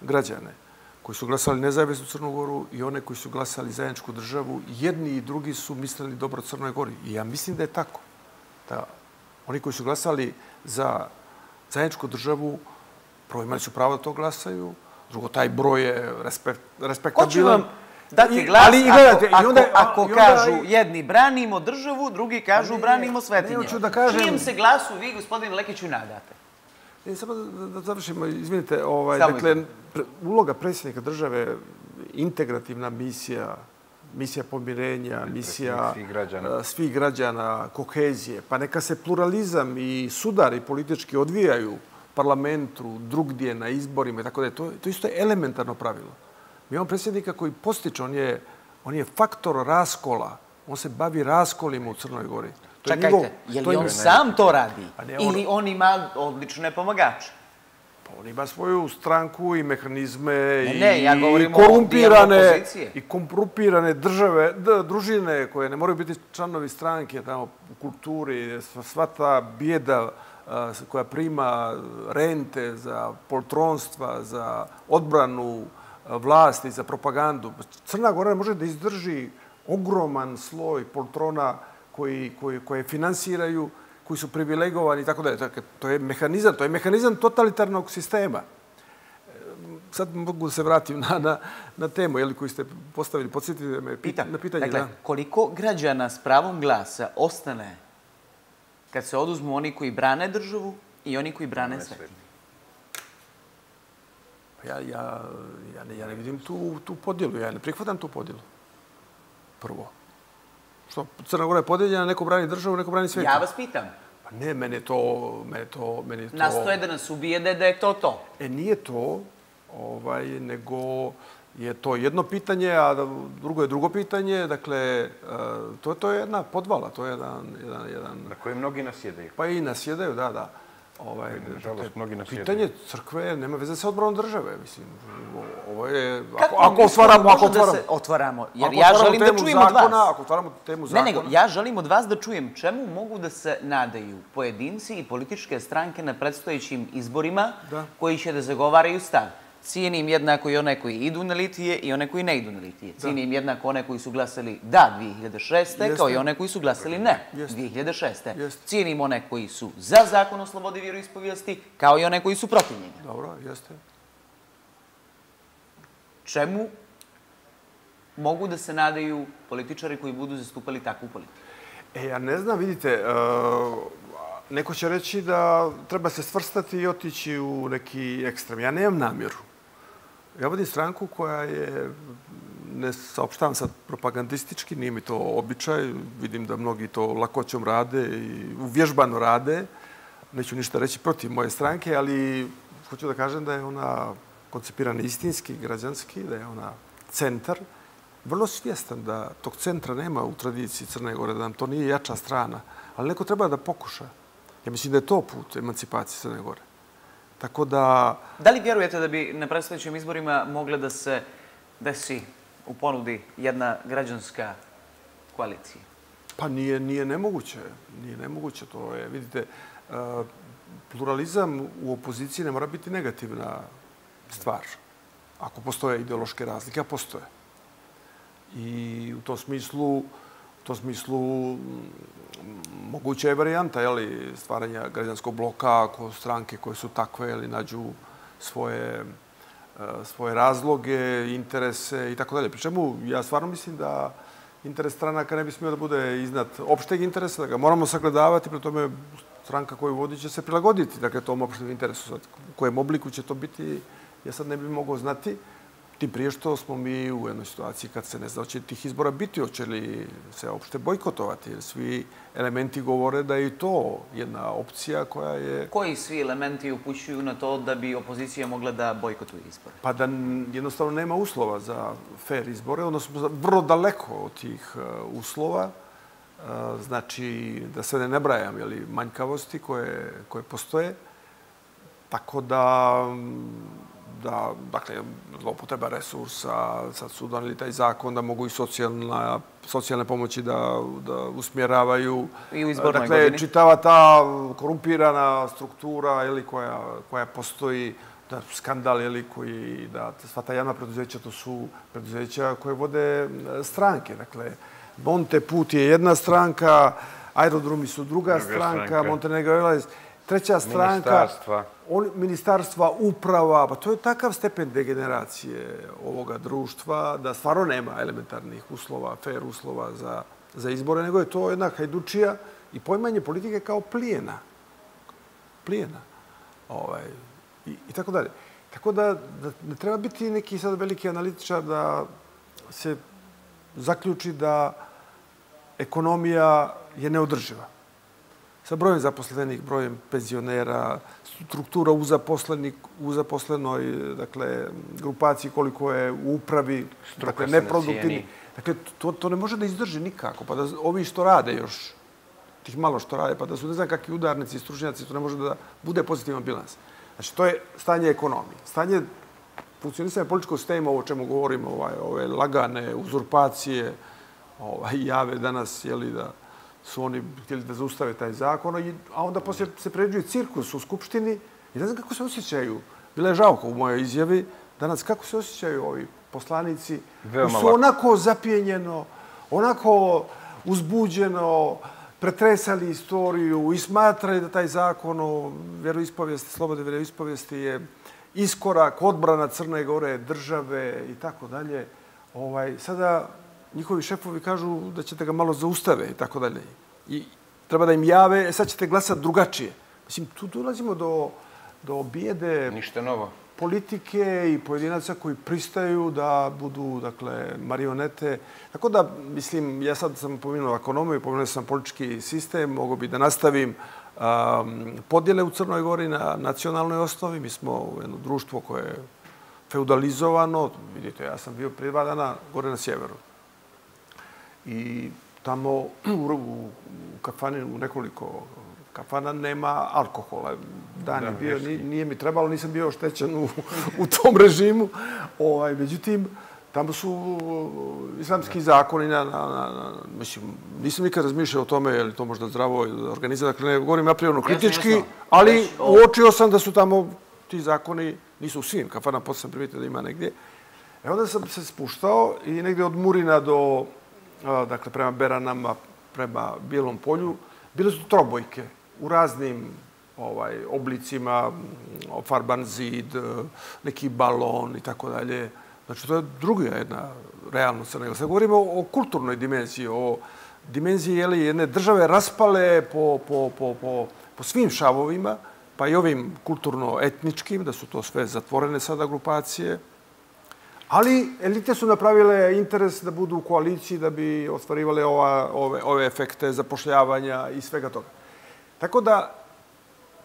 E: građane koji su glasali nezavisnu Crnu Goru i one koji su glasali zajedničku državu, jedni i drugi su mislili dobro Crnoj Gori. I ja mislim da je tako. Da oni koji su glasali za zajedničku državu, prvo imali su pravo da to glasaju, drugo, taj broj je respekt, respektabilan.
A: Hoću vam dati glas ali, gledate, ako, i onda, ako, ako kažu jedni branimo državu, drugi kažu branimo svetinje. Ne, da kažem... Čijem se glasu vi, gospodine Lekiću, nadate?
E: Ne, samo da, da završimo, izvinite, ovaj, dakle, pre, uloga predsjednika države, integrativna misija, misija pomirenja, misija svih građana. Uh, svih građana, kohezije, pa neka se pluralizam i sudari politički odvijaju parlamentu, drugdje, na izborima i tako da je to, to isto je elementarno pravilo. Mi imamo predsjednika koji postiče, on je, on je faktor raskola, on se bavi raskolima u Crnoj Gori.
A: Čekajte, je li on sam to radi? Ili on ima odlične pomagače?
E: On ima svoju stranku i mehanizme
A: Ne, ne, ja
E: i korumpirane i korumpirane države, družine koje ne moraju biti članovi stranke tamo u kulturi, sva, ta bijeda a, s- koja prima rente za poltronstva, za odbranu vlasti, za propagandu. Crna Gora može da izdrži ogroman sloj poltrona koji, koji, koje finansiraju, koji su privilegovani i tako dalje. Dakle, To je mehanizam, to je mehanizam totalitarnog sistema. Sad mogu da se vratim na, na, na temu jeli, koju ste postavili. Podsjetite me
A: Pitam,
E: na pitanje.
A: dakle,
E: da.
A: koliko građana s pravom glasa ostane kad se oduzmu oni koji brane državu i oni koji brane sve?
E: Pa Ja, ja, ja, ne, ja ne vidim tu, tu podjelu. Ja ne prihvatam tu podjelu. Prvo. Što, Crna Gora je podijeljena, neko brani državu, neko brani svijet.
A: Ja vas pitam,
E: Pa ne, mene je to... Mene je to, mene je to...
A: nastoje da nas ubijede da je to to.
E: E, nije to, ovaj, nego je to jedno pitanje, a da- drugo je drugo pitanje. Dakle, e, to, to je jedna podvala, to je jedan, jedan, jedan
C: Na koje mnogi nasjedaju.
E: pa i nasjedaju, da, da. Ovaj, dakle,
C: mnogi nasjedaju.
E: Pitanje crkve nema veze sa odbranom države, mislim. Ovo je...
A: Kako
E: Ako, ako otvaramo, ako
A: da
E: otvaramo,
A: se otvaramo? Jer
E: ako
A: ja želim da čujem od vas.
E: Ako otvaramo temu
A: Ne,
E: zakona...
A: nego, ja želim od vas da čujem čemu mogu da se nadaju pojedinci i političke stranke na predstojećim izborima
E: Da.
A: koji će da zagovaraju stav. Cijenim jednako i one koji idu na litije i one koji ne idu na litije. Cijenim jednako one koji su glasali da 2006. kao i one koji su glasali ne
E: Jeste.
A: 2006.
E: Jeste.
A: Cijenim one koji su za zakon o slobodi vjeroispovijesti kao i one koji su protiv njega.
E: Dobro, jeste.
A: Čemu mogu da se nadaju političari koji budu zastupali takvu politiku?
E: E, ja ne znam, vidite, uh, neko će reći da treba se svrstati i otići u neki ekstrem. Ja nemam namjeru. Ja vodim stranku koja je, ne saopštavam sad propagandistički, nije mi to običaj, vidim da mnogi to lakoćom rade i uvježbano rade. Neću ništa reći protiv moje stranke, ali hoću da kažem da je ona koncipirana istinski, građanski, da je ona centar, vrlo svjestan da tog centra nema u tradiciji Crne Gore, da nam to nije jača strana, ali neko treba da pokuša. Ja mislim da je to put emancipacije Crne Gore. Tako da,
A: Da li vjerujete da bi na predstojećim izborima mogla da se desi u ponudi jedna građanska koalicija?
E: pa nije, nije nemoguće. Nije nemoguće. To je, vidite, uh, pluralizam u opoziciji ne mora biti negativna stvar. Ako postoje ideološke razlike, a postoje. I u tom smislu, u tom smislu moguća je varijanta jeli, stvaranja građanskog bloka ako stranke koje su takve jeli, nađu svoje, e, svoje razloge, interese i tako dalje. Pri čemu ja stvarno mislim da interes stranaka ne bi smio da bude iznad opšteg interesa, da ga moramo sagledavati, pri tome stranka koju vodi će se prilagoditi, dakle, tom opštem interesu. Sad, u kojem obliku će to biti, ja sad ne bih mogao znati. Tim prije što smo mi u jednoj situaciji kad se ne zna će tih izbora biti, hoće li se opšte bojkotovati, jer svi elementi govore da je i to jedna opcija koja je
A: Koji svi elementi upućuju na to da bi opozicija mogla da bojkotuje izbore?
E: pa da jednostavno nema uslova za fair izbore, odnosno vrlo daleko od tih e, uslova. E, Znači, da sve ne nabrajam, jeli, manjkavosti koje, koje postoje. Tako da, da, dakle, zlopotreba resursa, sad su doneli taj zakon da mogu i socijalna, socijalne pomoći da, da usmjeravaju.
A: I u izbornoj
E: dakle,
A: godini.
E: čitava ta korumpirana struktura ili koja, koja postoji, da skandal ili koji, da sva ta javna preduzeća, to su preduzeća koje vode e, stranke. Dakle, Monte Put je jedna stranka, aerodromi su druga,
C: Druga
E: stranka,
C: stranka.
E: Montenegro Airlines, treća stranka,
C: Ministarstva.
E: on, ministarstva, uprava, pa to je takav stepen degeneracije ovoga društva da stvarno nema elementarnih uslova, fair uslova za, za izbore, nego je to jedna hajdučija i pojmanje politike kao plijena. Plijena. Ovaj, i, I tako dalje. Tako da, da ne treba biti neki sad veliki analitičar da se zaključi da ekonomija je neodrživa sa brojem zaposlenih, brojem penzionera, struktura u, u zaposlenoj dakle, grupaciji koliko je u upravi,
C: Struka
E: dakle,
C: se ne
E: neproduktivni. Dakle, to, to ne može da izdrži nikako. Pa da ovi što rade još, tih malo što rade, pa da su ne znam kakvi udarnici stručnjaci, to ne može da bude pozitivan bilans. Znači, to je stanje ekonomije. Stanje funkcionisanja političkog sistema, ovo o čemu govorimo, ovaj, ove lagane uzurpacije, ovaj, jave danas, jeli, da su oni htjeli da zaustave taj zakon, a onda poslije se pređuje cirkus u Skupštini i ne znam kako se osjećaju. Bila je žalko u mojoj izjavi. Danas, kako se osjećaju ovi poslanici? Veoma su onako zapijenjeno, onako uzbuđeno, pretresali istoriju i smatrali da taj zakon o vjeroispovijesti, slobode vjeroispovijesti je iskorak, odbrana Crne Gore, države i tako dalje. Ovaj, sada njihovi šefovi kažu da ćete ga malo zaustave i tako dalje. I treba da im jave, e, sad ćete glasati drugačije. Mislim, tu dolazimo do, do bijede...
C: Ništa novo
E: politike i pojedinaca koji pristaju da budu dakle, marionete. Tako da, mislim, ja sad sam pomenuo ekonomiju, pomenuo sam politički sistem, mogu bi da nastavim um, podjele u Crnoj Gori na nacionalnoj osnovi. Mi smo u jedno društvo koje je feudalizovano. Vidite, ja sam bio prije dva dana gore na sjeveru. I tamo u, u, kafani u nekoliko kafana nema alkohola. Dan je bio, nije mi trebalo, nisam bio oštećen u, u tom režimu. Ovaj, međutim, tamo su uh, islamski zakoni, na, na, na, mislim, nisam nikad razmišljao o tome je li to možda zdravo organizati. Dakle, ne govorim naprijedno kritički, ali uočio sam da su tamo ti zakoni, nisu u svim kafana, posle sam primitio da ima negdje. E onda sam se spuštao i negdje od Murina do, dakle, prema Beranama, prema Bijelom polju, bile su trobojke u raznim ovaj oblicima, farban zid, neki balon i tako dalje. Znači, to je druga jedna realna crna. Sad govorimo o kulturnoj dimenziji, o dimenziji jeli, jedne države raspale po, po, po, po, po svim šavovima, pa i ovim kulturno-etničkim, da su to sve zatvorene sada grupacije. Ali elite su napravile interes da budu u koaliciji, da bi ostvarivali ova, ove, ove efekte zapošljavanja i svega toga. Tako da,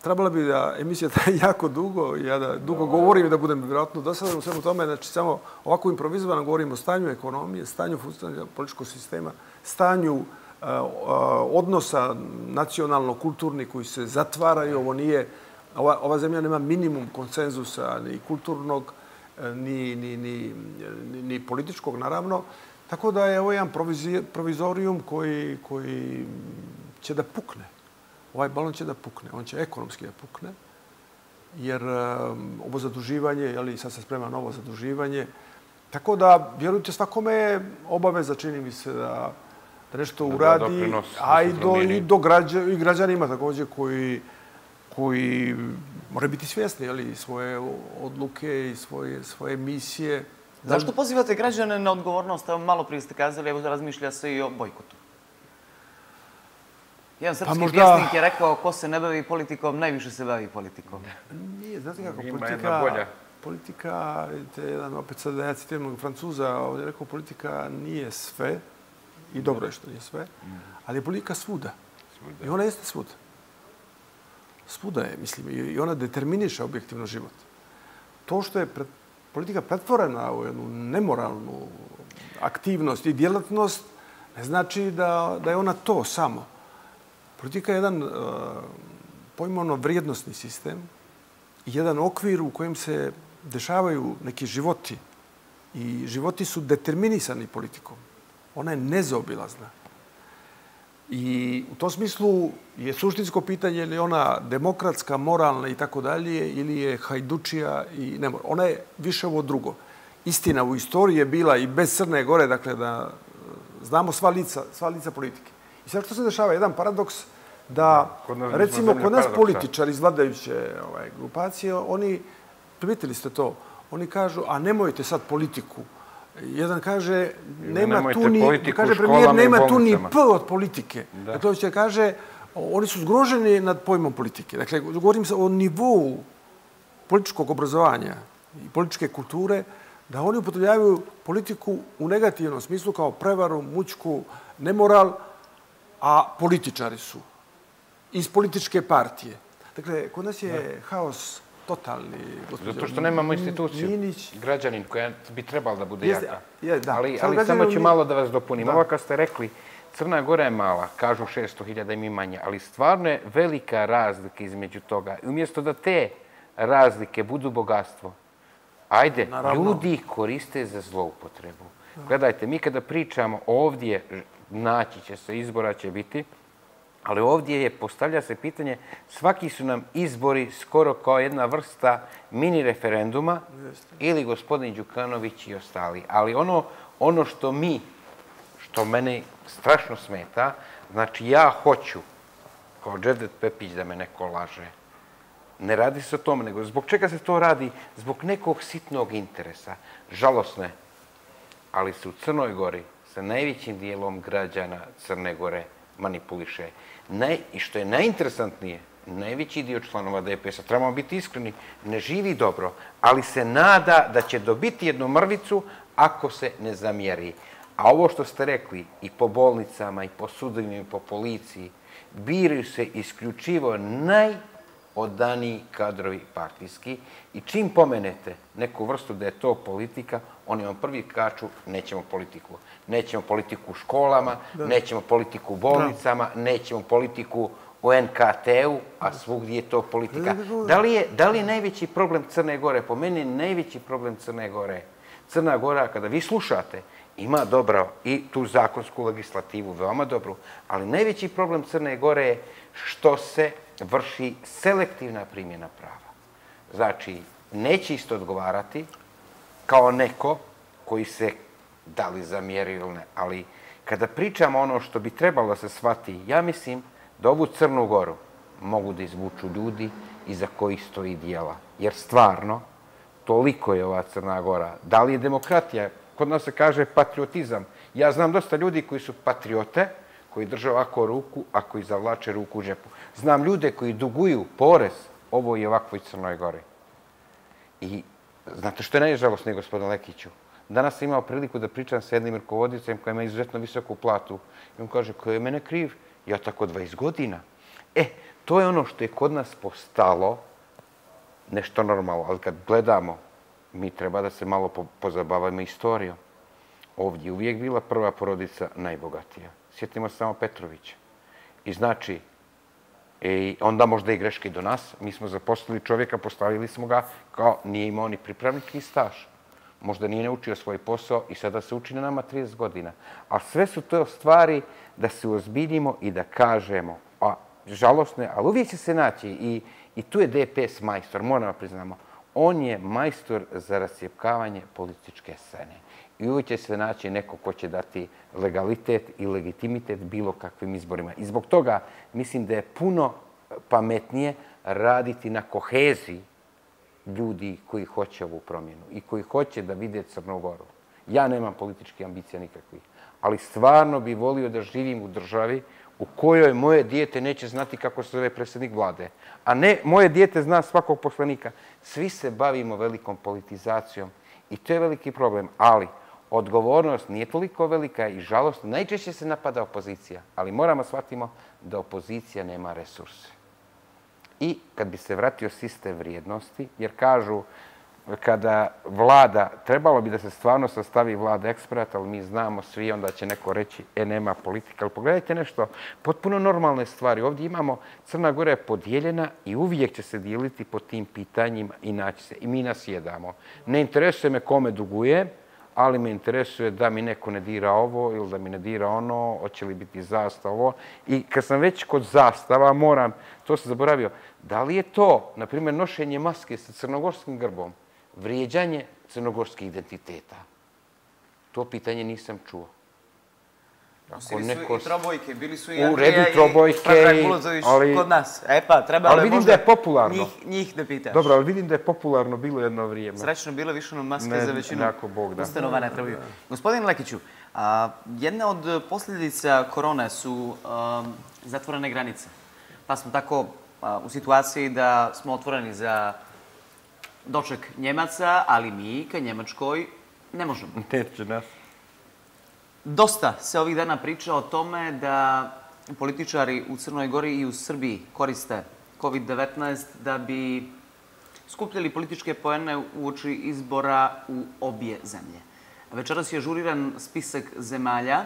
E: trebala bi da emisija (laughs) traje jako dugo, ja da dugo govorim i da budem vjerojatno dosadan u svemu tome, znači samo ovako improvizovano govorim o stanju ekonomije, stanju funkcionalnog političkog sistema, stanju uh, odnosa nacionalno-kulturni koji se zatvaraju, ovo nije, ova, ova zemlja nema minimum konsenzusa ni kulturnog, ni, ni, ni, ni, političkog, naravno. Tako da je ovo jedan provizorijum koji, koji će da pukne ovaj balon će da pukne. On će ekonomski da pukne, jer um, ovo zaduživanje, jeli, sad se sprema novo zaduživanje, tako da, vjerujte, svakome je obaveza, čini mi se, da, da nešto uradi, a i do, i do građa, i građanima također koji, koji moraju biti svjesni jeli, svoje odluke i svoje, svoje misije.
A: Zašto pozivate građane na odgovornost? Malo prije ste kazali, evo razmišlja se i o bojkotu. Jedan srpski pa možda... pjesnik je rekao, ko se ne bavi politikom, najviše se bavi politikom.
E: Nije, znate kako, politika... Politika, vidite, jedan, opet sad da ja citiram mnogo francuza, ovdje je rekao, politika nije sve, i dobro je što nije sve, ali je politika svuda. I ona jeste svuda. Svuda je, mislim, i ona determiniše objektivno život. To što je pred, politika pretvorena u jednu nemoralnu aktivnost i djelatnost, ne znači da, da je ona to samo. Politika je jedan uh, pojmovno vrijednostni sistem jedan okvir u kojem se dešavaju neki životi i životi su determinisani politikom. Ona je nezaobilazna. I u tom smislu je suštinsko pitanje je li ona demokratska, moralna i tako dalje ili je hajdučija i ne mora. Ona je više ovo drugo. Istina u istoriji je bila i bez Crne Gore, dakle da znamo sva lica, sva lica politike. I sad što se dešava? Jedan paradoks da, recimo, kod nas političari iz vladajuće ovaj, grupacije, oni, primetili ste to, oni kažu, a nemojte sad politiku. Jedan kaže, nema tu ni, kaže premijer, nema tu ni P od politike. Da. Dakle, će kaže, oni su zgroženi nad pojmom politike. Dakle, govorim se o nivou političkog obrazovanja i političke kulture, da oni upotrebljavaju politiku u negativnom smislu kao prevaru, mučku, nemoral, a političari su iz političke partije. Dakle, kod nas je haos totalni.
C: Zato što nemamo instituciju. Minić. Građanin koja bi trebala da bude jaka. Je, da. Ali, ali samo ću malo da vas dopunim. Ovo kad ste rekli, Crna Gora je mala, kažu 600.000 im manje, ali stvarno je velika razlika između toga. Umjesto da te razlike budu bogatstvo. Ajde, ljudi ih koriste za zloupotrebu. Gledajte, mi kada pričamo ovdje, naći će se, izbora će biti, ali ovdje je, postavlja se pitanje, svaki su nam izbori skoro kao jedna vrsta mini referenduma ili gospodin Đukanović i ostali. Ali ono, ono što mi, što mene strašno smeta, znači ja hoću, kao Dževdet Pepić, da me neko laže. Ne radi se o tome, nego zbog čega se to radi? Zbog nekog sitnog interesa. Žalosno je, ali se u Crnoj Gori sa najvećim dijelom građana Crne Gore manipuliše. Naj, I što je najinteresantnije, najveći dio članova DPS-a, trebamo biti iskreni, ne živi dobro, ali se nada da će dobiti jednu mrvicu ako se ne zamjeri. A ovo što ste rekli, i po bolnicama, i po sudovima, i po policiji, biraju se isključivo najodaniji kadrovi partijski i čim pomenete neku vrstu da je to politika, oni vam prvi kaču, nećemo politiku. Nećemo politiku u školama, nećemo politiku u bolnicama, nećemo politiku u NKT-u, a svugdje je to politika. Da li je, da li je najveći problem Crne Gore? Po meni je najveći problem Crne Gore. Crna Gora, kada vi slušate, ima dobro i tu zakonsku legislativu, veoma dobru, ali najveći problem Crne Gore je što se vrši selektivna primjena prava. Znači, neće isto odgovarati kao neko koji se da li zamjeri ili ne, ali kada pričamo ono što bi trebalo da se shvati, ja mislim da ovu Crnu Goru mogu da izvuču ljudi iza kojih stoji dijela. Jer stvarno, toliko je ova Crna Gora. Da li je demokratija? Kod nas se kaže patriotizam. Ja znam dosta ljudi koji su patriote, koji drže ovako ruku, a koji zavlače ruku u džepu. Znam ljude koji duguju porez ovoj i ovakvoj Crnoj Gori. I znate što je najžalostnije, gospodin Lekiću? Danas sam imao priliku da pričam s jednim rukovodicem koja ima izuzetno visoku platu. I on kaže, ko je mene kriv? Ja tako 20 godina. E, to je ono što je kod nas postalo nešto normalno. Ali kad gledamo, mi treba da se malo pozabavimo istorijom. Ovdje uvijek bila prva porodica najbogatija. Sjetimo se samo Petrovića. I znači, i onda možda i greške do nas. Mi smo zaposlili čovjeka, postavili smo ga kao nije imao ni pripravnik ni staž možda nije naučio svoj posao i sada se uči na nama 30 godina. A sve su to stvari da se ozbiljimo i da kažemo, a žalostno je, ali uvijek će se naći i, i tu je DPS majstor, moramo priznamo, on je majstor za rasjepkavanje političke scene. I uvijek će se naći neko ko će dati legalitet i legitimitet bilo kakvim izborima. I zbog toga mislim da je puno pametnije raditi na koheziji ljudi koji hoće ovu promjenu i koji hoće da vide Crnogoru. Ja nemam političke ambicije nikakvih, ali stvarno bi volio da živim u državi u kojoj moje dijete neće znati kako se zove predsjednik vlade. A ne, moje dijete zna svakog poslanika. Svi se bavimo velikom politizacijom i to je veliki problem. Ali odgovornost nije toliko velika i žalost. Najčešće se napada opozicija, ali moramo shvatimo da opozicija nema resurse i kad bi se vratio sistem vrijednosti, jer kažu kada vlada, trebalo bi da se stvarno sastavi vlada ekspert, ali mi znamo svi, onda će neko reći, e, nema politika. Ali pogledajte nešto, potpuno normalne stvari. Ovdje imamo, Crna Gora je podijeljena i uvijek će se dijeliti po tim pitanjima i naći se. I mi nas jedamo. Ne interesuje me kome duguje, ali me interesuje da mi neko ne dira ovo ili da mi ne dira ono, hoće li biti zastava ovo. I kad sam već kod zastava, moram, to sam zaboravio, da li je to, na primjer, nošenje maske sa crnogorskim grbom, vrijeđanje crnogorskih identiteta? To pitanje nisam čuo.
A: Nosili su neko... i trobojke, bili su i
C: Andrija u redu trobojke,
A: i ali... kod nas. E pa, treba
C: ali vidim da je popularno.
A: Njih, njih da pitaš.
C: Dobro, ali vidim da je popularno bilo jedno vrijeme.
A: Srećno bilo više ono maske ne, za većinu nako, Bog, da. ustanova ne trebaju. Gospodin Lekiću, a, jedna od posljedica korone su a, zatvorene granice. Pa smo tako a, u situaciji da smo otvoreni za doček Njemaca, ali mi ka Njemačkoj ne možemo. (laughs)
C: Neće nas.
A: Dosta se ovih dana priča o tome da političari u Crnoj Gori i u Srbiji koriste COVID-19 da bi skupljali političke poene u oči izbora u obje zemlje. Večeras je žuriran spisak zemalja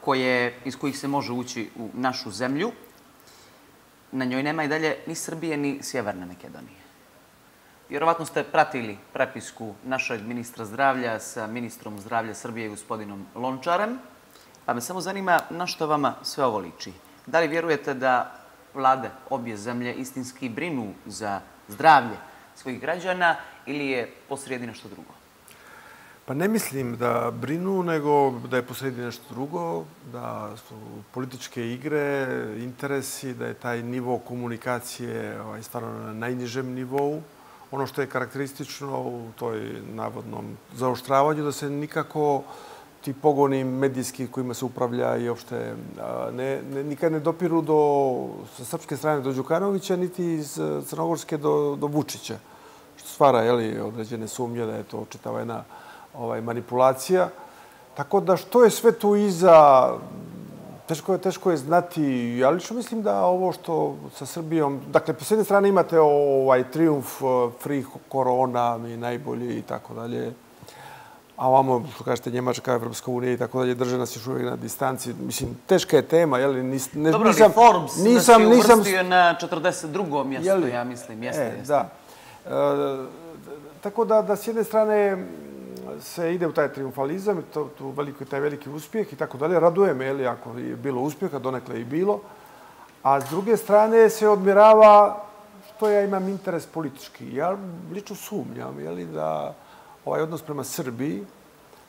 A: koje, iz kojih se može ući u našu zemlju. Na njoj nema i dalje ni Srbije ni Sjeverne Makedonije. Vjerovatno ste pratili prepisku našeg ministra zdravlja sa ministrom zdravlja Srbije, gospodinom Lončarem. Pa me samo zanima na što vama sve ovo liči. Da li vjerujete da vlade obje zemlje istinski brinu za zdravlje svojih građana ili je posrijedi nešto drugo?
E: Pa ne mislim da brinu, nego da je posredi nešto drugo, da su političke igre, interesi, da je taj nivo komunikacije ovaj, stvarno na najnižem nivou. Ono što je karakteristično u toj navodnom zaoštravanju, da se nikako ti pogoni medijski kojima se upravlja i opšte ne, ne, nikad ne dopiru do sa srpske strane do Đukanovića, niti iz e, Crnogorske do, do Vučića. Što stvara jeli, određene sumnje da je to čitava jedna ovaj, manipulacija. Tako da što je sve tu iza, teško je, teško je znati. Ja lično mislim da ovo što sa Srbijom... Dakle, po jedne strane imate ovaj triumf eh, free korona, mi najbolji i tako dalje. A ovamo, što kažete, Njemačka, Evropska unija i tako dalje, drže nas još uvijek na distanci. Mislim, teška je tema, jel? Nis,
A: ne, Dobro, nisam, Forbes nisam, nas je uvrstio nisam, na 42. mjesto, jeli, ja mislim. Jeste, e, jeste.
E: Da. E, tako da, da s jedne strane, se ide u taj triumfalizam, to, to veliko, taj veliki uspjeh i tako dalje. Raduje me, ili ako je bilo uspjeha, donekle i bilo. A s druge strane se odmirava što ja imam interes politički. Ja lično sumnjam jeli, da ovaj odnos prema Srbiji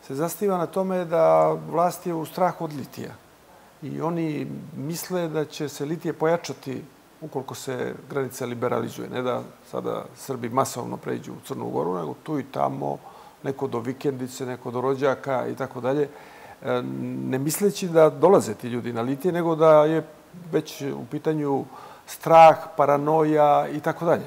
E: se zastiva na tome da vlast je u strahu od litija. I oni misle da će se litije pojačati ukoliko se granica liberalizuje. Ne da sada Srbi masovno pređu u Crnu Goru, nego tu i tamo neko do vikendice, neko do rođaka i tako dalje, e, ne misleći da dolaze ti ljudi na litije, nego da je već u pitanju strah, paranoja i tako dalje.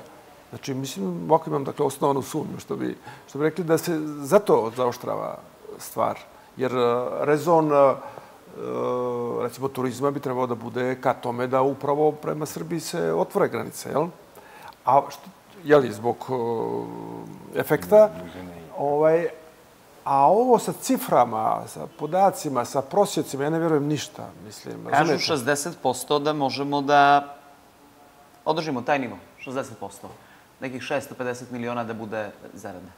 E: Znači, mislim, ovako imam dakle, osnovanu sumnju, što bi, što bi rekli da se zato zaoštrava stvar. Jer e, rezon, e, recimo, turizma bi trebao da bude ka tome da upravo prema Srbiji se otvore granice, jel? A što, jeli, zbog efekta, Ovaj, a ovo sa ciframa, sa podacima, sa prosjecima, ja ne vjerujem ništa, mislim.
A: Kažu 60% da možemo da održimo taj nivo, 60%. Nekih 650 miliona da bude zarada.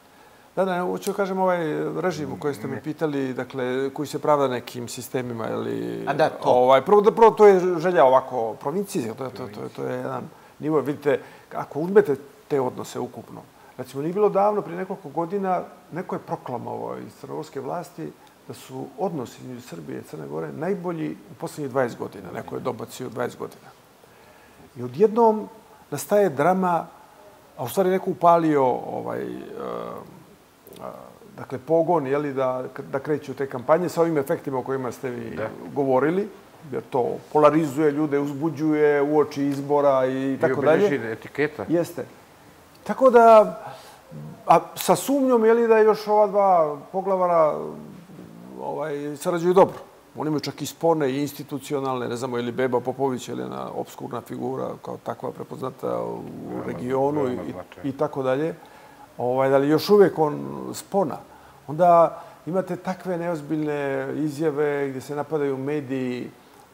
E: Da, da, hoću kažem ovaj režim u koji ste me pitali, dakle, koji se pravda nekim sistemima, ili...
A: A da, to.
E: Ovaj, prvo, da, prvo, to je želja ovako provincije, to, to, to, to je jedan nivo. Vidite, ako uzmete te odnose ukupno, Recimo, nije bilo davno, prije nekoliko godina, neko je proklamovao iz crnogorske vlasti da su odnosi između Srbije i Crne Gore najbolji u posljednjih 20 godina. Neko je dobacio 20 godina. I odjednom nastaje drama, a u stvari neko upalio ovaj, uh, uh, dakle, pogon jeli, da, da kreću te kampanje sa ovim efektima o kojima ste vi da. govorili jer to polarizuje ljude, uzbuđuje u oči izbora i tako dalje.
C: I etiketa.
E: Jeste. Tako da, a sa sumnjom je li da još ova dva poglavara ovaj, sarađuju dobro. Oni imaju čak i spone i institucionalne, ne znamo, ili Beba Popović, ili jedna obskurna figura kao takva prepoznata u regionu i, i tako dalje. Ovaj, da li još uvijek on spona? Onda imate takve neozbiljne izjave gdje se napadaju mediji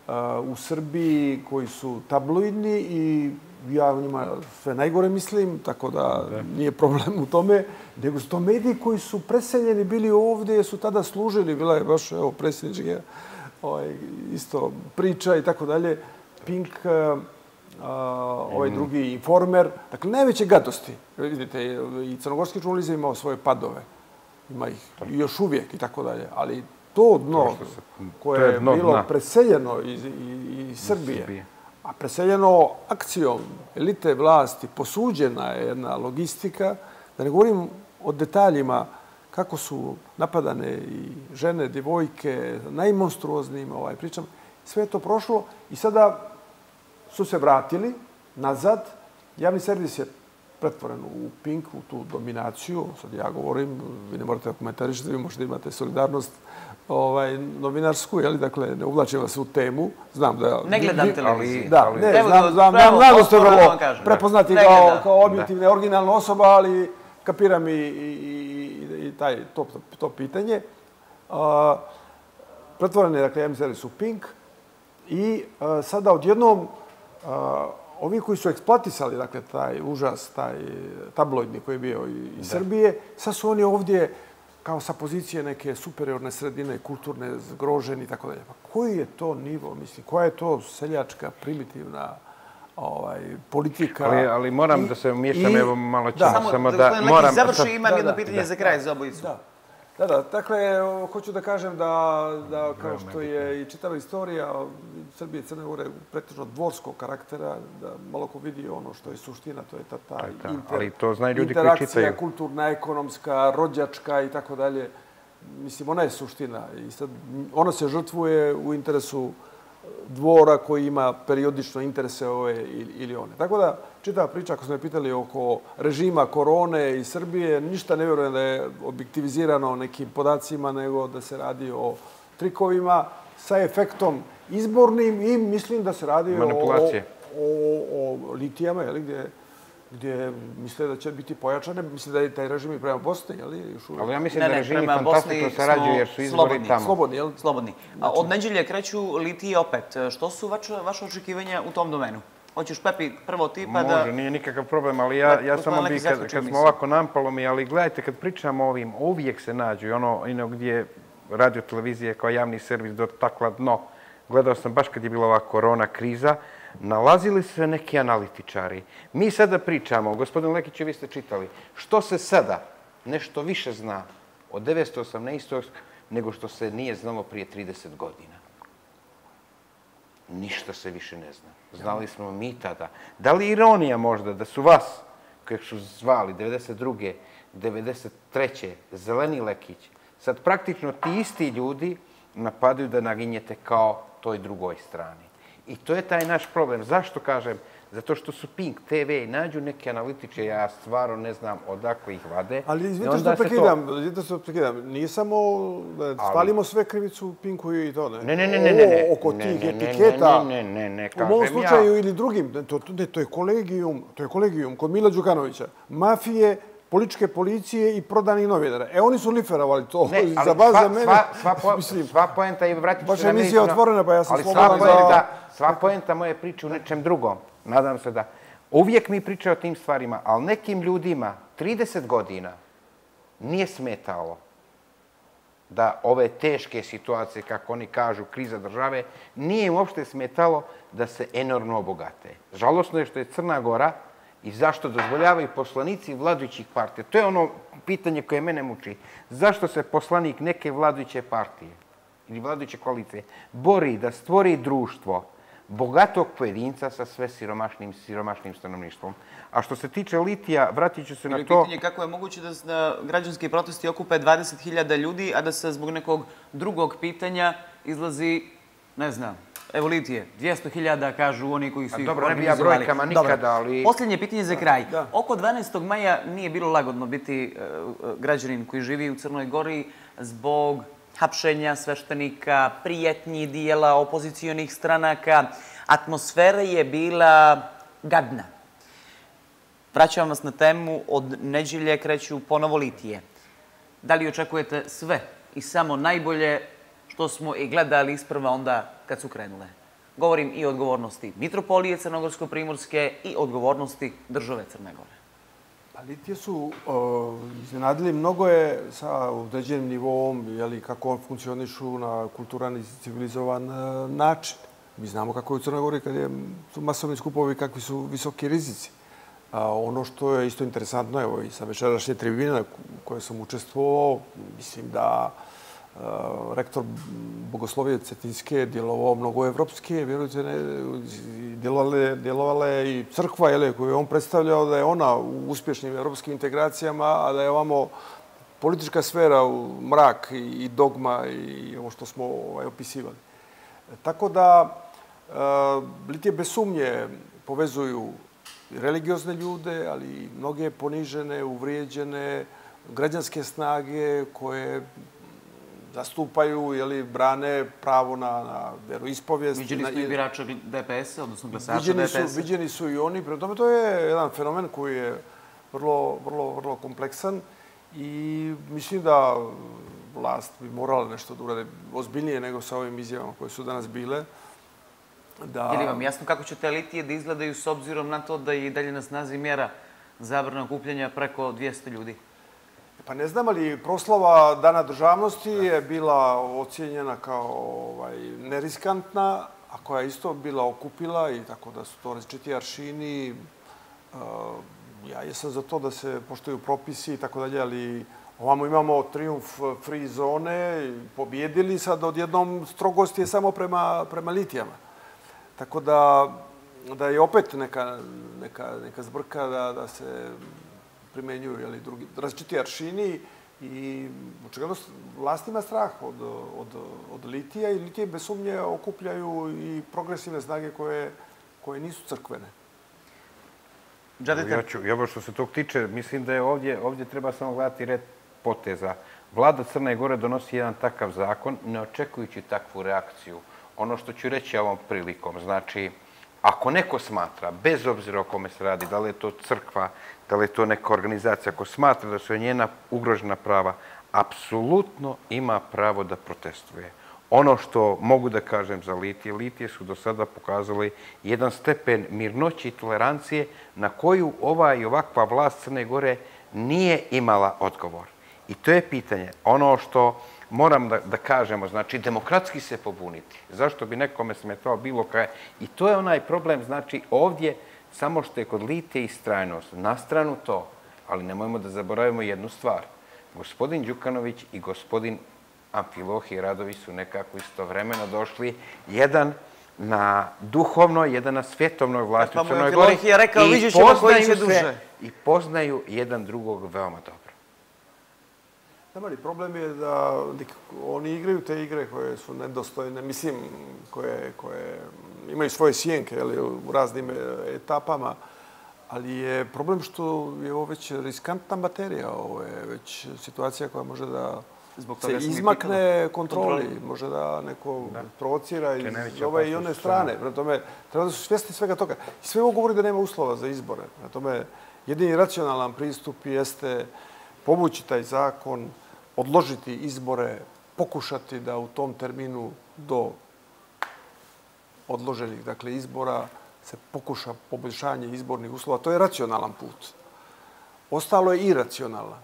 E: uh, u Srbiji koji su tabloidni i ja u njima sve najgore mislim, tako da nije problem u tome, nego su to mediji koji su preseljeni bili ovdje, su tada služili, bila je baš evo, predsjednička ovaj, isto priča i tako dalje. Pink, uh, ovaj mhm. drugi informer, dakle najveće gadosti. Vidite, i crnogorski žurnalizam imao svoje padove. Ima ih još uvijek i tako dalje. Ali to dno koje je bilo preseljeno iz, iz, iz Srbije, a preseljeno akcijom elite vlasti, posuđena je jedna logistika, da ne govorim o detaljima kako su napadane i žene, divojke, najmonstruoznijim ovaj, pričam, sve je to prošlo i sada su se vratili nazad. Javni servis je pretvoren u Pink, u tu dominaciju. Sad ja govorim, vi ne morate komentarišiti, vi možete imate solidarnost ovaj, novinarsku, jeli, dakle, ne uvlačim vas u temu. Znam da...
A: Ne gledam televiziju.
E: Da, ne, znam, znam, znam, znam da ste vrlo prepoznati kao, kao objektivne, originalna osoba, ali kapiram i, i, i, i taj, to, to pitanje. Uh, pretvoren dakle, mislim, su Pink i uh, sada odjednom uh, ovi koji su eksploatisali dakle, taj užas, taj tabloidni koji je bio iz Srbije, sad su oni ovdje kao sa pozicije neke superiorne sredine, kulturne, zgroženi i tako dalje. Pa koji je to nivo, mislim, koja je to seljačka, primitivna ovaj, politika?
C: Ali, ali moram I, da se umješam, i, evo malo ćemo
A: samo, samo da... da moram, završi, imam da, jedno da, pitanje da, za kraj da, za obojicu. Da.
E: Da, da, dakle, hoću da kažem da, da kao što je i čitava istorija Srbije i Crne Gore pretežno dvorskog karaktera, da malo ko vidi ono što je suština, to je ta, ta inter,
C: ali to znaju ljudi
E: interakcija,
C: koji čitaju.
E: kulturna, ekonomska, rođačka i tako dalje. Mislim, ona je suština i sad ona se žrtvuje u interesu dvora koji ima periodično interese ove ili one. Tako da, čitava priča, ako smo me pitali oko režima korone i Srbije, ništa ne vjerujem da je objektivizirano nekim podacima, nego da se radi o trikovima sa efektom izbornim i mislim da se radi o, o, o litijama, jel, gdje gdje misle da će biti pojačane. Misle da je taj režim i prema Bosni, jel? Još
C: Ali ja mislim ne, da režimi fantastično sarađuju jer su izbori slobodni, tamo.
E: Slobodni, jel?
A: Slobodni. A od neđelje kreću litije opet. Što su vaše, vaše očekivanja u tom domenu? Hoćeš Pepi prvo ti pa da...
C: Može, nije nikakav problem, ali ja, ja samo bih, kad, kad smo ovako nampalo mi, ali gledajte, kad pričamo o ovim, uvijek se nađu i ono, ino gdje radio televizije kao javni servis dotakla dno. Gledao sam baš kad je bila ova korona kriza, nalazili su se neki analitičari. Mi sada pričamo, gospodin Lekić, vi ste čitali, što se sada nešto više zna od 1918. nego što se nije znalo prije 30 godina. Ništa se više ne zna. Znali smo mi tada. Da li ironija možda da su vas, kojeg su zvali 92. 93. Zeleni Lekić, sad praktično ti isti ljudi napadaju da naginjete kao toj drugoj strani. I to je taj naš problem. Zašto kažem? Zato što su Pink TV i nađu neke analitiče, ja stvarno ne znam odakle ih vade.
E: Ali izvinite što prekidam, to... izvinite što prekidam. Nije samo da spalimo sve krivicu Pinku i to, ne?
C: Ne, ne, ne, ne, ne.
E: oko tih etiketa.
C: Ne, ne, ne, ne,
E: kažem ja. U mom slučaju ili drugim, to, to, to je kolegijum, to je kolegijum kod Mila Đukanovića. Mafije, političke policije i prodani novinara. E, oni su liferovali to ne, (laughs) za vas, za mene.
C: Sva, sva, po, mislim, sva poenta, i vratit
E: ću na emisija otvorena, pa ja sam
C: slobodan za... Sva poenta moje priče u nečem drugom. Nadam se da... Uvijek mi pričaju o tim stvarima, ali nekim ljudima 30 godina nije smetalo da ove teške situacije, kako oni kažu, kriza države, nije im uopšte smetalo da se enormno obogate. Žalosno je što je Crna Gora i zašto dozvoljavaju poslanici vladujućih partija. To je ono pitanje koje mene muči. Zašto se poslanik neke vladujuće partije ili vladujuće koalicije bori da stvori društvo bogatog pojedinca sa sve siromašnim, siromašnim stanovništvom. A što se tiče litija, vratit ću se na to...
A: Pitanje kako je moguće da, da građanski protesti okupe 20.000 ljudi, a da se zbog nekog drugog pitanja izlazi, ne znam, evo litije, 200.000 kažu oni koji su ih
C: Dobro, ne bi ja brojkama nikada, ali...
A: Posljednje pitanje za kraj. Oko 12. maja nije bilo lagodno biti e, građanin koji živi u Crnoj Gori zbog hapšenja sveštenika, prijetnji dijela opozicijonih stranaka. Atmosfera je bila gadna. Vraćam vas na temu, od neđelje kreću ponovo litije. Da li očekujete sve i samo najbolje što smo i gledali isprva onda kad su krenule? Govorim i o odgovornosti Mitropolije Crnogorsko-Primorske i odgovornosti države Crne Gore.
E: Pa litije su iznenadili mnogo je sa određenim nivom, jeli, kako on funkcionišu na kulturan i civilizovan e, način. Mi znamo kako je u Crnoj Gori kad je, su masovni skupovi, kakvi su visoki rizici. A ono što je isto interesantno, evo i sa večerašnje tribine koje sam učestvovao, mislim da Eh, rektor Bogoslovije Cetinske djelovao mnogo evropske, vjerujte, ne, djelovale, djelovala je i crkva jele, koju je on predstavljao da je ona u uspješnim evropskim integracijama, a da je ovamo politička sfera u mrak i dogma i ovo što smo ovaj, opisivali. Tako da, eh, Litije bez sumnje povezuju religiozne ljude, ali i mnoge ponižene, uvrijeđene, građanske snage koje zastupaju ili brane pravo na, na veroispovijest.
A: Viđeni
E: su
A: i birača DPS-a, odnosno glasača DPS-a?
E: Viđeni su i oni. Prema tome, to je jedan fenomen koji je vrlo, vrlo, vrlo kompleksan i mislim da vlast bi morala nešto da urade ozbiljnije nego sa ovim izjavama koje su danas bile. da...
A: Je li vam jasno kako će te litije da izgledaju s obzirom na to da je i dalje na snazi mjera zabrana okupljanja preko 200 ljudi?
E: Pa ne znam, ali proslava Dana državnosti je bila ocijenjena kao ovaj, neriskantna, a koja je isto bila okupila i tako da su to različiti aršini. Uh, ja jesam za to da se poštoju propisi i tako dalje, ali ovamo imamo triumf free zone, pobjedili sad odjednom strogost je samo prema, prema litijama. Tako da, da je opet neka, neka, neka zbrka da, da se primenjuju jeli, drugi, različiti aršini i očigledno vlast ima strah od, od, od litija i litije bez sumnje okupljaju i progresivne snage koje, koje nisu crkvene.
C: Ja ću, ja što se tog tiče, mislim da je ovdje, ovdje treba samo gledati red poteza. Vlada Crne Gore donosi jedan takav zakon, ne očekujući takvu reakciju. Ono što ću reći ovom prilikom, znači, ako neko smatra, bez obzira o kome se radi, da li je to crkva, da li je to neka organizacija, ako smatra da su njena ugrožena prava, apsolutno ima pravo da protestuje. Ono što mogu da kažem za litije, litije su do sada pokazali jedan stepen mirnoći i tolerancije na koju ova i ovakva vlast Crne Gore nije imala odgovor. I to je pitanje. Ono što moram da, da kažemo, znači, demokratski se pobuniti. Zašto bi nekome smetao bilo kaj? I to je onaj problem, znači, ovdje, samo što je kod lite i strajnost, na stranu to, ali nemojmo da zaboravimo jednu stvar. Gospodin Đukanović i gospodin Amfilohi Radovi su nekako istovremeno došli, jedan na duhovno, jedan na svjetovnoj vlasti
A: u Crnoj Gori. je rekao, vidjet ćemo koji će duže.
C: I poznaju jedan drugog veoma dobro.
E: Nema li, problem je da oni igraju te igre koje su nedostojne, mislim, koje, koje imaju svoje sjenke jeli, u raznim e, etapama, ali je problem što je ovo već riskantna materija, ovo je već situacija koja može da Zbog se izmakne kontroli, može da neko da. provocira iz ove i one strane. Prema tome, treba da su svjesni svega toga. I sve ovo govori da nema uslova za izbore. Prema tome, jedini racionalan pristup jeste povući taj zakon, odložiti izbore, pokušati da u tom terminu do odloženih dakle, izbora se pokuša poboljšanje izbornih uslova. To je racionalan put. Ostalo je iracionalan,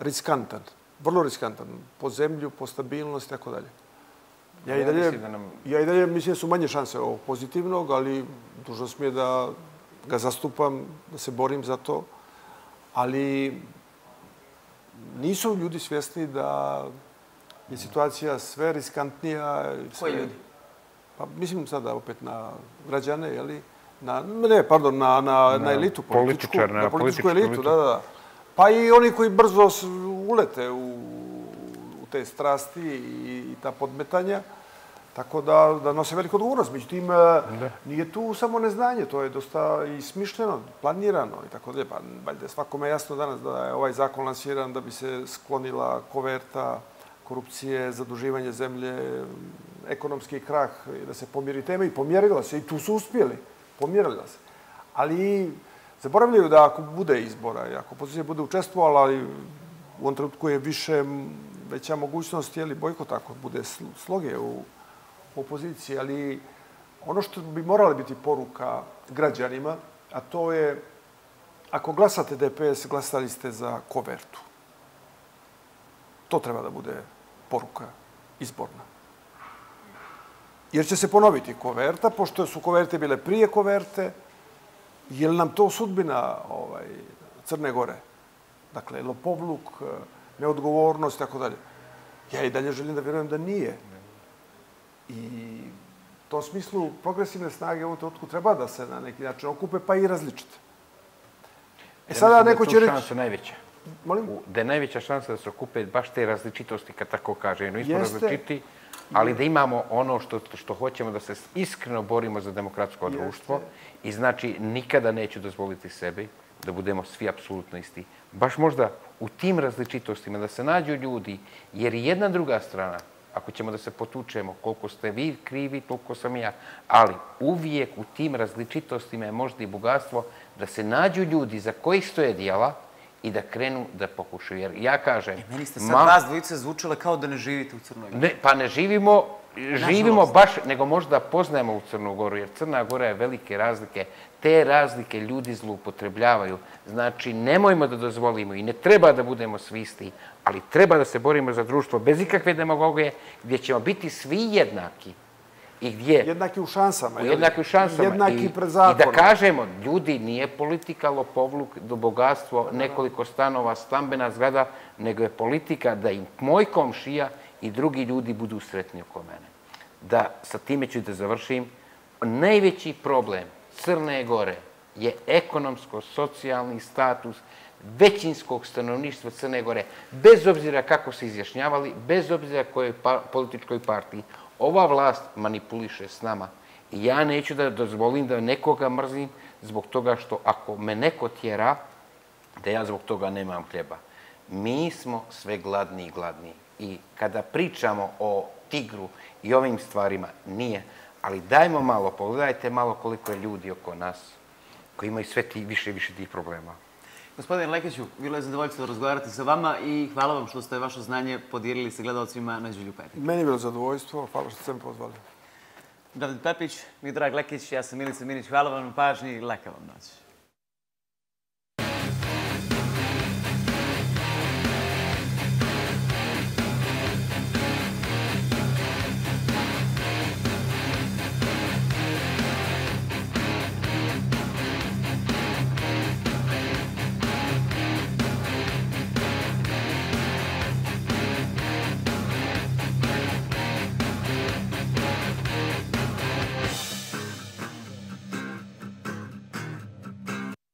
E: riskantan, vrlo riskantan, po zemlju, po stabilnosti, tako dalje. Ja, i dalje, ja i dalje mislim da su manje šanse ovog pozitivnog, ali dužnost mi je da ga zastupam, da se borim za to. Ali nisu ljudi svjesni da je situacija sve riskantnija.
A: Koji ljudi?
E: Pa mislim sada opet na građane, jeli? Na, ne, pardon, na, na, na, elitu političku.
C: na,
E: na političku elitu, da, da, da. Pa i oni koji brzo ulete u, u te strasti i, i ta podmetanja. Tako da, da nose veliku odgovornost. Međutim, da. nije tu samo neznanje, to je dosta i smišljeno, planirano i tako da. Pa, valjda svakome jasno danas da je ovaj zakon lansiran da bi se sklonila koverta korupcije, zaduživanje zemlje, ekonomski krah, da se pomiri tema i pomjerila se i tu su uspjeli. Pomjerila se. Ali zaboravljaju da ako bude izbora i ako pozicija bude učestvovala, ali u ovom trenutku je više veća mogućnost, je li bojko tako, bude sloge u opoziciji, ali ono što bi morala biti poruka građanima, a to je, ako glasate DPS, glasali ste za kovertu. To treba da bude poruka izborna. Jer će se ponoviti koverta, pošto su koverte bile prije koverte, je li nam to sudbina ovaj, Crne Gore? Dakle, lopovluk, neodgovornost, tako dalje. Ja i dalje želim da vjerujem da nije. I u tom smislu progresivne snage u ovom trenutku treba da se na neki način okupe, pa i različite.
C: E sada neko će reći... Šansa najveća. Molim? Da je najveća šansa da se okupe baš te različitosti, kad tako kaže. No, smo različiti, ali da imamo ono što, što hoćemo, da se iskreno borimo za demokratsko društvo. I znači, nikada neću dozvoliti sebi da budemo svi apsolutno isti. Baš možda u tim različitostima da se nađu ljudi, jer jedna druga strana, ako ćemo da se potučemo koliko ste vi krivi, toliko sam ja. Ali uvijek u tim različitostima je možda i bogatstvo da se nađu ljudi za kojih stoje dijela i da krenu da pokušaju. Jer ja kažem...
A: E, meni ste sad ma... vas dvojice zvučale kao da ne živite u Crnoj
C: Ne, pa ne živimo živimo baš, nego možda poznajemo u Crnu Goru, jer Crna Gora je velike razlike. Te razlike ljudi zloupotrebljavaju. Znači, nemojmo da dozvolimo i ne treba da budemo svi isti, ali treba da se borimo za društvo bez ikakve demagogije, gdje ćemo biti svi jednaki. I gdje?
E: Jednaki u šansama.
C: Jednaki u šansama.
E: Jednaki pred zakonom.
C: I da kažemo, ljudi, nije politika lopovluk do bogatstvo, nekoliko stanova, stambena zgrada, nego je politika da im moj komšija i drugi ljudi budu sretni oko mene. Da sa time ću da završim. Najveći problem Crne Gore je ekonomsko-socijalni status većinskog stanovništva Crne Gore, bez obzira kako se izjašnjavali, bez obzira kojoj pa, političkoj partiji. Ova vlast manipuliše s nama. I ja neću da dozvolim da nekoga mrzim zbog toga što ako me neko tjera, da ja zbog toga nemam hljeba. Mi smo sve gladni i gladni. I kada pričamo o tigru i ovim stvarima, nije. Ali dajmo malo, pogledajte malo koliko je ljudi oko nas koji imaju sve ti, više i više tih problema.
A: Gospodin Lekiću, bilo je zadovoljstvo razgovarati sa vama i hvala vam što ste vaše znanje podijelili sa gledalcima na Đulju Petik.
E: Meni je bilo zadovoljstvo, hvala što ste me pozvali.
A: David Pepić, mi drag Lekić, ja sam Milica Minić, hvala vam na pažnji i leka vam noć.